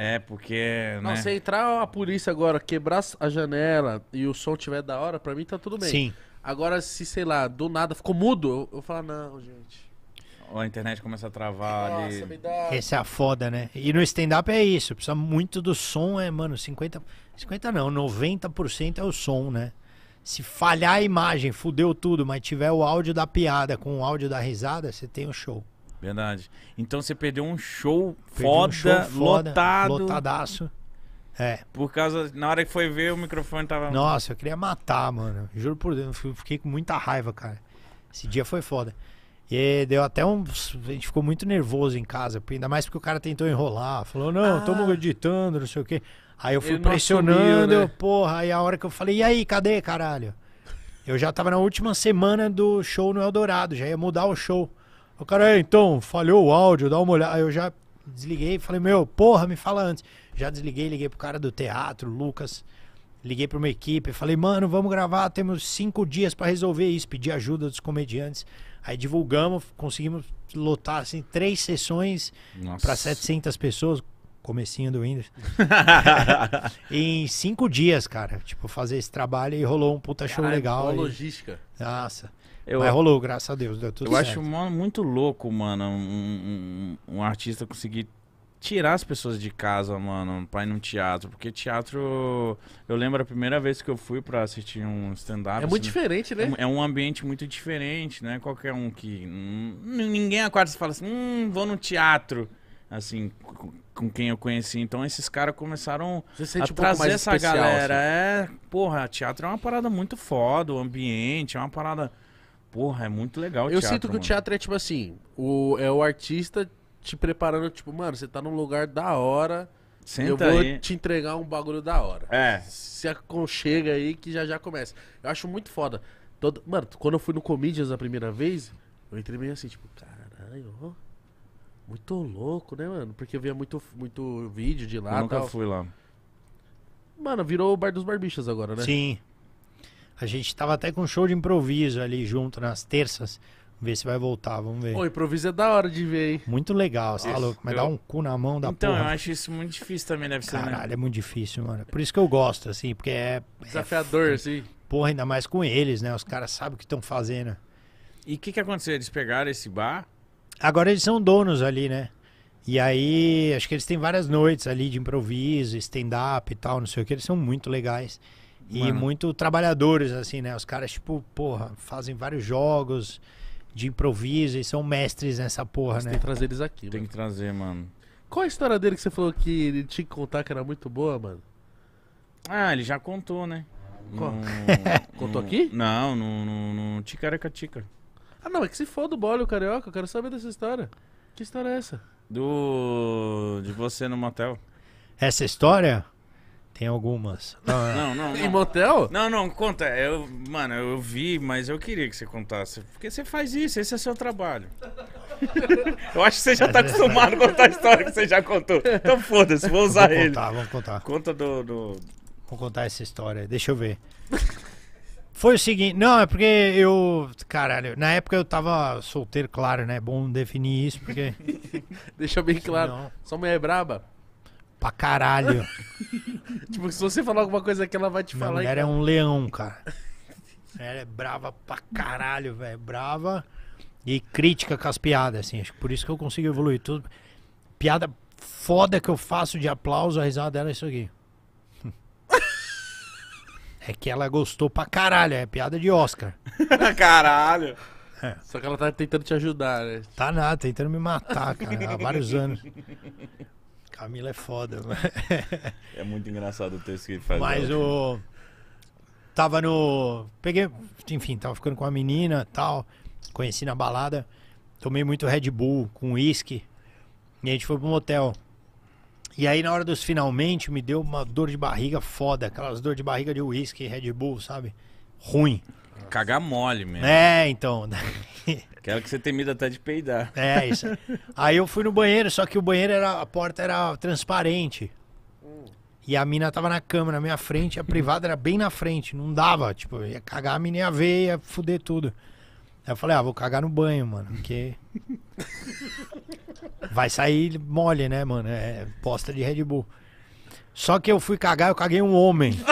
É, porque. Não, né? se entrar a polícia agora, quebrar a janela e o som tiver da hora, pra mim tá tudo bem. Sim. Agora, se, sei lá, do nada ficou mudo, eu, eu falo, não, gente. Ou a internet começa a travar ali. Nossa, me dá. Essa é a foda, né? E no stand-up é isso. Precisa muito do som, é, mano, 50. 50 não, 90% é o som, né? Se falhar a imagem, fudeu tudo, mas tiver o áudio da piada com o áudio da risada, você tem o show. Verdade. Então você perdeu um show Perdi foda, um show foda, lotado. Lotadaço. É. Por causa. Na hora que foi ver, o microfone tava. Nossa, eu queria matar, mano. Juro por Deus, eu fiquei com muita raiva, cara. Esse dia foi foda. E deu até um. A gente ficou muito nervoso em casa, ainda mais porque o cara tentou enrolar. Falou, não, Ah. tamo editando, não sei o quê. Aí eu fui Ele pressionando, assumiu, né? porra. Aí a hora que eu falei, e aí, cadê, caralho? Eu já tava na última semana do show no Eldorado, já ia mudar o show. O cara, "É, então, falhou o áudio, dá uma olhada. Aí eu já desliguei e falei, meu, porra, me fala antes. Já desliguei, liguei pro cara do teatro, Lucas. Liguei pra uma equipe, falei, mano, vamos gravar, temos cinco dias pra resolver isso. Pedi ajuda dos comediantes. Aí divulgamos, conseguimos lotar, assim, três sessões pra 700 pessoas. Comecinho do Windows. (laughs) em cinco dias, cara. Tipo, fazer esse trabalho e rolou um puta show Caralho, legal. boa e- logística. Nossa. Eu, Mas rolou, graças a Deus, deu tudo eu certo. acho muito louco, mano, um, um- um artista conseguir tirar as pessoas de casa, mano, pra ir num teatro. Porque teatro. Eu lembro a primeira vez que eu fui pra assistir um stand-up. É muito assim, diferente, né? É um ambiente muito diferente, né? Qualquer um que. hum, ninguém acorda e fala assim, hum, vou no teatro. Assim, com, quem eu conheci. Então esses caras começaram a um trazer essa especial, galera. assim. É, porra, teatro é uma parada muito foda, o ambiente é uma parada. Porra, é muito legal o Eu teatro. sinto que o mano. teatro é tipo assim, o, é o artista te preparando, tipo, mano, você tá num lugar da hora, Senta eu vou aí. te entregar um bagulho da hora. É. Se aconchega aí que já já começa. Eu acho muito foda. Todo... Mano, quando eu fui no Comedians a primeira vez, eu entrei meio assim, tipo, caralho, ó. Muito louco, né, mano? Porque eu via muito, muito vídeo de lá eu nunca tal. fui lá. Mano, virou o bar dos barbichas agora, né? Sim. A gente tava até com show de improviso ali junto nas terças. Vamos ver se vai voltar, vamos ver. Pô, improviso é da hora de ver, hein? Muito legal, você tá louco. Mas Eu- dá um cu na mão da então, eu porra. acho isso muito difícil também, deve ser, né? Caralho, é muito difícil, mano. Por isso que eu gosto, assim, porque é. Desafiador, assim. Porra, ainda mais com eles, né? Os caras sabem o que estão fazendo. E o que, que aconteceu? Eles pegaram esse bar? Agora eles são donos ali, né? E aí, acho que eles têm várias noites ali de improviso, stand-up e tal, não sei o que. Eles são muito legais. E Mano. muito trabalhadores, assim, né? Os caras, tipo, porra, fazem vários jogos de improviso e são mestres nessa porra, Mas né? tem que trazer eles aqui, Tem mano. que trazer, mano. Qual a história dele que você falou que ele tinha que contar que era muito boa, mano? Ah, ele já contou, né? Qual? No- (laughs) Contou no- aqui? Não, no, no, no Ticaracatica. Ah, não, é que se for do bolo, carioca, eu quero saber dessa história. Que história é essa? Do. De você no motel. Essa história tem algumas. Ah, Não, não, Em não. motel? Não, não, conta. Eu, mano, eu vi, mas eu queria que você contasse. Porque você faz isso, esse é seu trabalho. (laughs) eu acho que você já tá acostumado a contar a história que você já contou. Então foda-se, vou usar vamos ele. contar, vamos contar. Conta do. do... Vou contar essa história, deixa eu ver. Foi o seguinte, não, é porque eu, caralho, na época eu tava solteiro, claro, né? Bom definir isso, porque (laughs) Deixa bem claro. Não. Sua mulher é braba? Pra caralho. (laughs) Tipo, se você falar alguma coisa aqui, ela vai te Minha falar. mulher e- é um leão, cara. Ela é brava pra caralho, velho. Brava e crítica com as piadas, assim. Acho que por isso que eu consigo evoluir tudo. Piada foda que eu faço de aplauso, a risada dela é isso aqui. (laughs) É que ela gostou pra caralho, é piada de Oscar. (laughs) Caralho! Só que ela tá tentando te ajudar, né? Tá nada, tentando me matar, cara, há vários anos. Camila é foda, mano. É muito engraçado o texto que ele faz. Mas o. Tava no. Peguei. Enfim, tava ficando com uma menina tal. Conheci na balada. Tomei muito Red Bull com uísque. E a gente foi pro motel. E aí, na hora dos finalmente, me deu uma dor de barriga foda. Aquelas dor de barriga de uísque Red Bull, sabe? Ruim. Cagar mole mesmo. É, então. (laughs) Aquela que você tem medo até de peidar. É, isso. Aí eu fui no banheiro, só que o banheiro era. A porta era transparente. E a mina tava na cama, na minha frente, a privada era bem na frente. Não dava, tipo, ia cagar, a mina ia ver, ia fuder tudo. Aí eu falei, ah, vou cagar no banho, mano, porque. (laughs) Vai sair mole, né, mano? É posta de Red Bull. Só que eu fui cagar, eu caguei um homem. (laughs)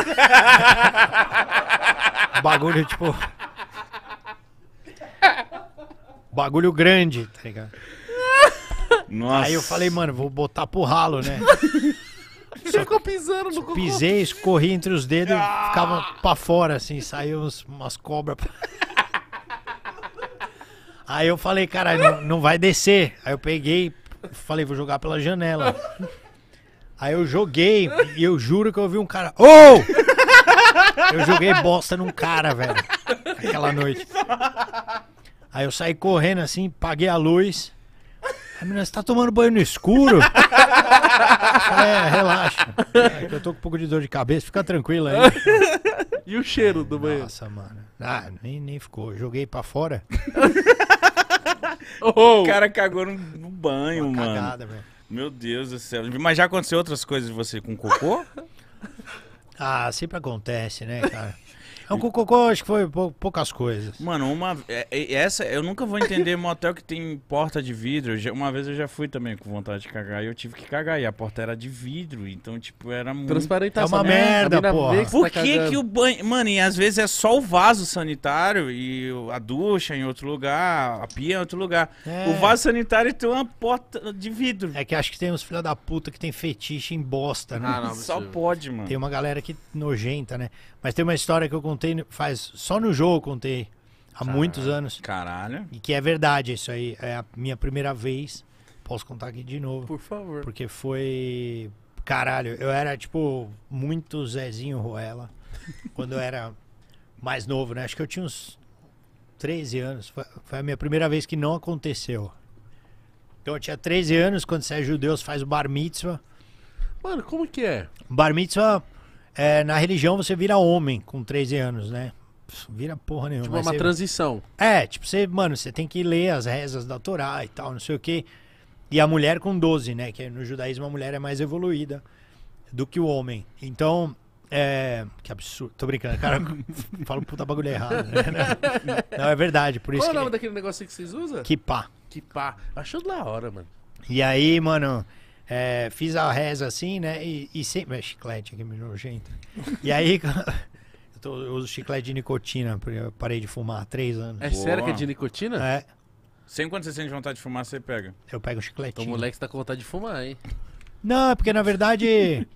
Bagulho, tipo. Bagulho grande, tá ligado? Nossa. Aí eu falei, mano, vou botar pro ralo, né? Você ficou pisando no cocô. Pisei, escorri entre os dedos e ficava pra fora, assim, saiu uns- umas cobras. Aí eu falei, caralho, não, não vai descer. Aí eu peguei, falei, vou jogar pela janela. Aí eu joguei e eu juro que eu vi um cara. Ô! Eu joguei bosta num cara, velho. Aquela noite. Aí eu saí correndo assim, paguei a luz. A menina, você tá tomando banho no escuro? é, relaxa. É que eu tô com um pouco de dor de cabeça, fica tranquilo aí. E o cheiro do banheiro? Nossa, mano. Ah, nem, nem ficou. Joguei pra fora. Oh, O cara cagou no, no banho, Uma mano. cagada, velho. Meu Deus do céu. Mas já aconteceu outras coisas de você com cocô? Ah, sempre acontece, né, cara? É um cocô, acho que foi pou- poucas coisas. Mano, uma. é- é- essa. Eu nunca vou entender motel que tem porta de vidro. Uma vez eu já fui também com vontade de cagar e eu tive que cagar. E a porta era de vidro. Então, tipo, era muito. transparentação. É uma né? merda, porra. você Por tá que, cagando. que o banho. Mano, e às vezes é só o vaso sanitário e a ducha em outro lugar, a pia em outro lugar. É. O vaso sanitário tem uma porta de vidro. É que acho que tem uns filha da puta que tem fetiche em bosta, né? Ah, não, só pode, mano. Tem uma galera que nojenta, né? Mas tem uma história que eu contei faz só no jogo eu contei há muitos anos Caralho. e que é verdade isso aí. É a minha primeira vez. Posso contar aqui de novo, Por favor. porque foi caralho, eu era tipo muito Zezinho Ruela (laughs) quando eu era mais novo, né? Acho que eu tinha uns 13 anos. Foi, foi a minha primeira vez que não aconteceu. Então eu tinha 13 anos quando você é judeu, você faz o bar mitzvah. Mano, como que é? Bar mitzvah, é, na religião você vira homem com 13 anos, né? Vira porra nenhuma. Tipo, mas uma você- transição. É, tipo, você, mano, você tem que ler as rezas da Torá e tal, não sei o quê. E a mulher com 12, né? Que no judaísmo a mulher é mais evoluída do que o homem. Então, é. Que absurdo. Tô brincando, cara. (laughs) falo puta bagulho errado, né? (laughs) Não, é verdade, por Qual isso é o nome que. daquele negócio que vocês usam? Que pá. Que pá. Achou da hora, mano. E aí, mano, é, fiz a reza assim, né? E, e sempre. É chiclete aqui, me nojento. E aí, (laughs) eu, tô- eu uso chiclete de nicotina, porque eu parei de fumar há três anos. É Boa. sério que é de nicotina? É, Sempre quando você sente vontade de fumar, você pega. eu pego Então chicletinho. o moleque tá com vontade de fumar, hein? Não, é porque na verdade. (laughs)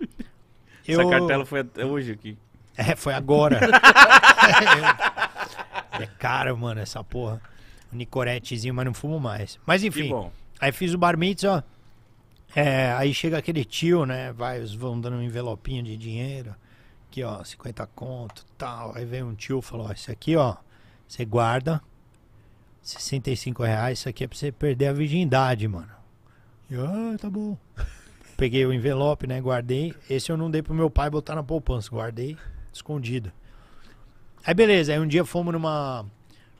eu... Essa cartela foi até hoje aqui. É, foi agora. (laughs) é caro, mano, essa porra. Um nicoretezinho, mas não fumo mais. Mas Que enfim, bom. aí fiz o bar mitzvah. É, aí chega aquele tio, né? Vai, vão dando um envelopinho de dinheiro. Aqui, ó, 50 conto tal. Aí vem um tio e falou: Ó, isso aqui, ó, você guarda. 65 reais, isso aqui é pra você perder a virgindade, mano. E ah, tá bom. (laughs) Peguei o envelope, né? Guardei. Esse eu não dei pro meu pai botar na poupança. Guardei escondido. Aí beleza, aí um dia fomos numa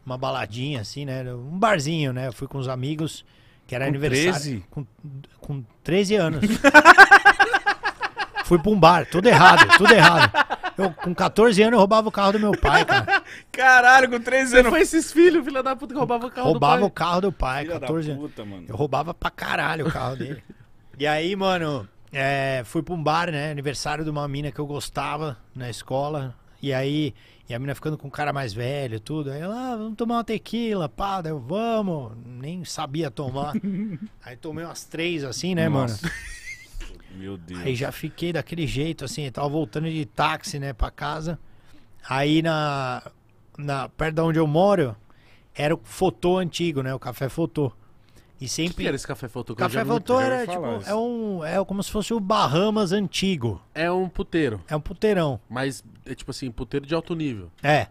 uma baladinha, assim, né? Um barzinho, né? Eu fui com os amigos, que era Com aniversário. 13? Com, com 13 anos. (laughs) fui pra um bar, tudo errado, tudo errado. Eu, com 14 anos, eu roubava o carro do meu pai, cara. Caralho, com 13 Você anos. foi esses filhos, filha da puta, que roubava o carro roubava do o pai. carro do pai, Filha da 14 anos. puta. Eu roubava pra caralho o carro dele. E aí, mano, é, fui pra um bar, né? Aniversário de uma mina que eu gostava na escola. E aí, e a mina ficando com um cara mais velho e tudo. Aí ela, ah, vamos tomar uma tequila, pá, daí eu, vamos. Nem sabia tomar. (laughs) aí tomei umas três assim, né, Nossa. mano? (laughs) Meu Deus. Aí já fiquei daquele jeito, assim, tava voltando de táxi, né, pra casa. Aí na, na perto de onde eu moro, era o Fotô antigo, né, o Café Fotô. E O que, sempre... que era esse café eu Café já era, tipo, isso. é um... É como se fosse o Bahamas antigo. É um puteiro, É um puteirão. mas é tipo assim, puteiro de alto nível. É.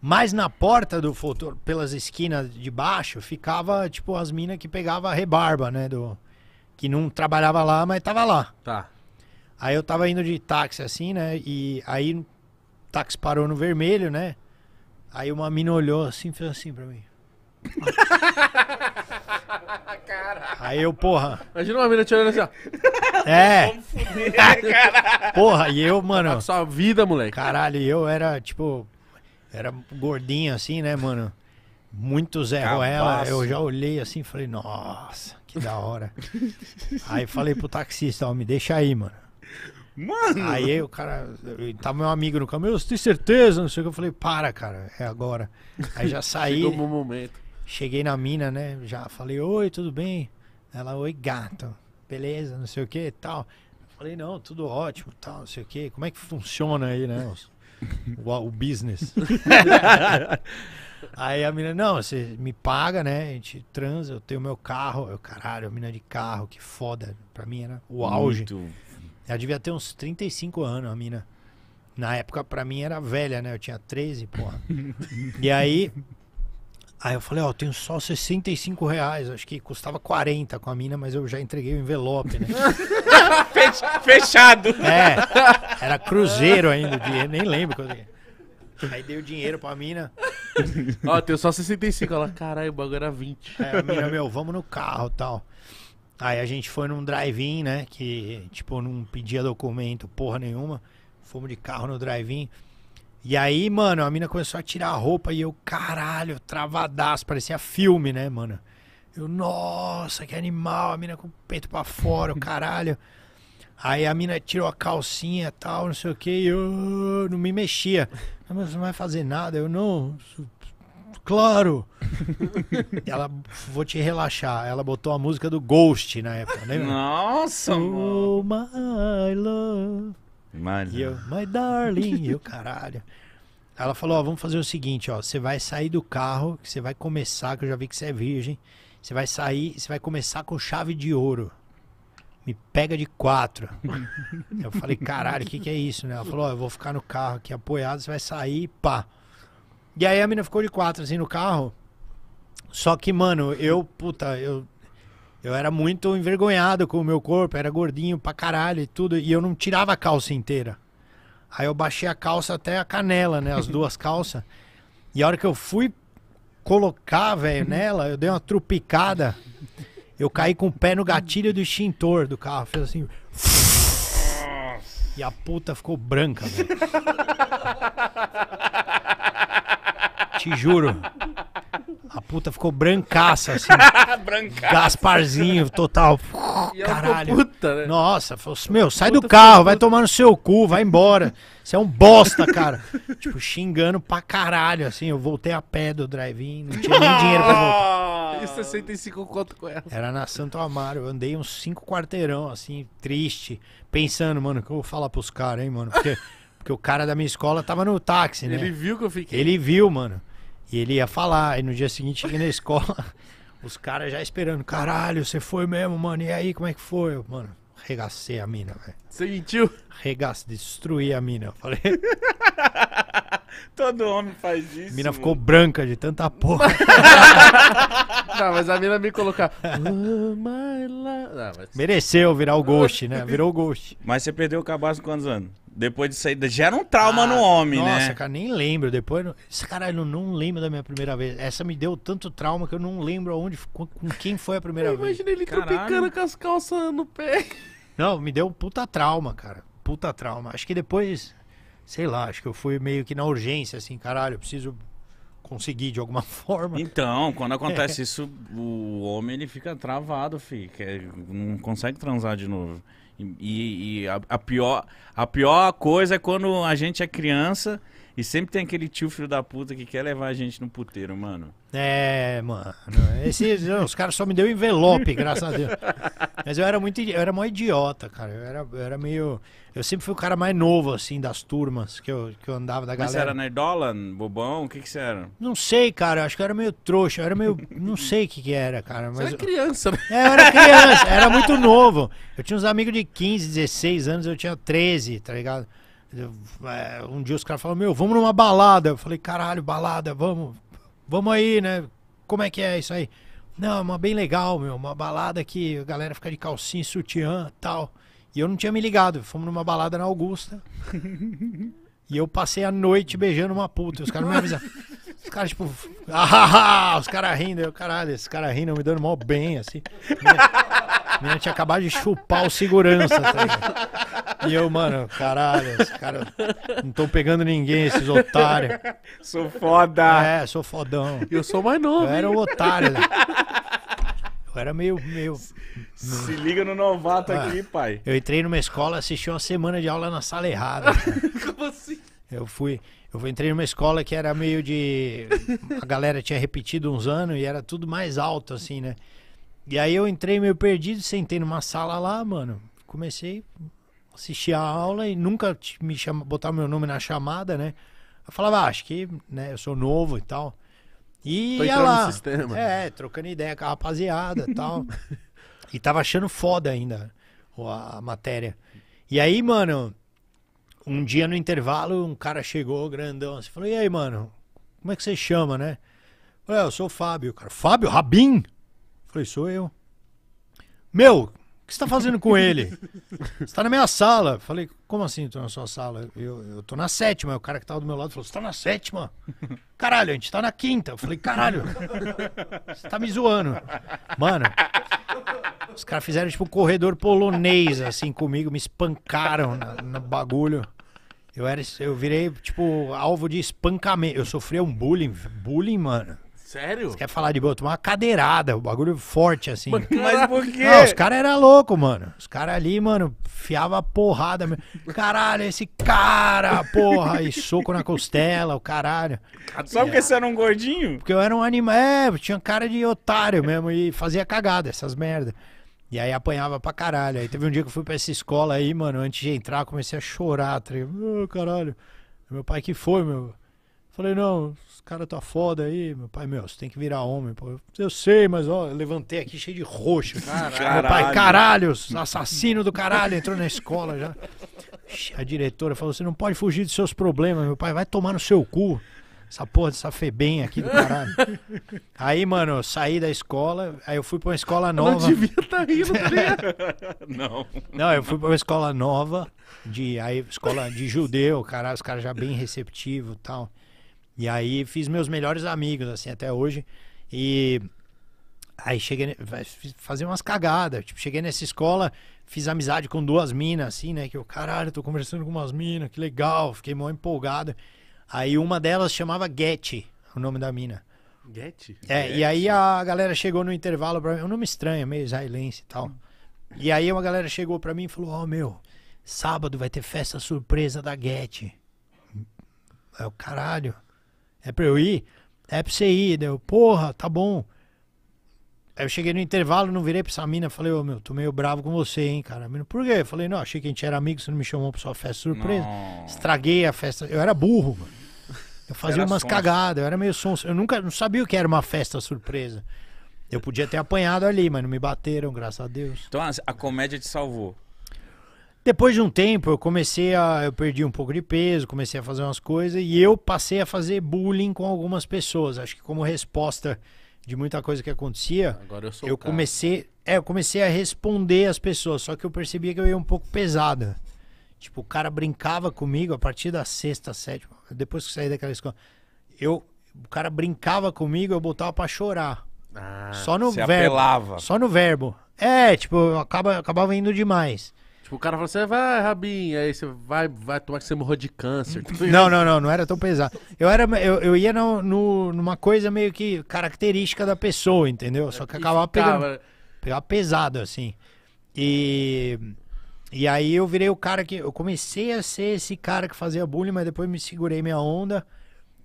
Mas na porta do Fotô, pelas esquinas de baixo, ficava, tipo, as minas que pegava a rebarba, né, do... Que não trabalhava lá, mas tava lá. Tá. Aí eu tava indo de táxi assim, né? E aí o táxi parou no vermelho, né? Aí uma mina olhou assim, fez assim pra mim. Aí eu, porra, Imagina uma mina te olhando assim, ó. é. (laughs) (laughs) Porra, e eu, mano, A sua vida, moleque. caralho, e eu era tipo, era gordinho assim, né, mano? Muito Zé. Ruela. Eu já olhei assim e falei, nossa, que da hora. (laughs) aí falei pro taxista, ó, me deixa aí, mano. Mano. Aí o cara, eu- tava meu amigo no caminho, você tem certeza? Não sei o que. Eu falei, para, cara, é agora. Aí já saí, Chegou um momento. Cheguei na mina, né? Já falei, oi, tudo bem? Ela, oi, gato, beleza, não sei o que tal. Falei, não, tudo ótimo, tal, não sei o que. Como é que funciona aí, né? o, o business. (laughs) aí a mina, não, você me paga, né? A gente transa, eu tenho meu carro. Eu, caralho, a mina de carro, que foda. Pra mim era o auge. Muito. Ela devia ter uns 35 anos, a mina. Na época, pra mim, era velha, né? Eu tinha 13, porra. (laughs) e aí. Aí eu falei, ó, eu tenho só 65 reais. Acho que custava 40 com a mina, mas eu já entreguei o envelope, né? (laughs) Fech- Fechado. é, era cruzeiro ainda o dinheiro, nem lembro. quanto que- Aí dei o dinheiro pra mina. Ó, tenho só 65. Ela, caralho, o bagulho era 20. Aí a mina, meu, vamos no carro tal. Aí a gente foi num drive-in, né? Que, tipo, não pedia documento, porra nenhuma. Fomos de carro no drive-in. E aí, mano, a mina começou a tirar a roupa e eu, caralho, travadaço, parecia filme, né, mano? Eu, nossa, que animal, a mina com o peito pra fora, o caralho. Aí a mina tirou a calcinha e tal, não sei o que, e eu não me mexia. "Ah, Mas você não vai fazer nada? Eu, não, claro. (laughs) Ela, vou te relaxar, ela botou a música do Ghost na época, lembra? Nossa, mano. Oh, my love. Mas, E eu, my darling, e eu, caralho. Ela falou, ó, vamos fazer o seguinte, ó, você vai sair do carro, que você vai começar, que eu já vi que você é virgem, você vai sair, você vai começar com chave de ouro. Me pega de quatro. (laughs) eu falei, caralho, o que que é isso, né? Ela falou, ó, eu vou ficar no carro aqui apoiado, você vai sair, pá. E aí a mina ficou de quatro, assim, no carro. Só que, mano, eu, puta, eu eu era muito envergonhado com o meu corpo, era gordinho pra caralho e tudo, e eu não tirava a calça inteira. Aí eu baixei a calça até a canela, né? As (laughs) duas calças. E a hora que eu fui colocar, velho, nela, eu dei uma trupicada. Eu caí com o pé no gatilho do extintor do carro. Fez assim. E a puta ficou branca, velho. (laughs) Te juro. A puta ficou brancaça, assim. (laughs) branca. Gasparzinho total. Caralho. puta, né? Nossa, falou assim, meu, sai do carro, vai tomar no seu cu, vai embora. Você é um bosta, cara. (laughs) tipo, xingando pra caralho, assim. Eu voltei a pé do drive-in, não tinha nem dinheiro pra voltar. (laughs) E 65 conto com ela. Era na Santo Amaro, eu andei uns cinco quarteirão, assim, triste, pensando, mano, o que eu vou falar pros caras, hein, mano? Porque, porque o cara da minha escola tava no táxi, né? Ele viu que eu fiquei. Ele viu, mano. E ele ia falar. E no dia seguinte cheguei na escola, (laughs) os caras já esperando. Caralho, você foi mesmo, mano. E aí, como é que foi? Eu, mano, regacei a mina, velho. Você mentiu? Regacei, destruí a mina. Eu falei, (laughs) Todo homem faz isso. a mina ficou branca de tanta porra. (laughs) Não, mas a mina me colocar. Oh. Não, mas... Mereceu virar o Ghost, né? Virou o Ghost. Mas você perdeu o cabaço com quantos anos? Depois de sair. Já era um trauma no homem, Nossa, né? cara, nem lembro. Depois, esse caralho, eu não lembro da minha primeira vez. Essa me deu tanto trauma que eu não lembro aonde, com, com quem foi a primeira Eu vez. imaginei ele Caralho. tropicando com as calças no pé. Não, me deu um puta trauma, cara. Puta trauma. Acho que depois, sei lá, acho que eu fui meio que na urgência, assim, caralho, eu preciso conseguir de alguma (laughs) forma. Então, quando acontece isso, o homem ele fica travado, filho. que não consegue transar de novo. E, e a, a pior, a pior coisa é quando a gente é criança e sempre tem aquele tio filho da puta que quer levar a gente no puteiro, mano. É, mano. Esse, não, os caras só me deu envelope, graças a Deus. Mas eu era muito, eu era mó idiota, cara. Eu era, eu era meio, eu sempre fui o cara mais novo assim das turmas que eu, que eu andava da Mas você galera. era nerdola, bobão? O que que você era? Não sei, cara. eu Acho que eu era meio trouxa. Eu era meio, não sei o que que era, cara. Você Mas era criança, né? É, eu era criança, era muito novo. Eu tinha uns amigos de 15, 16 anos, eu tinha 13, tá ligado? É, um dia os caras falaram, meu, vamos numa balada. Eu falei, caralho, balada, vamos, vamos aí, né? Como é que é isso aí? Não, é uma bem legal, meu, uma balada que a galera fica de calcinha, e sutiã tal. E eu não tinha me ligado, fomos numa balada na Augusta. (laughs) e eu passei a noite beijando uma puta. Os caras me avisaram. Os caras, tipo, ah, os caras rindo, eu, caralho, esses caras rindo, me dando mal bem, assim. A menina tinha acabado de chupar o segurança, tá? E eu, mano, caralho, caras não estão pegando ninguém, esses otários. Sou foda! É, sou fodão. Eu sou mais novo. Eu era um otário. né? Eu era meio, meio. Se liga no novato Ah. aqui, pai. Eu entrei numa escola, assisti uma semana de aula na sala errada. cara. (laughs) Como assim? Eu fui. Eu entrei numa escola que era meio de. A galera tinha repetido uns anos e era tudo mais alto, assim, né? E aí eu entrei meio perdido, sentei numa sala lá, mano. Comecei a assistir a aula e nunca me chama, botar meu nome na chamada, né? Eu falava, ah, acho que né, eu sou novo e tal. E Tô ia lá. sistema. É, trocando ideia com a rapaziada e tal. (laughs) e tava achando foda ainda a matéria. E aí, mano, um dia no intervalo, um cara chegou grandão assim, falou, e aí, mano, como é que você chama, né? Eu Falei, "Ah, eu sou o Fábio. O cara, Fábio Rabin? Falei, sou eu. Meu, que você tá fazendo com ele? Você tá na minha sala. Falei, como assim tô na sua sala? Eu, eu tô na sétima. O cara que tava do meu lado falou, você tá na sétima? Caralho, a gente tá na quinta. Eu falei, caralho, você tá me zoando. Mano, os caras fizeram tipo um corredor polonês, assim, comigo, me espancaram no bagulho. Eu, era, eu virei, tipo, alvo de espancamento. Eu sofria um bullying. Bullying, mano. Sério? Quer falar de boa? Tomar uma cadeirada, um bagulho forte, assim. Mas por quê? Não, os caras eram loucos, mano. Os caras ali, mano, fiava porrada. mesmo. Caralho, esse cara, porra. E soco na costela, o caralho. Só porque você era um gordinho? Porque eu era um animal. É, eu tinha cara de otário mesmo e fazia cagada, essas merda. E aí apanhava pra caralho. Aí teve um dia que eu fui pra essa escola aí, mano, antes de entrar, eu comecei a chorar. Tá ligado? Ô, caralho. Meu pai, que foi, meu? Falei, não, os caras tá foda aí. Meu pai, meu, você tem que virar homem. Pô. Eu sei, mas ó, eu levantei aqui cheio de roxo. Meu pai, caralho, (laughs) assassino do caralho, entrou na escola já. A diretora falou: você não pode fugir dos seus problemas, meu pai, vai tomar no seu cu. Essa porra dessa febem aqui do caralho. Aí, mano, eu saí da escola, aí eu fui pra uma escola Não nova. devia tá rindo, tá? (laughs) Não. Não, eu fui pra uma escola nova, de, aí, escola de judeu, cara, os caras já bem receptivos e tal. E aí fiz meus melhores amigos, assim, até hoje. E aí cheguei, fazer umas cagadas. Tipo, cheguei nessa escola, fiz amizade com duas minas, assim, né? Que eu, caralho, tô conversando com umas minas, que legal, fiquei mó empolgado. Aí uma delas chamava Getty, o nome da mina. Get? É, e aí a galera chegou no intervalo pra mim, um nome estranho, meio israelense e tal. E aí uma galera chegou pra mim e falou: Ó, meu, sábado vai ter festa surpresa da Get. Aí eu, caralho, é pra eu ir? É pra você ir. Daí eu, porra, tá bom. Aí eu cheguei no intervalo, não virei pra essa mina, falei, ô meu, tô meio bravo com você, hein, cara. A mina, por quê? Eu falei, não, achei que a gente era amigo, você não me chamou pra sua festa surpresa. Não. Estraguei a festa. Eu era burro, mano. Eu fazia Era umas sonso. cagadas, eu era meio sonso. Eu nunca não sabia o que era uma festa surpresa. Eu podia ter apanhado ali, mas não me bateram, graças a Deus. Então a, a comédia te salvou. Depois de um tempo, eu comecei a. Eu perdi um pouco de peso, comecei a fazer umas coisas e eu passei a fazer bullying com algumas pessoas. Acho que como resposta de muita coisa que acontecia, Agora eu sou eu comecei, é, eu comecei a responder as pessoas, só que eu percebia que eu ia um pouco pesada. Tipo, o cara brincava comigo a partir da sexta, sétima, depois que eu saí daquela escola. Eu, o cara brincava comigo, eu botava pra chorar. Ah, só no verbo. apelava. Só no verbo. É, tipo, eu acaba, acabava indo demais. Tipo, o cara fala, você vai, Rabinho, aí você vai, vai tomar que você morreu de câncer. (laughs) Não, não, não, não era tão pesado. Eu, era, eu, eu ia no, no- numa coisa meio que característica da pessoa, entendeu? Só que acabava pegando. Pegar pesado, assim. E. E aí eu virei o cara que. Eu comecei a ser esse cara que fazia bullying, mas depois me segurei minha onda.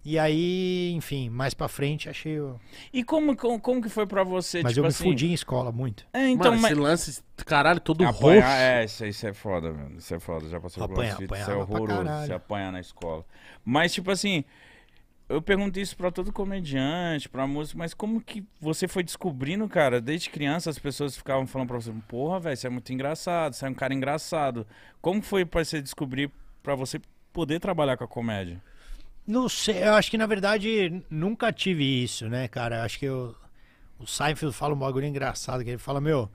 E aí, enfim, mais pra frente achei. o- E como, como, como que foi pra você, Mas tipo eu me assim... fudi em escola muito. É, então, Mano, mas... esse lance, caralho, todo roxo. Apanhar, é, isso, isso é foda, mano. Isso é foda. Já passou por Apanha- isso, isso é horroroso. Você apanhar na escola. Mas, tipo assim, eu pergunto isso pra todo comediante, pra músico, mas como que você foi descobrindo, cara? Desde criança as pessoas ficavam falando pra você, porra, velho, você é muito engraçado, você é um cara engraçado. Como foi pra você descobrir, pra você poder trabalhar com a comédia? Não sei, eu acho que na verdade nunca tive isso, né, cara? Acho que eu, o Seinfeld fala um bagulho engraçado, que ele fala, meu,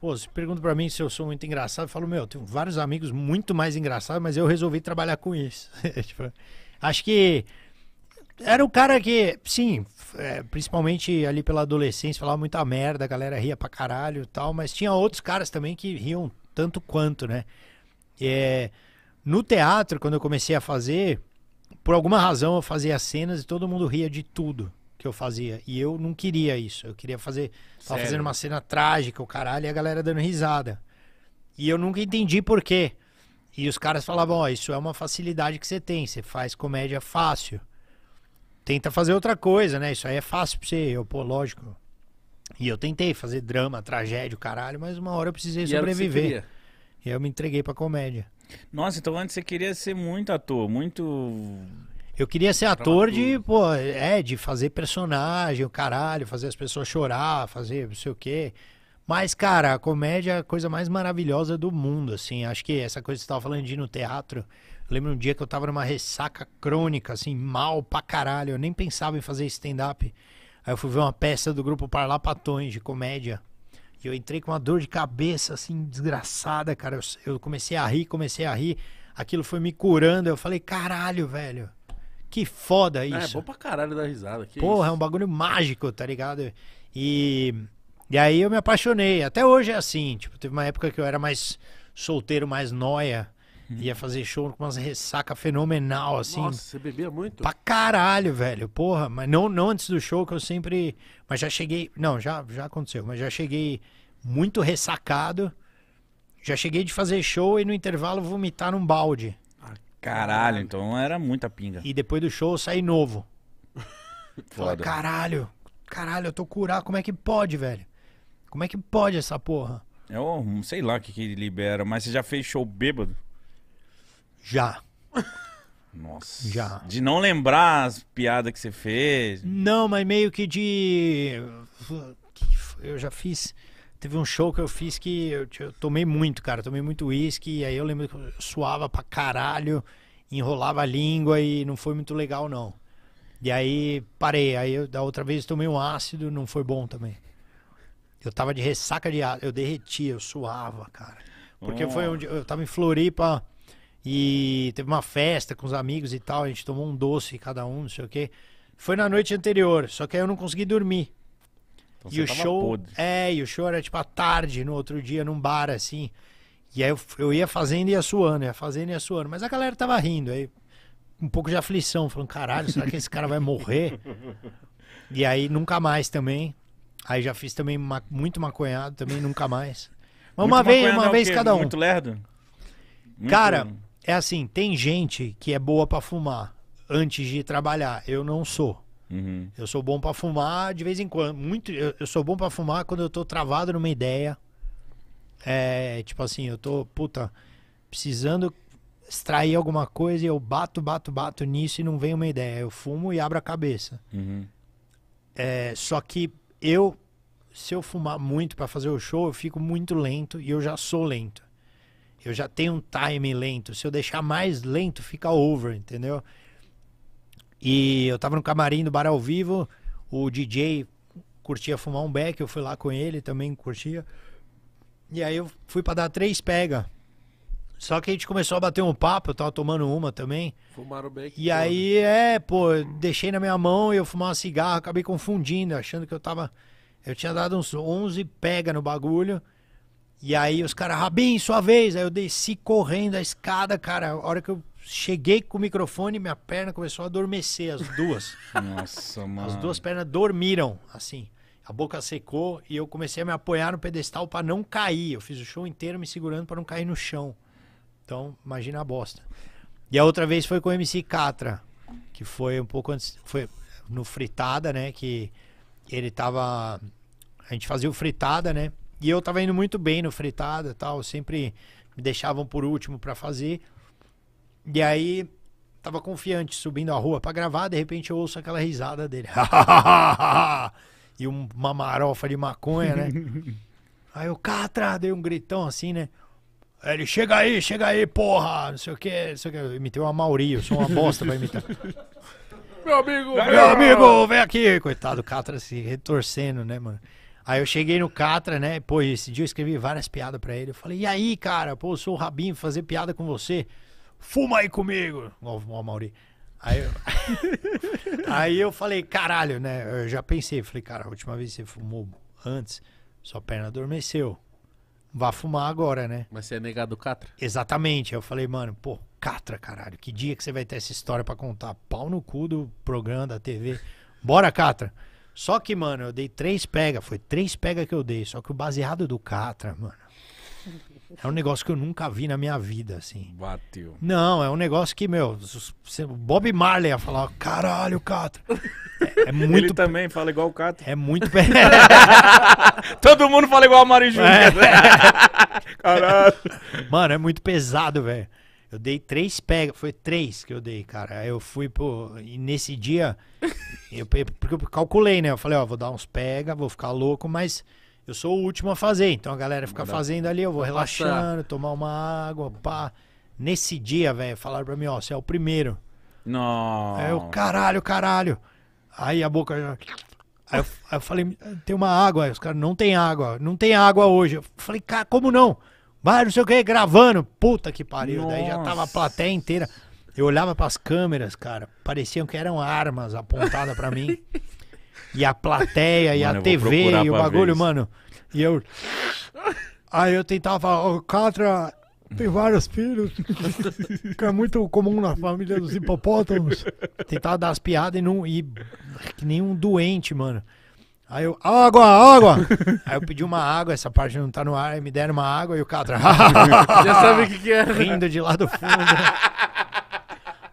pô, você pergunta pra mim se eu sou muito engraçado, eu falo, meu, tenho vários amigos muito mais engraçados, mas eu resolvi trabalhar com isso. (laughs) Tipo, acho que era um cara que, sim, é, principalmente ali pela adolescência, falava muita merda, a galera ria pra caralho e tal, mas tinha outros caras também que riam tanto quanto, né? É, no teatro, quando eu comecei a fazer, por alguma razão eu fazia cenas e todo mundo ria de tudo que eu fazia. E eu não queria isso. Eu queria fazer. Tava Sério? fazendo uma cena trágica, o caralho, e a galera dando risada. E eu nunca entendi por quê. E os caras falavam, ó, isso é uma facilidade que você tem, você faz comédia fácil. Tenta fazer outra coisa, né? Isso aí é fácil pra você. Eu, pô, lógico. E eu tentei fazer drama, tragédia, o caralho, mas uma hora eu precisei E sobreviver. E aí eu me entreguei pra comédia. Nossa, então antes você queria ser muito ator, muito. Eu queria ser ator de, pô, é, de fazer personagem, o caralho, fazer as pessoas chorar, fazer não sei o quê. Mas, cara, a comédia é a coisa mais maravilhosa do mundo, assim. Acho que essa coisa que você tava falando de ir no teatro. Eu lembro um dia que eu tava numa ressaca crônica, assim, mal pra caralho. Eu nem pensava em fazer stand-up. Aí eu fui ver uma peça do grupo Parlapatões, de comédia. E eu entrei com uma dor de cabeça, assim, desgraçada, cara. Eu, eu comecei a rir, comecei a rir. Aquilo foi me curando. Eu falei, caralho, velho. Que foda É, isso. bom pra caralho dar risada. Que Porra, é isso? um bagulho mágico, tá ligado? E, e aí eu me apaixonei. Até hoje é assim. Tipo, teve uma época que eu era mais solteiro, mais noia. Ia fazer show com umas ressaca fenomenal, assim. Nossa, você bebia muito? Pra caralho, velho. Porra, mas não, não antes do show, que eu sempre. Mas já cheguei. Não, já, já aconteceu, mas já cheguei muito ressacado. Já cheguei de fazer show e no intervalo vomitar num balde. Caralho, então era muita pinga. E depois do show eu saí novo. (laughs) Falei, caralho, caralho, eu tô curado. Como é que pode, velho? Como é que pode essa porra? Eu não sei lá o que, que libera, mas você já fez show bêbado? Já. Nossa. Já. De não lembrar as piadas que você fez. Não, mas meio que de. Eu já fiz. Teve um show que eu fiz que eu, eu tomei muito, cara. Tomei muito uísque. E aí eu lembro que eu suava pra caralho, enrolava a língua e não foi muito legal, não. E aí parei. Aí eu, da outra vez tomei um ácido, não foi bom também. Eu tava de ressaca de ácido. Eu derretia, eu suava, cara. Porque foi onde eu tava em Floripa e teve uma festa com os amigos e tal. A gente tomou um doce cada um, não sei o quê. Foi na noite anterior, só que aí eu não consegui dormir. Então e o show. podre. É, e o show era tipo à tarde, no outro dia, num bar, assim. E aí eu, eu ia fazendo e ia suando, ia fazendo e ia suando. Mas a galera tava rindo. Aí um pouco de aflição, falando, caralho, será que esse cara vai morrer? (laughs) E aí nunca mais também. Aí já fiz também ma- muito maconhado, também nunca mais. Mas Muito uma vez, maconha uma vez cada um. Muito lerdo? Muito- Cara, é assim, tem gente que é boa pra fumar antes de trabalhar. Eu não sou. Uhum. Eu sou bom pra fumar de vez em quando. Muito, eu, eu sou bom pra fumar quando eu tô travado numa ideia. É, tipo assim, eu tô, puta, precisando extrair alguma coisa e eu bato, bato, bato nisso e não vem uma ideia. Eu fumo e abro a cabeça. Uhum. É, só que eu, se eu fumar muito pra fazer o show, eu fico muito lento e eu já sou lento. Eu já tenho um time lento. Se eu deixar mais lento, fica over, entendeu? E eu tava no camarim do bar ao vivo, o DJ curtia fumar um beck, eu fui lá com ele, também curtia. E aí eu fui pra dar três pega. Só que a gente começou a bater um papo, eu tava tomando uma também. Fumaram bem. E aí, é, pô, deixei na minha mão e eu fumava cigarro, acabei confundindo, achando que eu tava. Eu tinha dado uns 11 pega no bagulho. E aí os caras, Rabin, sua vez. Aí eu desci correndo a escada, cara. A hora que eu cheguei com o microfone, minha perna começou a adormecer, as duas. Nossa, mano. As duas pernas dormiram, assim. A boca secou e eu comecei a me apoiar no pedestal pra não cair. Eu fiz o show inteiro me segurando pra não cair no chão. Então, imagina a bosta. E a outra vez foi com o MC Catra, que foi um pouco antes, foi no Fritada, né, que ele tava a gente fazia o Fritada, né? E eu tava indo muito bem no Fritada, e tal, sempre me deixavam por último pra fazer. E aí tava confiante subindo a rua pra gravar, de repente eu ouço aquela risada dele. (laughs) e um- uma marofa de maconha, né? (laughs) aí o Catra dei um gritão assim, né? Aí ele, chega aí, chega aí, porra, não sei o que, não sei o que. Eu imitei uma Mauri, eu sou uma bosta pra imitar. (laughs) Meu amigo, Meu amigo, vem aqui. Coitado, o Catra se retorcendo, né, mano? Aí eu cheguei no Catra, né? Pô, esse dia eu escrevi várias piadas pra ele. Eu falei, e aí, cara? Pô, eu sou o Rabinho, fazer piada com você. Fuma aí comigo. Ó, o Mauri. Aí eu... (laughs) aí eu falei, caralho, né? Eu já pensei, falei, cara, a última vez que você fumou antes, sua perna adormeceu. Vá fumar agora, né? Mas você é negado do Catra? Exatamente. Aí eu falei, mano, pô, Catra, caralho, que dia que você vai ter essa história pra contar? Pau no cu do programa da TV. Bora, Catra. Só que, mano, eu dei três pega, foi três pega que eu dei. Só que o baseado do Catra, mano, é um negócio que eu nunca vi na minha vida, assim. Bateu. Não, é um negócio que, meu, o Bob Marley ia falar, caralho, Catra. É, é Ele muito. (laughs) também fala igual o Cato. É muito. (laughs) Todo mundo fala igual a Mari Júnior. (laughs) Caralho. Mano, é muito pesado, velho. Eu dei três pega, foi três que eu dei, cara. Aí eu fui, pô, e nesse dia, (laughs) eu, porque eu calculei, né? Eu falei, ó, vou dar uns pega, vou ficar louco, mas eu sou o último a fazer. Então a galera fica fazendo ali, eu vou relaxando, tomar uma água, pá. Nesse dia, velho, falaram pra mim, ó, você é o primeiro. Não. Aí eu, caralho, caralho. Aí a boca já. Aí eu, aí eu falei, tem uma água. Aí os caras, não tem água, não tem água hoje. Eu falei, cara, como não? Vai, não sei o que, gravando. Puta que pariu. Daí já tava a Nossa. plateia inteira. Eu olhava pras câmeras, cara, pareciam que eram armas apontadas pra mim. (laughs) E a plateia, e Mano, a TV, e o bagulho, mano. E eu. Aí eu tentava falar, o Catra tem vários filhos, (laughs) que é muito comum na família dos hipopótamos. Tentava dar as piadas e não. E, que nem um doente, mano. Aí eu, água, água! (laughs) Aí eu pedi uma água, essa parte não tá no ar, me deram uma água e o Catra. (laughs) Já sabe o que, que é. rindo de lá do fundo.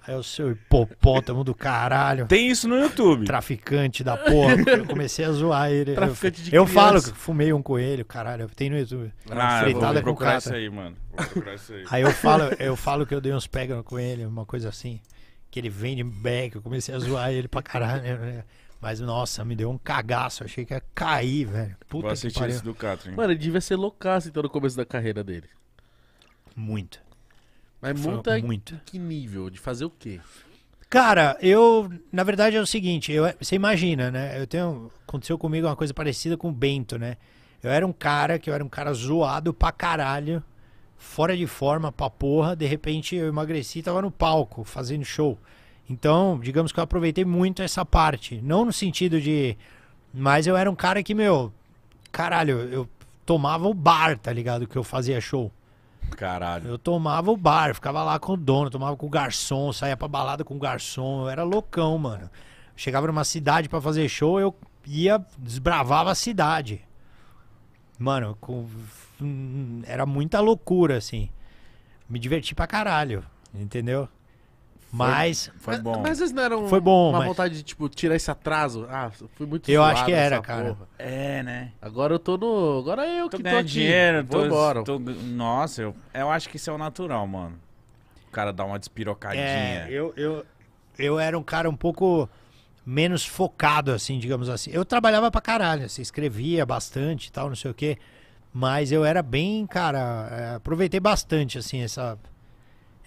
Aí o seu hipopótamo do caralho. Tem isso no YouTube. Traficante da porra. Eu comecei a zoar ele. Eu, Traficante de eu criança. falo fumei um coelho, caralho. Tem no YouTube. Ah, eu vou fritada com procurar isso aí, mano. Vou procurar isso aí. Aí eu falo, eu falo que eu dei uns pega com ele, uma coisa assim. Que ele vende back. Eu comecei a zoar ele pra caralho. Mas, nossa, me deu um cagaço. Achei que ia cair, velho. Vou Puta que assistir pariu. esse do Catherine. Mano, ele devia ser loucaço então no começo da carreira dele. Muito. Mas Foi muito, é muito. em que nível? De fazer o quê? Cara, eu. Na verdade é o seguinte, eu, você imagina, né? Eu tenho. Aconteceu comigo uma coisa parecida com o Bento, né? Eu era um cara que eu era um cara zoado pra caralho, fora de forma pra porra. De repente eu emagreci e tava no palco, fazendo show. Então, digamos que eu aproveitei muito essa parte. Não no sentido de. Mas eu era um cara que, meu. Caralho, eu tomava o bar, tá ligado? Que eu fazia show. Caralho. Eu tomava o bar, ficava lá com o dono, tomava com o garçom, saía pra balada com o garçom. Eu era loucão, mano. Chegava numa cidade pra fazer show, eu ia, desbravava a cidade. Mano, com- hum, era muita loucura, assim. Me diverti pra caralho, entendeu? Mas Foi mas, bom. Mas às vezes não era um- Foi bom, uma mas- vontade de, tipo, tirar esse atraso. Ah, fui muito Eu acho que era, cara. porra. É, né? Agora eu tô no. Agora eu Tô que tô aqui. dinheiro, Vou tô, embora. tô- Nossa, eu, eu acho que isso é o natural, mano. O cara dá uma despirocadinha. É, eu, eu, eu era um cara um pouco menos focado, assim, digamos assim. Eu trabalhava pra caralho, assim, escrevia bastante e tal, não sei o quê. Mas eu era bem, cara, é, aproveitei bastante, assim, essa,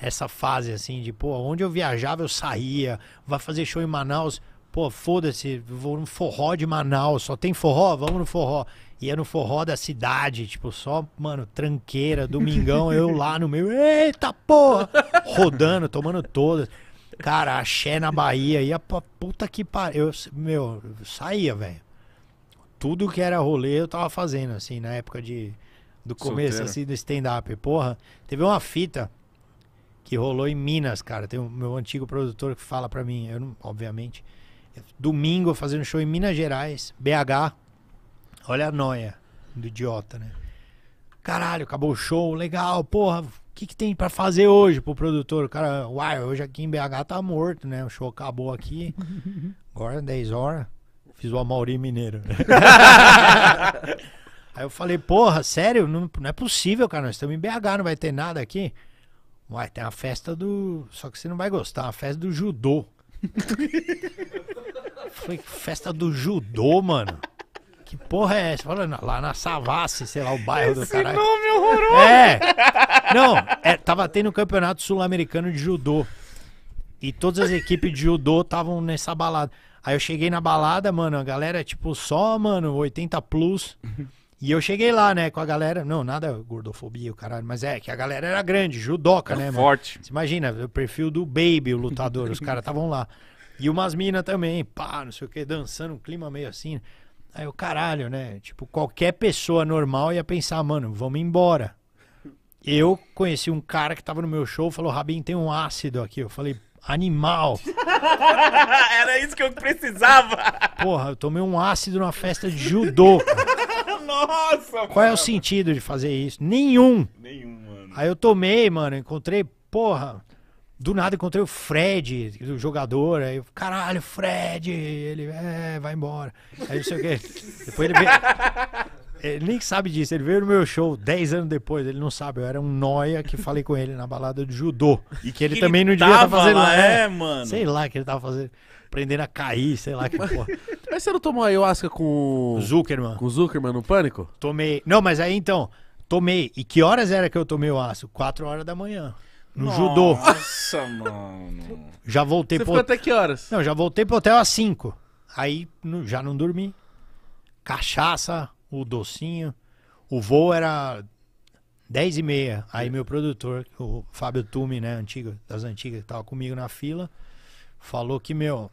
essa fase, assim, de, pô, onde eu viajava eu saía, vai fazer show em Manaus, pô, foda-se, vou no forró de Manaus, só tem forró? Vamos no forró. Ia no forró da cidade, tipo, só, mano, tranqueira, domingão, eu lá no meio, eita porra! Rodando, tomando todas. Cara, axé na Bahia, ia pra puta que pariu. Eu, meu, eu saía, velho. Tudo que era rolê eu tava fazendo, assim, na época de, do começo, Solteiro. assim, do stand-up. Porra, teve uma fita que rolou em Minas, cara. Tem o meu antigo produtor que fala pra mim, eu não, obviamente. Domingo eu fazendo show em Minas Gerais, BH. Olha a noia do idiota, né? Caralho, acabou o show, legal, porra. O que, que tem pra fazer hoje pro produtor? O cara, uai, hoje aqui em BH tá morto, né? O show acabou aqui. (laughs) Agora 10 horas. Fiz o Amauri Mineiro. (laughs) Aí eu falei, porra, sério? Não, não é possível, cara. Nós estamos em BH, não vai ter nada aqui. Uai, tem uma festa do. Só que você não vai gostar, uma festa do judô. (laughs) Falei, que festa do judô, mano. Que porra é essa? Fala, lá na Savassi, sei lá, o bairro do caralho. nome horroroso. É! Não, é, tava tendo um campeonato sul-americano de judô. E todas as equipes de judô estavam nessa balada. Aí eu cheguei na balada, mano, a galera, tipo, só, mano, 80 plus. E eu cheguei lá, né, com a galera. Não, nada gordofobia, o caralho. Mas é que a galera era grande, judoca, né, mano? Forte. Você imagina, o perfil do Baby, o lutador, os caras estavam lá. E umas minas também, pá, não sei o que, dançando, um clima meio assim. Aí o caralho, né? Tipo, qualquer pessoa normal ia pensar, mano, vamos embora. Eu conheci um cara que tava no meu show, falou, Rabin, tem um ácido aqui. Eu falei, animal. (laughs) Era isso que eu precisava. Porra, eu tomei um ácido numa festa de judô. cara. Nossa, Qual é o mano. sentido de fazer isso? Nenhum. Nenhum, mano. Aí eu tomei, mano, encontrei, porra, do nada encontrei o Fred, o jogador, aí eu, caralho, Fred, ele, é, vai embora. Aí não sei o quê. (laughs) Depois ele veio. Ele nem sabe disso, ele veio no meu show 10 anos depois, ele não sabe, eu era um noia que falei com ele na balada de judô. E que ele Que também não devia estar tava fazendo lá, lá, é, mano. Sei lá que ele tava fazendo, aprendendo a cair, sei lá que porra. (laughs) Mas você não tomou ayahuasca com. Zuckerman. Com o Zuckerman no pânico? Tomei. Não, mas aí então, tomei. E que horas era que eu tomei o aço? 4 horas da manhã. No judô. Nossa, mano. Já voltei Você pro ficou até que horas? Não, já voltei pro hotel às 5. Aí já não dormi. cachaça, o docinho. O voo era 10 e meia. Aí meu produtor, o Fábio Tume, né, antigo, das antigas, que tava comigo na fila, falou que, meu, eu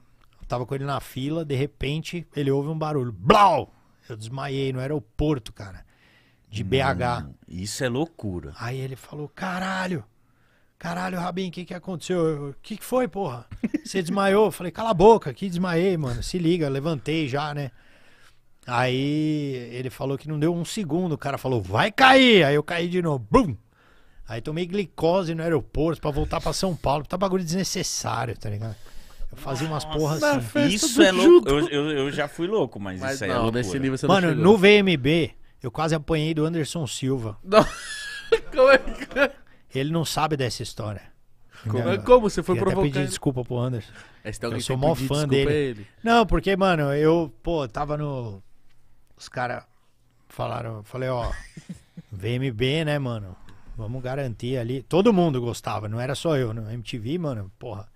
tava com ele na fila, de repente ele ouve um barulho. Blau! Eu desmaiei no aeroporto, cara. De BH. Hum, Isso é loucura. Aí ele falou: caralho, caralho, Rabin, o que que aconteceu? Eu, O que que foi, porra? Você desmaiou? Eu falei: cala a boca, que desmaiei, mano. Se liga, levantei já, né? Aí ele falou que não deu um segundo. O cara falou: vai cair. Aí eu caí de novo. Bum! Aí tomei glicose no aeroporto pra voltar pra São Paulo. Tá bagulho desnecessário, tá ligado? Eu fazia umas porras Na assim. Isso é louco. Eu, eu, eu já fui louco, mas, Mas isso aí não, é loucura. nesse nível você Mano, não chegou. no VMB, eu quase apanhei do Anderson Silva. Não. Como é que... Ele não sabe dessa história. Como, é- como você foi até provocar? pedir desculpa pro Anderson. Eu sou mó fã dele. ele. Não, porque, mano, eu, pô, tava no. Os caras falaram, eu falei, ó, VMB, né, mano? Vamos garantir ali. Todo mundo gostava, não era só eu, no MTV, mano, porra.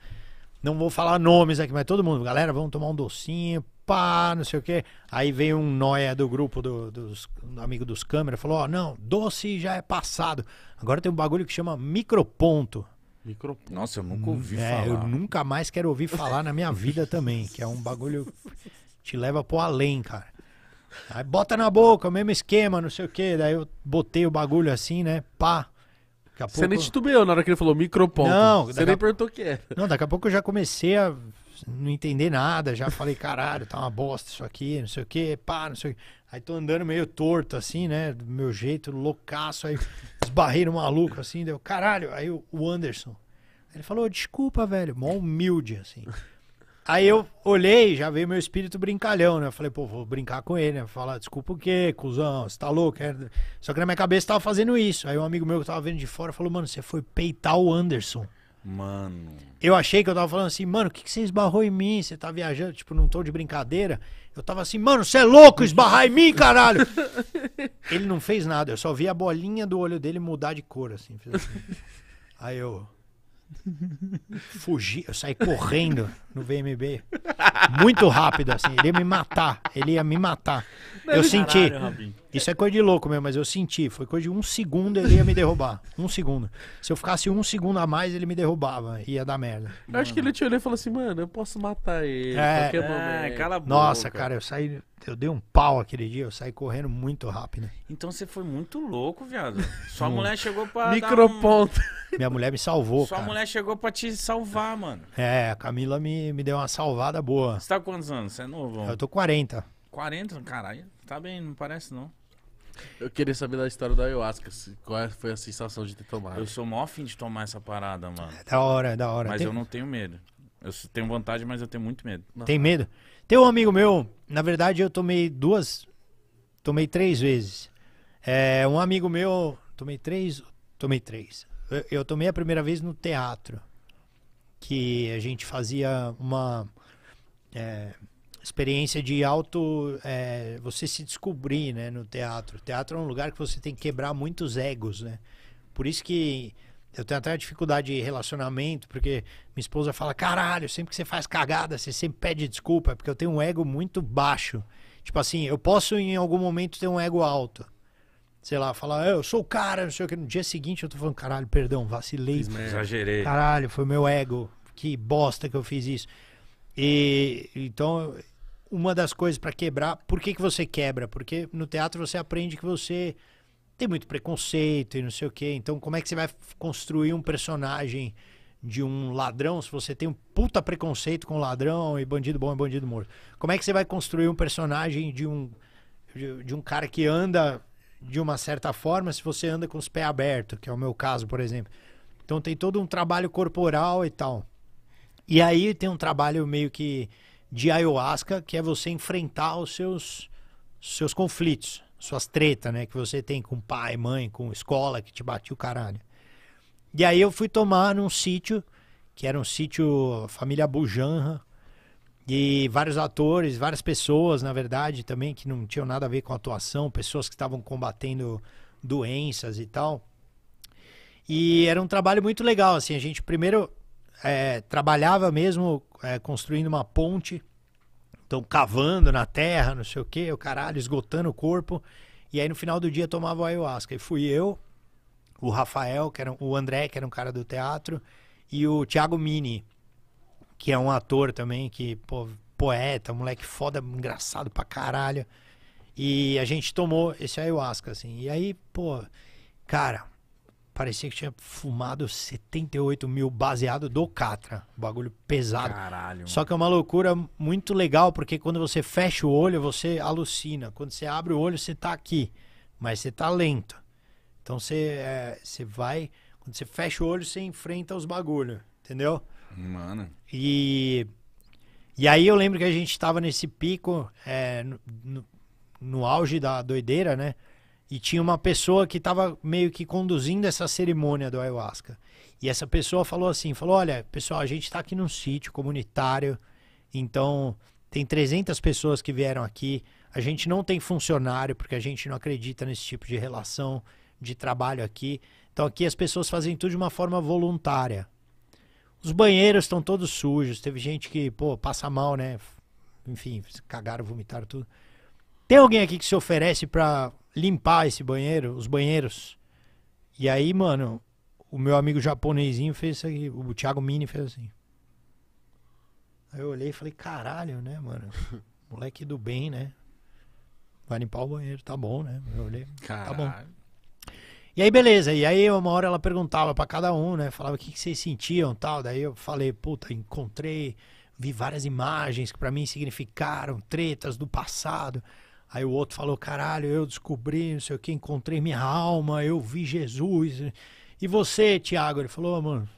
Não vou falar nomes aqui, mas todo mundo, galera, vamos tomar um docinho, pá, não sei o quê. Aí veio um noia do grupo do, dos do amigo dos câmeras, falou, ó, não, doce já é passado. Agora tem um bagulho que chama microponto. Microfone. Nossa, eu nunca ouvi É, falar. eu nunca mais quero ouvir falar na minha vida também, que é um bagulho que te leva pro além, cara. Aí bota na boca, o mesmo esquema, não sei o que. Daí eu botei o bagulho assim, né? Pá. A Você nem pouco... titubeou na hora que ele falou microponto. Não, Você nem a- perguntou o que era. Não, daqui a pouco eu já comecei a não entender nada. Já falei, caralho, tá uma bosta isso aqui, não sei o que, pá, não sei o que. Aí tô andando meio torto, assim, né? Do meu jeito, loucaço. Aí esbarrei no maluco, assim, deu, caralho. Aí o o Anderson. Ele falou, desculpa, velho. Mó humilde, assim. Aí eu olhei, já veio meu espírito brincalhão, né? Eu falei, pô, vou brincar com ele, né? Falar, desculpa o quê, cuzão? Você tá louco? É- Só que na minha cabeça tava fazendo isso. Aí um amigo meu que tava vendo de fora falou, mano, você foi peitar o Anderson. Mano. Eu achei que eu tava falando assim, mano, o que, que você esbarrou em mim? Você tá viajando, tipo, num tom de brincadeira. Eu tava assim, mano, você é louco esbarrar em mim, caralho! (laughs) Ele não fez nada, eu só vi a bolinha do olho dele mudar de cor, assim. fez assim. Aí eu. Fugi, eu saí correndo no VMB. Muito rápido, assim. Ele ia me matar. Ele ia me matar. Eu senti. Caralho. Isso é coisa de louco mesmo, mas eu senti. Foi coisa de um segundo ele ia me derrubar. Um segundo. Se eu ficasse um segundo a mais, ele me derrubava. Ia dar merda. Eu acho que ele te olhou e falou assim, mano, eu posso matar ele É. qualquer É, momento. cala a boca. Nossa, cara, eu saí. Eu dei um pau aquele dia, eu saí correndo muito rápido. Então você foi muito louco, viado. Sua mulher chegou pra. dar um- Microponto. Minha mulher me salvou, Sua cara. mulher chegou pra te salvar, mano. É, a Camila me, me deu uma salvada boa. Você tá com quantos anos? Você é novo? Eu tô 40. 40? Caralho. Tá bem, não parece não. Eu queria saber da história da ayahuasca. se- Qual é- foi a sensação de ter tomado? Eu sou mó afim de tomar essa parada, mano. É da hora, é da hora. Mas Tem, eu não tenho medo. Eu s- tenho vontade, mas eu tenho muito medo. tem medo? Tem um amigo meu, na verdade eu tomei duas. Tomei três vezes. É, um amigo meu. Tomei três. Tomei três. Eu, eu tomei a primeira vez no teatro. Que a gente fazia uma. é, experiência de auto é, você se descobrir né, no teatro. O teatro é um lugar que você tem que quebrar muitos egos, né? Por isso que eu tenho até dificuldade de relacionamento, porque minha esposa fala, caralho, sempre que você faz cagada, você sempre pede desculpa, é porque eu tenho um ego muito baixo. Tipo assim, eu posso em algum momento ter um ego alto. Sei lá, falar, "Ah, eu sou o cara, não sei o que. No dia seguinte eu tô falando, caralho, perdão, vacilei. Exagerei. Caralho, foi meu ego. Que bosta que eu fiz isso. E então, uma das coisas pra quebrar, por que, que você quebra? Porque no teatro você aprende que você tem muito preconceito e não sei o quê. Então, como é que você vai construir um personagem de um ladrão se você tem um puta preconceito com ladrão e bandido bom e bandido morto? Como é que você vai construir um personagem de um de, de um cara que anda de uma certa forma se você anda com os pés abertos, que é o meu caso, por exemplo? Então tem todo um trabalho corporal e tal. E aí tem um trabalho meio que de ayahuasca, que é você enfrentar os seus, seus conflitos, suas tretas, né? Que você tem com pai, mãe, com escola que te batia o caralho. E aí eu fui tomar num sítio, que era um sítio família Bujanra, e vários atores, várias pessoas, na verdade, também, que não tinham nada a ver com atuação, pessoas que estavam combatendo doenças e tal. E era um trabalho muito legal, assim, a gente primeiro é, trabalhava mesmo é, construindo uma ponte. estão cavando na terra, não sei o que, o caralho, esgotando o corpo. E aí no final do dia tomava o ayahuasca. E fui eu, o Rafael, que era o André, que era um cara do teatro, e o Thiago Mini, que é um ator também, que, pô, poeta, moleque foda, engraçado pra caralho. E a gente tomou esse ayahuasca, assim. E aí, pô, cara, parecia que tinha fumado 78 mil baseado do Catra. Bagulho pesado. Caralho. Só que é uma loucura muito legal, porque quando você fecha o olho, você alucina. Quando você abre o olho, você tá aqui. Mas você tá lento. Então você, é, você vai. Quando você fecha o olho, você enfrenta os bagulhos. Entendeu? Mano. E, e aí eu lembro que a gente tava nesse pico, é, no, no, no auge da doideira, né? E tinha uma pessoa que tava meio que conduzindo essa cerimônia do ayahuasca. E essa pessoa falou assim, falou, olha, pessoal, a gente tá aqui num sítio comunitário, então tem 300 pessoas que vieram aqui, a gente não tem funcionário, porque a gente não acredita nesse tipo de relação de trabalho aqui. Então aqui as pessoas fazem tudo de uma forma voluntária. Os banheiros estão todos sujos. Teve gente que, pô, passa mal, né? Enfim, cagaram, vomitaram tudo. Tem alguém aqui que se oferece pra limpar esse banheiro, os banheiros? E aí, mano, o meu amigo japonesinho fez isso aqui. O Thiago Mini fez assim. Aí eu olhei e falei, caralho, né, mano? (laughs) Moleque do bem, né? Vai limpar o banheiro, tá bom, né? Eu olhei, tá bom. Caralho. E aí, beleza. E aí, uma hora ela perguntava pra cada um, né? Falava o que, que vocês sentiam tal. Daí eu falei, puta, encontrei, vi várias imagens que pra mim significaram tretas do passado. Aí o outro falou, caralho, eu descobri, não sei o que, encontrei minha alma, eu vi Jesus. E você, Tiago? Ele falou, "Ah, mano,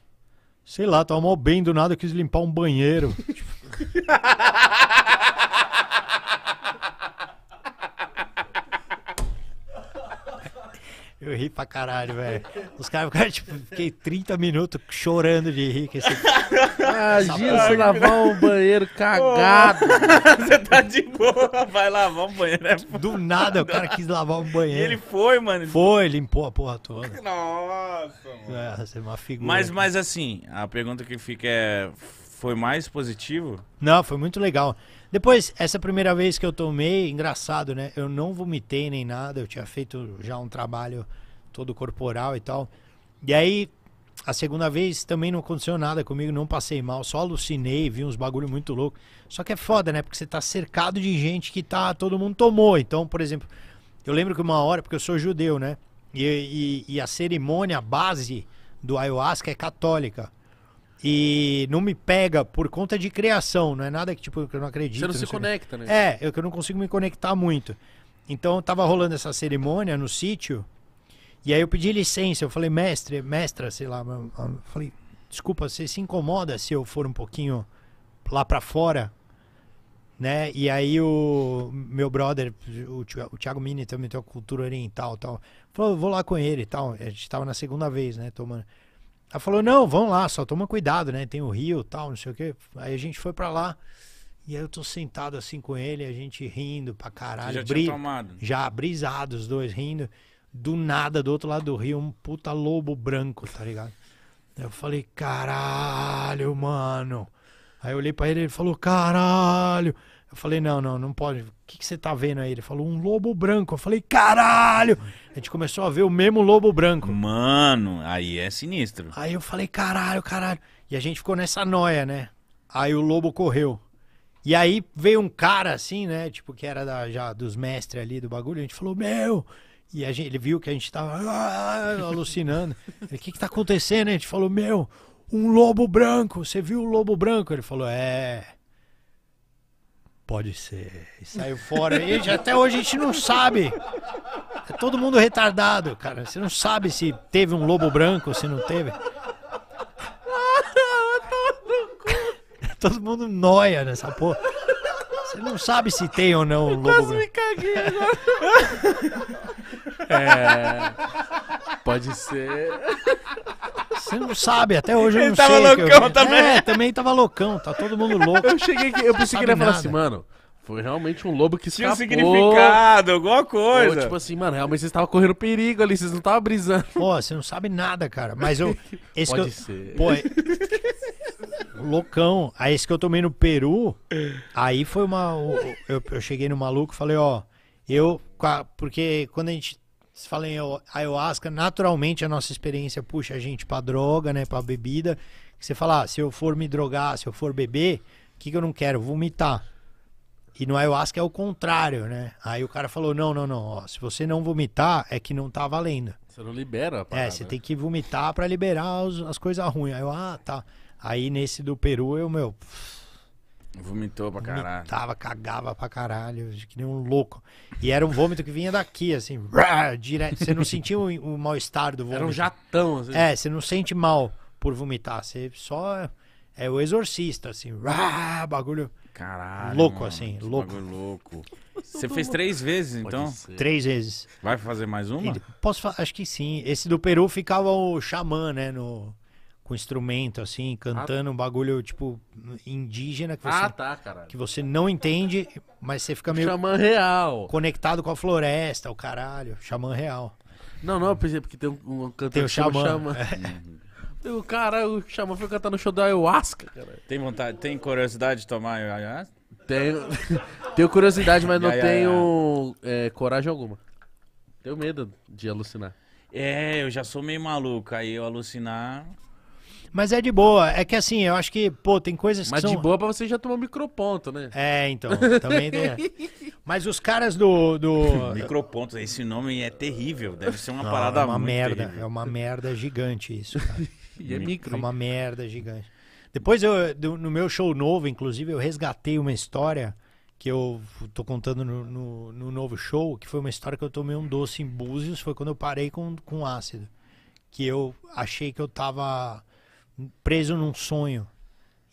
sei lá, tava mal bem do nada, eu quis limpar um banheiro. (laughs) Eu ri pra caralho, velho. Os caras ficaram, tipo, fiquei 30 minutos chorando de rir. Que esse... Imagina você lavar um banheiro cagado. (laughs) Você tá de boa, vai lavar um banheiro. É foda. Do nada o cara quis lavar um E banheiro. ele foi, mano. Foi, limpou a porra toda. (laughs) Nossa, mano. É, você é uma figura. Mas, mas assim, a pergunta que fica é: foi mais positivo? Não, foi muito legal. Depois, essa primeira vez que eu tomei, engraçado, né? Eu não vomitei nem nada, eu tinha feito já um trabalho todo corporal e tal. E aí, a segunda vez também não aconteceu nada comigo, não passei mal, só alucinei, vi uns bagulho muito louco. Só que é foda, né? Porque você tá cercado de gente que tá, todo mundo tomou. Então, por exemplo, eu lembro que uma hora, porque eu sou judeu, né? E, e- e a cerimônia base do ayahuasca é católica. E não me pega por conta de criação, não é nada que tipo que eu não acredito. Você não se sei o quê. conecta, né? É, eu que eu não consigo me conectar muito. Então tava rolando essa cerimônia no sítio. E aí eu pedi licença, eu falei, mestre, mestra, sei lá, eu falei, desculpa, você se incomoda se eu for um pouquinho lá pra fora? Né? E aí o meu brother, o, Thi- o Thiago Mini também tem uma cultura oriental tal. Falou, vou lá com ele e tal. A gente tava na segunda vez, né, tomando. Ela falou, não, vamos lá, só toma cuidado, né? Tem o rio e tal, não sei o quê. Aí a gente foi pra lá. E aí eu tô sentado assim com ele, a gente rindo pra Você caralho. já bri- tomado? já brisados os dois rindo. Do nada, do outro lado do rio, um puta lobo branco, tá ligado? Eu falei, caralho, mano. Aí eu olhei pra ele e ele falou, caralho. Eu falei, não, não, não pode. O que, que você tá vendo aí? Ele falou, um lobo branco. Eu falei, caralho. A gente começou a ver o mesmo lobo branco. Mano, aí é sinistro. Aí eu falei, caralho, caralho. E a gente ficou nessa noia, né? Aí o lobo correu. E aí veio um cara assim, né? Tipo, que era da- já dos mestres ali do bagulho. A gente falou, meu. E a gente, ele viu que a gente tava ah, alucinando. (laughs) O que que tá acontecendo? A gente falou, meu, um lobo branco. Você viu o lobo branco? Ele falou, é. Pode ser. E saiu fora. E até hoje a gente não sabe. É todo mundo retardado, cara. Você não sabe se teve um lobo branco, se não teve. (laughs) Todo mundo noia nessa porra. Você não sabe se tem ou não um lobo branco. caguei agora. é. Pode ser. Você não sabe, até hoje eu Ele não tava sei. que eu- loucão também. É, também tava loucão, tá todo mundo louco. Eu cheguei aqui, eu pensei que ele ia falar assim, mano. Foi realmente um lobo que Tinha um escapou. significado, alguma Ou, coisa. tipo assim, mano, realmente vocês estavam correndo perigo ali, vocês não estavam brisando. Pô, você não sabe nada, cara. Mas eu. (laughs) Esse Pode que eu, ser. Pô, é- loucão. Aí esse que eu tomei no Peru, aí foi uma. Eu, eu cheguei no maluco e falei, ó, eu. Porque quando a gente se fala em ayahu- ayahuasca, naturalmente a nossa experiência puxa a gente pra droga, né? Pra bebida. Você fala, ah, se eu for me drogar, se eu for beber, o que, que eu não quero? Vomitar. E no ayahuasca é o contrário, né? Aí o cara falou: não, não, não, ó, se você não vomitar, é que não tá valendo. Você não libera a É, parada, você né? tem que vomitar pra liberar os- as coisas ruins. Aí eu, ah, tá. Aí nesse do Peru, eu, meu, Vomitou pra caralho. vomitava, cagava pra caralho, que nem um louco. E era um vômito que vinha daqui, assim, direto. Você não sentia o, o mal-estar do vômito. Era um jatão, assim. É, você não sente mal por vomitar. Você só. É o exorcista, assim, bagulho. Caralho. Louco, mano, assim, louco. (laughs) louco. Você fez três vezes, Pode então? ser. Três vezes. Vai fazer mais uma? Ele- posso fa- Acho que sim. Esse do Peru ficava o xamã, né? No, com instrumento, assim, cantando um bagulho, tipo, indígena que você, Ah, tá, caralho. que você não entende, mas você fica meio Xamã real. conectado com a floresta, o caralho. Xamã real. Não, não, eu pensei porque tem um, um cantor Tem o que chama xamã. (laughs) O cara, o Xamã foi cantar no show da Ayahuasca, cara. Tem vontade, tem curiosidade de tomar ayahuasca? Tenho, (laughs) tenho curiosidade, mas não tenho é, coragem alguma. Tenho medo de alucinar. É, eu já sou meio maluco. Aí eu alucinar. Mas é de boa. É que assim, eu acho que, pô, tem coisas Mas que são... de boa pra você já tomar microponto, né? É, então, também tem. (laughs) Mas os caras do. do... (laughs) Micropontos, esse nome é terrível. Deve ser uma Não, parada é uma muito merda. terrível. É uma merda gigante isso, cara. E é micro. É hein? uma merda gigante. Depois, eu, do- no meu show novo, inclusive, eu resgatei uma história que eu tô contando no, no, no novo show, que foi uma história que eu tomei um doce em Búzios, foi quando eu parei com, com ácido. Que eu achei que eu tava preso num sonho.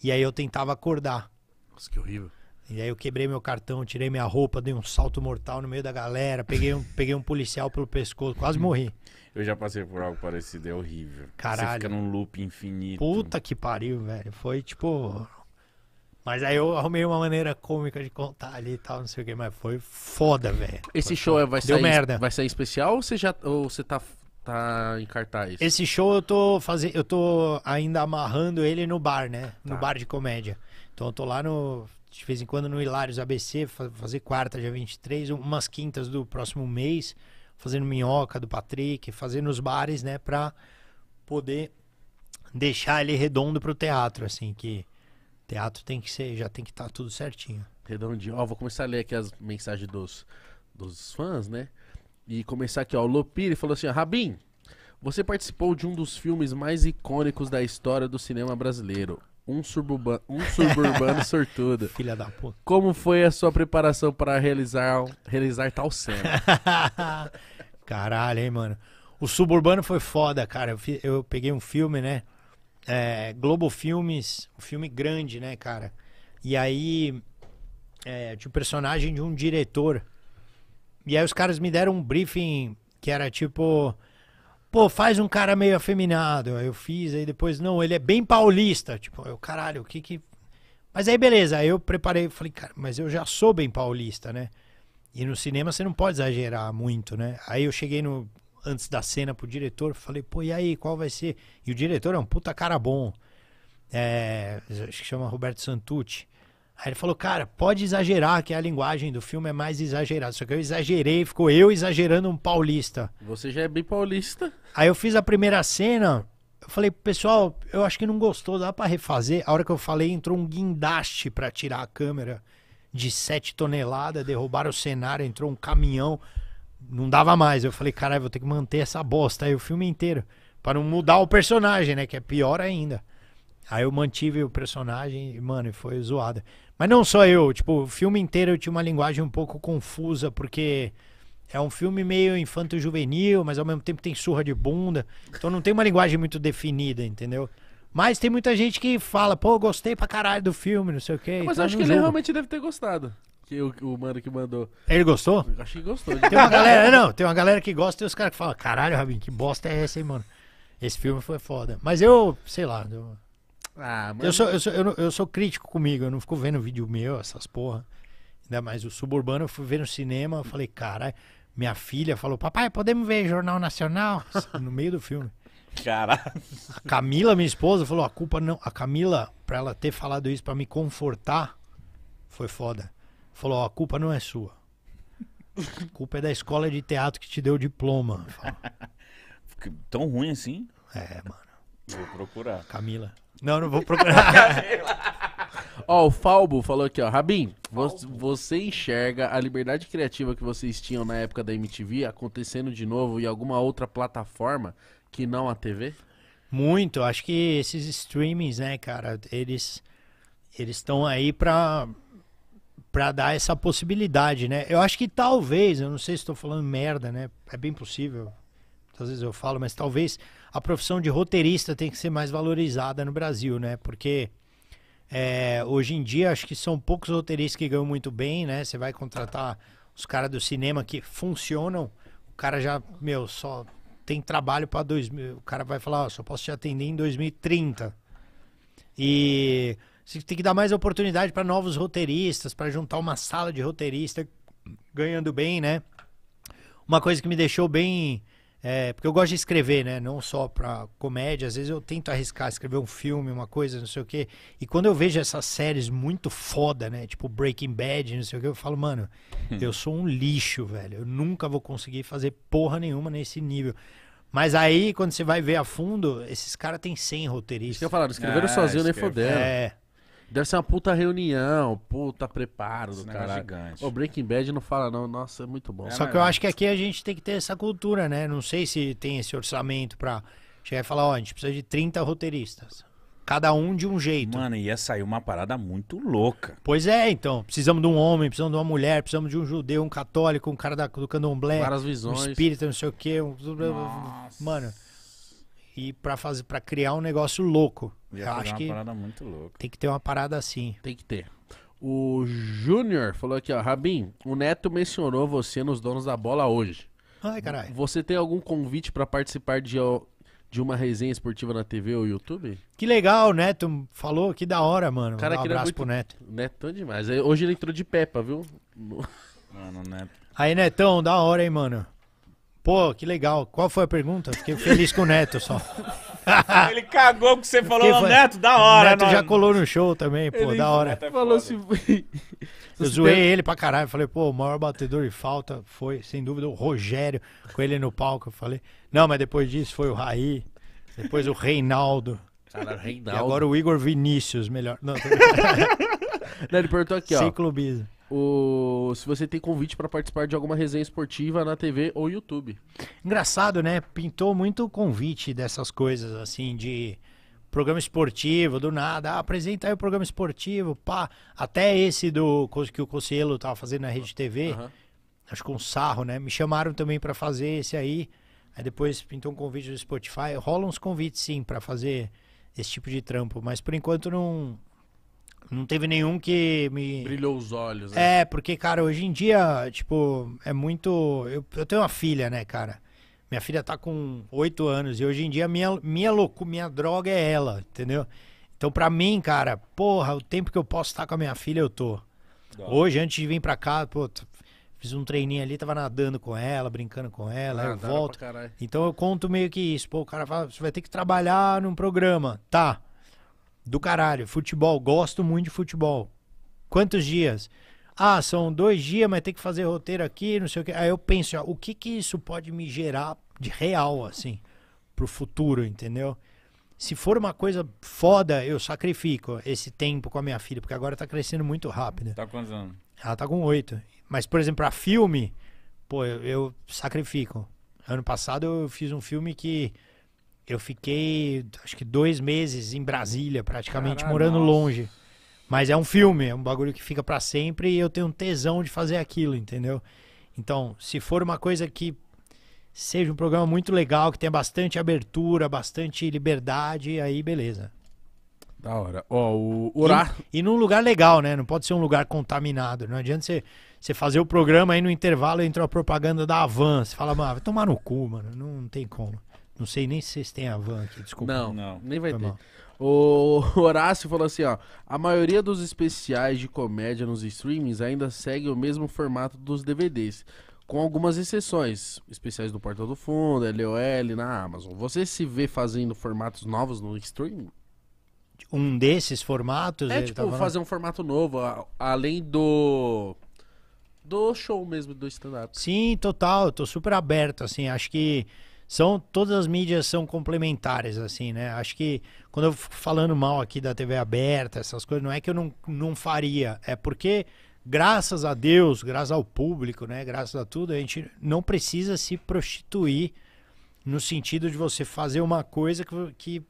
E aí eu tentava acordar. Nossa, que horrível. E aí eu quebrei meu cartão, tirei minha roupa, dei um salto mortal no meio da galera, peguei um, (laughs) peguei um policial pelo pescoço, quase morri. Eu já passei por algo parecido, é horrível. Você Caralho. fica num loop infinito. Puta que pariu, velho. Foi tipo. Mas aí eu arrumei uma maneira cômica de contar ali e tal, não sei o que, mas foi foda, velho. Esse show é- vai Deu sair, merda. vai sair especial ou você já ou você tá, tá em cartaz? Esse show eu tô fazendo. Eu tô ainda amarrando ele no bar, né? No Tá. bar de comédia. Então eu tô lá no. De vez em quando no Hilários ABC, fa- fazer quarta, dia 23, umas quintas do próximo mês, fazendo minhoca do Patrick, fazendo os bares, né? Pra poder deixar ele redondo pro teatro, assim, que teatro tem que ser, já tem que estar tudo certinho. Redondinho. Ó, vou começar a ler aqui as mensagens dos, dos fãs, né? E começar aqui, ó. O Lopiri falou assim, ó, Rabin, você participou de um dos filmes mais icônicos da história do cinema brasileiro. Um, suburba um suburbano (laughs) sortudo. Filha da puta. Como foi a sua preparação para realizar, realizar tal cena? (laughs) Caralho, hein, mano. O Suburbano foi foda, cara. Eu, peguei um filme, né? É, Globo Filmes, um filme grande, né, cara? E aí é, tinha o personagem de um diretor. E aí os caras me deram um briefing que era tipo. Pô, faz um cara meio afeminado. Aí eu fiz, aí depois, não, ele é bem paulista. Tipo, eu, caralho, o que que. Mas aí beleza, aí eu preparei, falei, cara, mas eu já sou bem paulista, né? E no cinema você não pode exagerar muito, né? Aí eu cheguei no antes da cena pro diretor, falei, pô, e aí, qual vai ser? E o diretor é um puta cara bom. É, acho que chama Roberto Santucci. Aí ele falou, cara, pode exagerar, que a linguagem do filme é mais exagerada. Só que eu exagerei, ficou eu exagerando um paulista. Você já é bem paulista. Aí eu fiz a primeira cena, eu falei, pessoal, eu acho que não gostou, dá pra refazer. A hora que eu falei, entrou um guindaste pra tirar a câmera de 7 toneladas, derrubaram o cenário, entrou um caminhão, não dava mais. Eu falei, caralho, vou ter que manter essa bosta aí o filme inteiro, Pra não mudar o personagem, né, que é pior ainda. Aí eu mantive o personagem e, mano, foi zoada. Mas não só eu, tipo, o filme inteiro eu tinha uma linguagem um pouco confusa, porque é um filme meio infanto-juvenil, mas ao mesmo tempo tem surra de bunda. Então não tem uma linguagem muito definida, entendeu? Mas tem muita gente que fala, pô, gostei pra caralho do filme, não sei o quê. Mas eu acho que ele julgo. realmente deve ter gostado. Que o, o mano que mandou. Ele gostou? Eu Acho que gostou. Tem uma galera, não, tem uma galera que gosta e os caras que falam, caralho, Rabin, que bosta é essa, hein, mano? Esse filme foi foda. Mas eu, sei lá, eu, Ah, mas eu, sou, eu, sou, eu, não- eu sou crítico comigo, eu não fico vendo vídeo meu, essas porra. Ainda mais o Suburbano, eu fui ver no cinema, eu falei, caralho, minha filha falou, papai, podemos ver Jornal (laughs) No meio do filme. Caralho. A Camila, minha esposa, falou, a culpa não. A Camila, pra ela ter falado isso pra me confortar, foi foda. Falou, ó, a culpa não é sua. A culpa é da escola de teatro que te deu o diploma. Fica Tão ruim assim? é, mano. Vou procurar. Camila. Não, não vou (laughs) procurar. Ó, o Falbo falou aqui, ó. Rabin, vo- você enxerga a liberdade criativa que vocês tinham na época da MTV acontecendo de novo em alguma outra plataforma que não a TV? Muito. Acho que esses streamings, né, cara, eles eles estão aí pra para dar essa possibilidade, né? Eu acho que talvez, eu não sei se estou falando merda, né? É bem possível. Às vezes eu falo, mas talvez a profissão de roteirista tem que ser mais valorizada no Brasil, né? Porque é, hoje em dia acho que são poucos roteiristas que ganham muito bem, né? Você vai contratar os caras do cinema que funcionam, o cara já, meu, só tem trabalho para 2000. O cara vai falar, só posso te atender em 2030. E você tem que dar mais oportunidade para novos roteiristas, para juntar uma sala de roteirista ganhando bem, né? Uma coisa que me deixou bem. É, porque eu gosto de escrever, né? Não só pra comédia. Às vezes eu tento arriscar, escrever um filme, uma coisa, não sei o quê. E quando eu vejo essas séries muito foda, né? Tipo Breaking Bad, não sei o quê, eu falo, mano, eu sou um lixo, velho. Eu nunca vou conseguir fazer porra nenhuma nesse nível. Mas aí, quando você vai ver a fundo, esses caras têm 100 Isso que roteiristas. eu falaram, escreveram Ah, sozinho nem escreve- fodendo. É. Deve ser uma puta reunião, puta preparo do Esse negócio caralho. gigante. O Breaking Bad não fala não, nossa, é muito bom. É, Só mas que eu é. acho que aqui a gente tem que ter essa cultura, né? Não sei se tem esse orçamento pra chegar e falar, ó, a gente precisa de 30 roteiristas. Cada um de um jeito. Mano, ia sair uma parada muito louca. Pois é, então. Precisamos de um homem, precisamos de uma mulher, precisamos de um judeu, um católico, um cara da- do candomblé, Várias um visões. espírita, não sei o quê. um- Mano, e pra, fazer, pra criar um negócio louco. Ia eu fazer acho uma que parada muito louca. tem que ter uma parada assim. Tem que ter. O Júnior falou aqui, ó. Rabin, o Neto mencionou você nos Donos da Bola hoje. Ai, caralho. Você tem algum convite pra participar de, de uma resenha esportiva na TV ou YouTube? Que legal, o Neto falou, que da hora, mano. Cara, Dá um abraço muito- pro Neto. Netão demais. Aí, Hoje ele entrou de Peppa, viu? No- Mano, né? Aí, Netão, da hora, hein, mano. Pô, que legal. Qual foi a pergunta? Fiquei feliz com o Neto só. (laughs) (laughs) Ele cagou que você falou, Porque "Ô, foi- Neto, da o hora, Neto já nós- colou no show também, pô, Ele da hora. Neto é Falou foda. assim. Eu zoei ele pra caralho. Falei, pô, o maior batedor de falta foi, sem dúvida, o Rogério, com ele no palco. Eu falei, não, mas depois disso foi o Raí, depois o Reinaldo, Cara, e Reinaldo. agora o Igor Vinícius, melhor. Não, tô. (laughs) Não, ele perguntou aqui, ó. sem clubismo. O... Se você tem convite pra participar de alguma resenha esportiva na TV ou YouTube. Engraçado, né? Pintou muito convite dessas coisas, assim, de programa esportivo, do nada. Ah, apresenta aí o programa esportivo, pá. Até esse do que o Conselho tava fazendo na Rede TV. Aham. acho que um sarro, né? Me chamaram também pra fazer esse aí. Aí depois pintou um convite do Spotify. Rola uns convites sim pra fazer esse tipo de trampo, mas por enquanto não não teve nenhum que me Brilhou os olhos, né? É, porque cara, hoje em dia, tipo, é muito eu, eu tenho uma filha, né, cara? Minha filha tá com oito anos e hoje em dia minha minha louco, minha droga é ela, entendeu? Então pra mim, cara, porra, o tempo que eu posso estar com a minha filha eu tô. Hoje, antes de vir pra cá, pô, fiz um treininho ali, tava nadando com ela, brincando com ela, aí Ah, eu volto. Então eu conto meio que isso. Pô, o cara fala, você vai ter que trabalhar num programa. Tá. Do caralho. Futebol, gosto muito de futebol. Quantos dias? Ah, são dois dias, mas tem que fazer roteiro aqui, não sei o que. Aí eu penso, ó, o que que isso pode me gerar de real, assim, pro futuro, entendeu? Se for uma coisa foda, eu sacrifico esse tempo com a minha filha, porque agora tá crescendo muito rápido. Tá quantos anos? Ela tá com oito. Mas, por exemplo, pra filme, pô, eu, eu sacrifico. Ano passado eu fiz um filme que eu fiquei, acho que dois meses em Brasília, praticamente, Caralho, morando nossa. longe. Mas é um filme, é um bagulho que fica pra sempre e eu tenho um tesão de fazer aquilo, entendeu? Então, se for uma coisa que seja um programa muito legal, que tenha bastante abertura, bastante liberdade, aí beleza. Da hora. Ó, o Urá. E num lugar legal, né? Não pode ser um lugar contaminado. Não adianta você, você fazer o programa aí no intervalo entra a propaganda da Avan. Você fala, mano, vai tomar no cu, mano. Não, não tem como. Não sei nem se vocês têm Avan aqui, desculpa. Não, Não. nem vai Foi ter. mal. O Horácio falou assim, ó. A maioria dos especiais de comédia nos streamings ainda segue o mesmo formato dos DVDs. Com algumas exceções. Especiais do Portal do Fundo, LOL, na Amazon. Você se vê fazendo formatos novos no streaming? um desses formatos. É ele tipo tá fazer um formato novo, a- além do. Do show mesmo, do stand-up. Sim, total. Eu tô super aberto, assim. Acho que são todas as mídias são complementares, assim, né? Acho que quando eu fico falando mal aqui da TV aberta, essas coisas, não é que eu não, não faria, é porque graças a Deus, graças ao público, né? Graças a tudo, a gente não precisa se prostituir no sentido de você fazer uma coisa que, que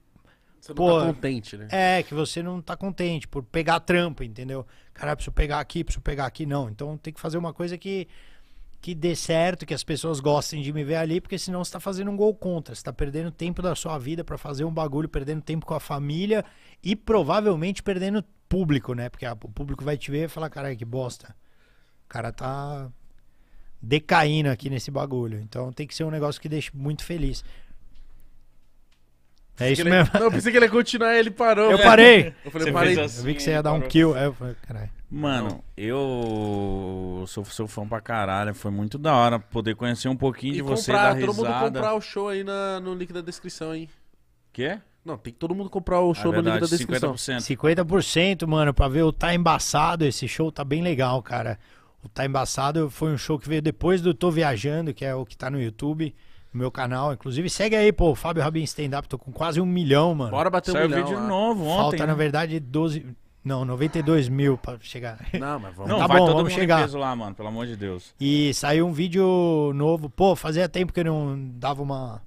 Você não Pô, tá contente, né? é, que você não tá contente por pegar trampo, entendeu? Caralho, preciso pegar aqui, preciso pegar aqui. Não, então tem que fazer uma coisa que, que dê certo, que as pessoas gostem de me ver ali, porque senão você tá fazendo um gol contra. Você tá perdendo tempo da sua vida pra fazer um bagulho, perdendo tempo com a família e provavelmente perdendo público, né? Porque ah, o público vai te ver e falar, caralho, que bosta. O cara tá decaindo aqui nesse bagulho. Então tem que ser um negócio que deixe muito feliz. É isso Ele- mesmo. Não, eu pensei que ele ia continuar, ele parou. Eu parei. Eu falei, Você parei. fez Eu vi que você ia dar um kill. Aí eu falei, caralho. Mano, eu sou seu fã pra caralho. Foi muito da hora poder conhecer um pouquinho E de você, comprar, dar todo mundo comprar o show aí na- no link da descrição, hein? Quê? Não, tem que todo mundo comprar o É show no link da verdade, descrição. 50%. 50%, mano, pra ver o Tá Embaçado. Esse show tá bem legal, cara. O Tá Embaçado foi um show que veio depois do Tô Viajando, que é o que tá no YouTube, no meu canal. Inclusive, segue aí, pô, Fábio Rabin Stand Up. Tô com quase um milhão, mano. Bora bater um Saiu milhão vídeo lá. novo ontem. Falta, né? na verdade, 12. Não, 92 mil pra chegar. Não, mas vamos. Não, Tá vai bom, todo vamos mundo chegar. em peso lá, mano, pelo amor de Deus. E saiu um vídeo novo. Pô, fazia tempo que eu não dava uma,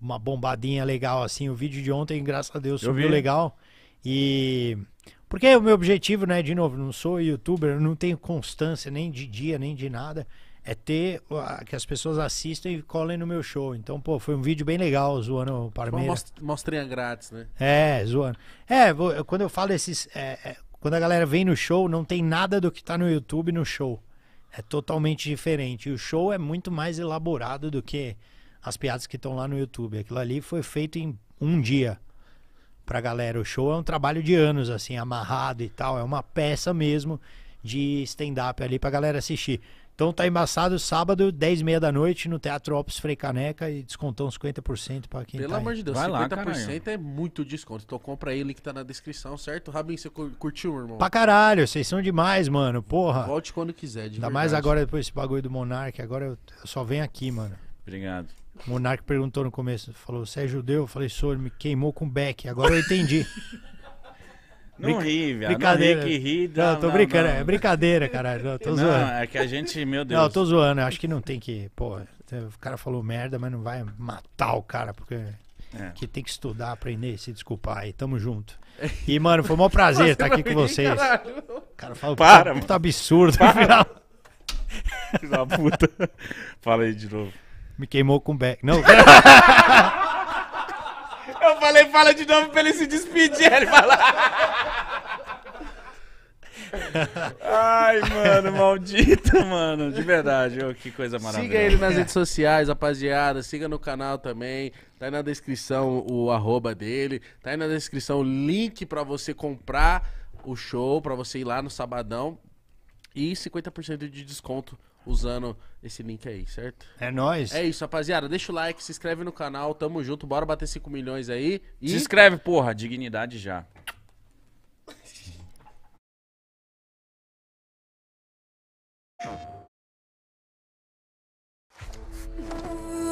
uma bombadinha legal assim. O vídeo de ontem, graças a Deus, Eu subiu vi. legal. E. Porque o meu objetivo, né, de novo, não sou youtuber, eu não tenho constância nem de dia, nem de nada. É ter que as pessoas assistam e colhem no meu show. Então, pô, foi um vídeo bem legal zoando o Parmeira. most- mostrinha grátis, né? É, zoando. É, vou- quando eu falo esses. é, é, quando a galera vem no show, não tem nada do que tá no YouTube no show. É totalmente diferente. E o show é muito mais elaborado do que as piadas que estão lá no YouTube. Aquilo ali foi feito em um dia pra galera. O show é um trabalho de anos, assim, amarrado e tal. É uma peça mesmo de stand-up ali pra galera assistir. Então tá embaçado sábado, 10 e meia da noite, no Teatro Opus Frei Caneca e descontão 50% pra quem Pelo tá amor de Deus, Vai lá, 50% é muito desconto. Então compra aí, link tá na descrição, certo? Rabin, você cur- curtiu, irmão? Pra caralho, vocês são demais, mano. Porra. Volte quando quiser, de Ainda mais verdade. agora depois desse bagulho do Monark. Agora eu, eu só venho aqui, mano. Obrigado. O Monark perguntou no começo, falou, você é judeu? Eu falei, sou, ele me queimou com Beck. Agora eu entendi. (laughs) Não Brinca- ri, viado. brincadeira. Não ri que ri. não, Não, tô não, brincando, não. é brincadeira, caralho. Não, tô Não, zoando. é que a gente, meu Deus. Não, tô zoando. Eu acho que não tem que. Pô, o cara falou merda, mas não vai matar o cara, porque É. que tem que estudar, aprender, se desculpar aí. Tamo junto. E, mano, foi um maior (laughs) prazer estar aqui com vocês. O cara falou, Para, puta, puta absurdo. final. (laughs) Filho da puta. Fala aí de novo. Me queimou com Beck. Não, Eu (laughs) falei, fala de novo pra ele se despedir. Ele fala. Ai, mano, maldito, mano. De verdade, ô, que coisa maravilhosa. Siga ele nas redes sociais, rapaziada. Siga no canal também. Tá aí na descrição o arroba dele. Tá aí na descrição o link pra você comprar o show, pra você ir lá no sabadão. E 50% de desconto usando esse link aí, certo? é nóis. É isso, rapaziada. Deixa o like, se inscreve no canal. Tamo junto. Bora bater 5 milhões aí. E Se inscreve, porra, dignidade já.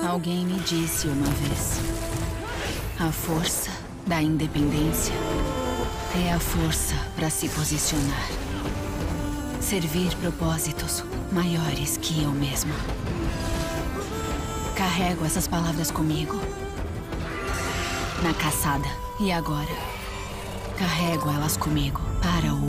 Alguém me disse uma vez: a força da independência é a força para se posicionar. Servir propósitos maiores que eu mesma. Carrego essas palavras comigo. Na caçada. E agora? Carrego elas comigo para o